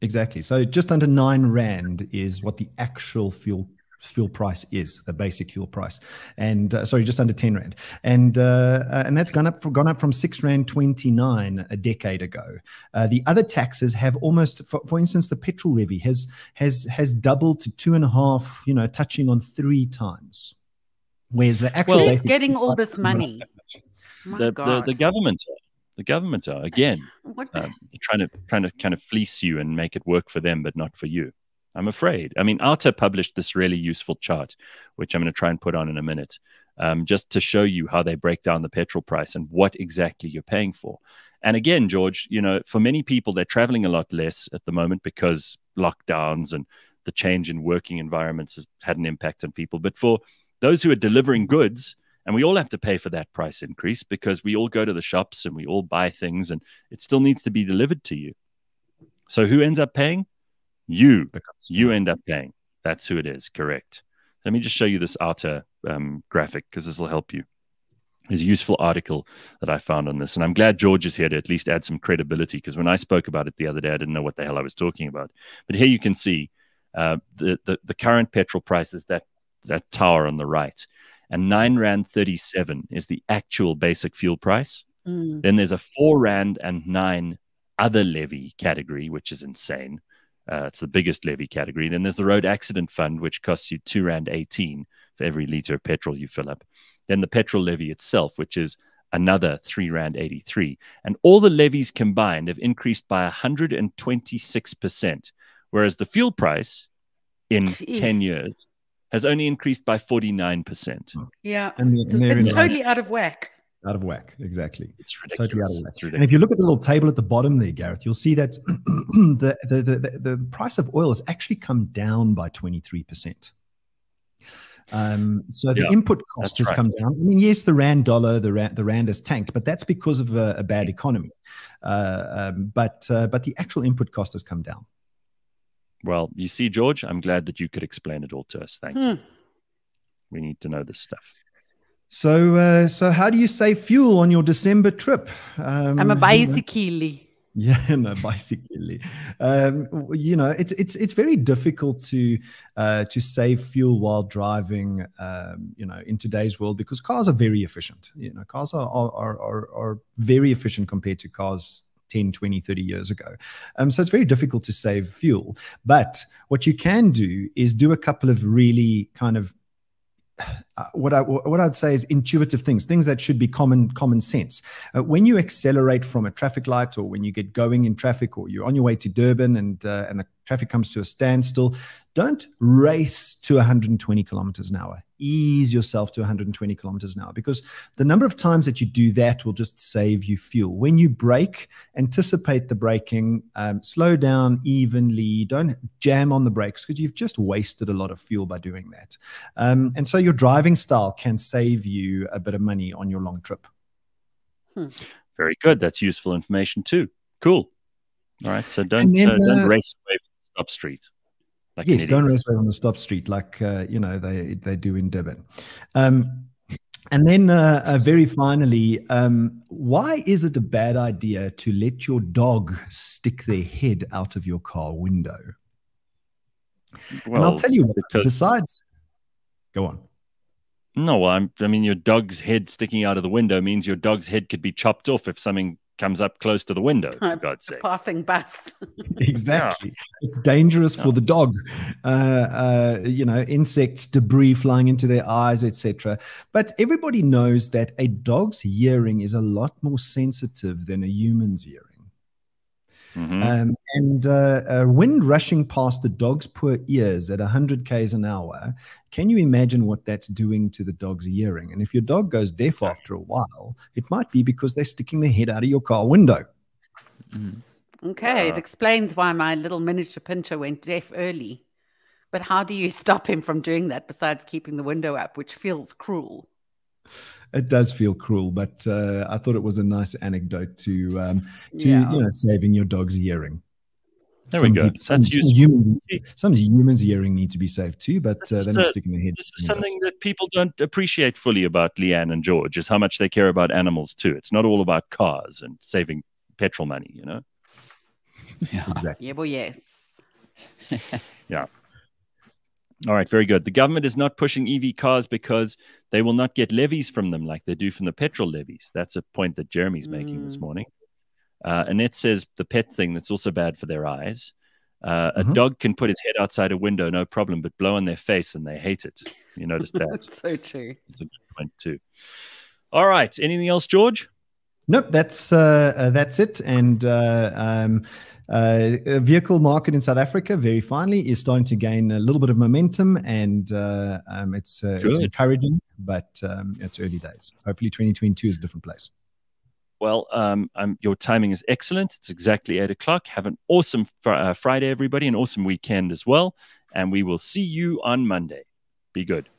Exactly. So just under nine rand is what the actual fuel fuel price is, the basic fuel price, and uh, sorry, just under ten rand, and uh, uh, and that's gone up for, gone up from six rand twenty nine a decade ago. Uh, the other taxes have almost, for, for instance, the petrol levy has has has doubled to two and a half, you know, touching on three times. Whereas the actual Who's basic getting all this has gone up money? My the, the God. the government the government are again What- um, trying to trying to kind of fleece you and make it work for them but not for you i'm afraid i mean Alta published this really useful chart which i'm going to try and put on in a minute um, just to show you how they break down the petrol price and what exactly you're paying for and again george you know for many people they're traveling a lot less at the moment because lockdowns and the change in working environments has had an impact on people but for those who are delivering goods and we all have to pay for that price increase because we all go to the shops and we all buy things and it still needs to be delivered to you. So who ends up paying? You. You end up paying. That's who it is. Correct. Let me just show you this outer um, graphic because this will help you. There's a useful article that I found on this. And I'm glad George is here to at least add some credibility because when I spoke about it the other day, I didn't know what the hell I was talking about. But here you can see uh, the, the, the current petrol price is that, that tower on the right and 9 rand 37 is the actual basic fuel price Mm. then there's a 4 rand and 9 other levy category which is insane uh, it's the biggest levy category then there's the road accident fund which costs you 2 rand 18 for every liter of petrol you fill up then the petrol levy itself which is another 3 rand 83 and all the levies combined have increased by 126% whereas the fuel price in 10 years has only increased by 49%. Yeah. And the- It's- and therein it's totally out of whack. Out of whack, exactly. It's Totally out of whack. It's And if you look at the little table at the bottom there, Gareth, you'll see that the, the, the, the, the price of oil has actually come down by 23%. Um, so the Yeah, input cost that's has right. come down. I mean, yes, the rand dollar, the rand, the rand has tanked, but that's because of a, a bad economy. Uh, um, but uh, but the actual input cost has come down. Well, you see, George, I'm glad that you could explain it all to us. Thank you. Hmm. We need to know this stuff. So uh, so how do you save fuel on your December trip? Um, I'm a bicycle. Yeah, no, bicycle. Um, you know, it's it's it's very difficult to uh, to save fuel while driving. Um, you know, in today's world, because cars are very efficient. You know, cars are are are, are very efficient compared to cars 10, 20, 30 years ago. Um, so it's very difficult to save fuel. But what you can do is do a couple of really kind of uh, what I what I'd say is intuitive things, things that should be common common sense. Uh, when you accelerate from a traffic light, or when you get going in traffic, or you're on your way to Durban and uh, and the traffic comes to a standstill, don't race to 120 kilometers an hour. Ease yourself to 120 kilometers an hour because the number of times that you do that will just save you fuel. When you brake, anticipate the braking, um, slow down evenly, don't jam on the brakes because you've just wasted a lot of fuel by doing that. Um, and so your driving style can save you a bit of money on your long trip. Hmm. Very good. That's useful information too. Cool. All right. So don't then, uh, don't race away from the stop street. Like yes, don't race away on the stop street like uh, you know they they do in Durban. Um, and then, uh, uh, very finally, um, why is it a bad idea to let your dog stick their head out of your car window? and I'll tell you what. because- Besides, go on. No, I'm. I mean, your dog's head sticking out of the window means your dog's head could be chopped off if something comes up close to the window. For God's sake. passing bus. Exactly. It's dangerous for the dog. Uh, uh, you know, insects, debris flying into their eyes, etc. But everybody knows that a dog's hearing is a lot more sensitive than a human's hearing. Mhm. Um, and uh, uh, wind rushing past the dog's poor ears at 100 k's an hour, can you imagine what that's doing to the dog's hearing? And if your dog goes deaf after a while, it might be because they're sticking their head out of your car window. Okay, Uh, it explains why my little miniature pinscher went deaf early. But how do you stop him from doing that besides keeping the window up, which feels cruel? It does feel cruel, but uh, I thought it was a nice anecdote to um, to Yeah. you know saving your dog's hearing. There we go. some, some humans, some humans' hearing need to be saved too, but uh, This they're is not a- sticking their head. This is in windows. something that people don't appreciate fully about Leigh-Ann and George is how much they care about animals too. It's not all about cars and saving petrol money, you know. Yeah. Exactly. Yeah, well, yes. Yeah. All right, very good. The government is not pushing EV cars because they will not get levies from them like they do from the petrol levies. That's a point that Jeremy's making this Mm. morning. Uh, Annette says the pet thing that's also bad for their eyes. Uh, A Mhm. dog can put his head outside a window, no problem, but blow on their face and they hate it. You noticed that? That's so true. It's a good point too. All right. Anything else, George? Nope, that's uh, uh, that's it. And uh, um, uh, vehicle market in South Africa, very finally, is starting to gain a little bit of momentum, and uh, um, it's uh, it's encouraging, but um, it's early days. Hopefully, 2022 is a different place. Well, um, um, your timing is excellent. It's exactly eight o'clock. Have an awesome fr- uh, Friday, everybody, an awesome weekend as well. And we will see you on Monday. Be good.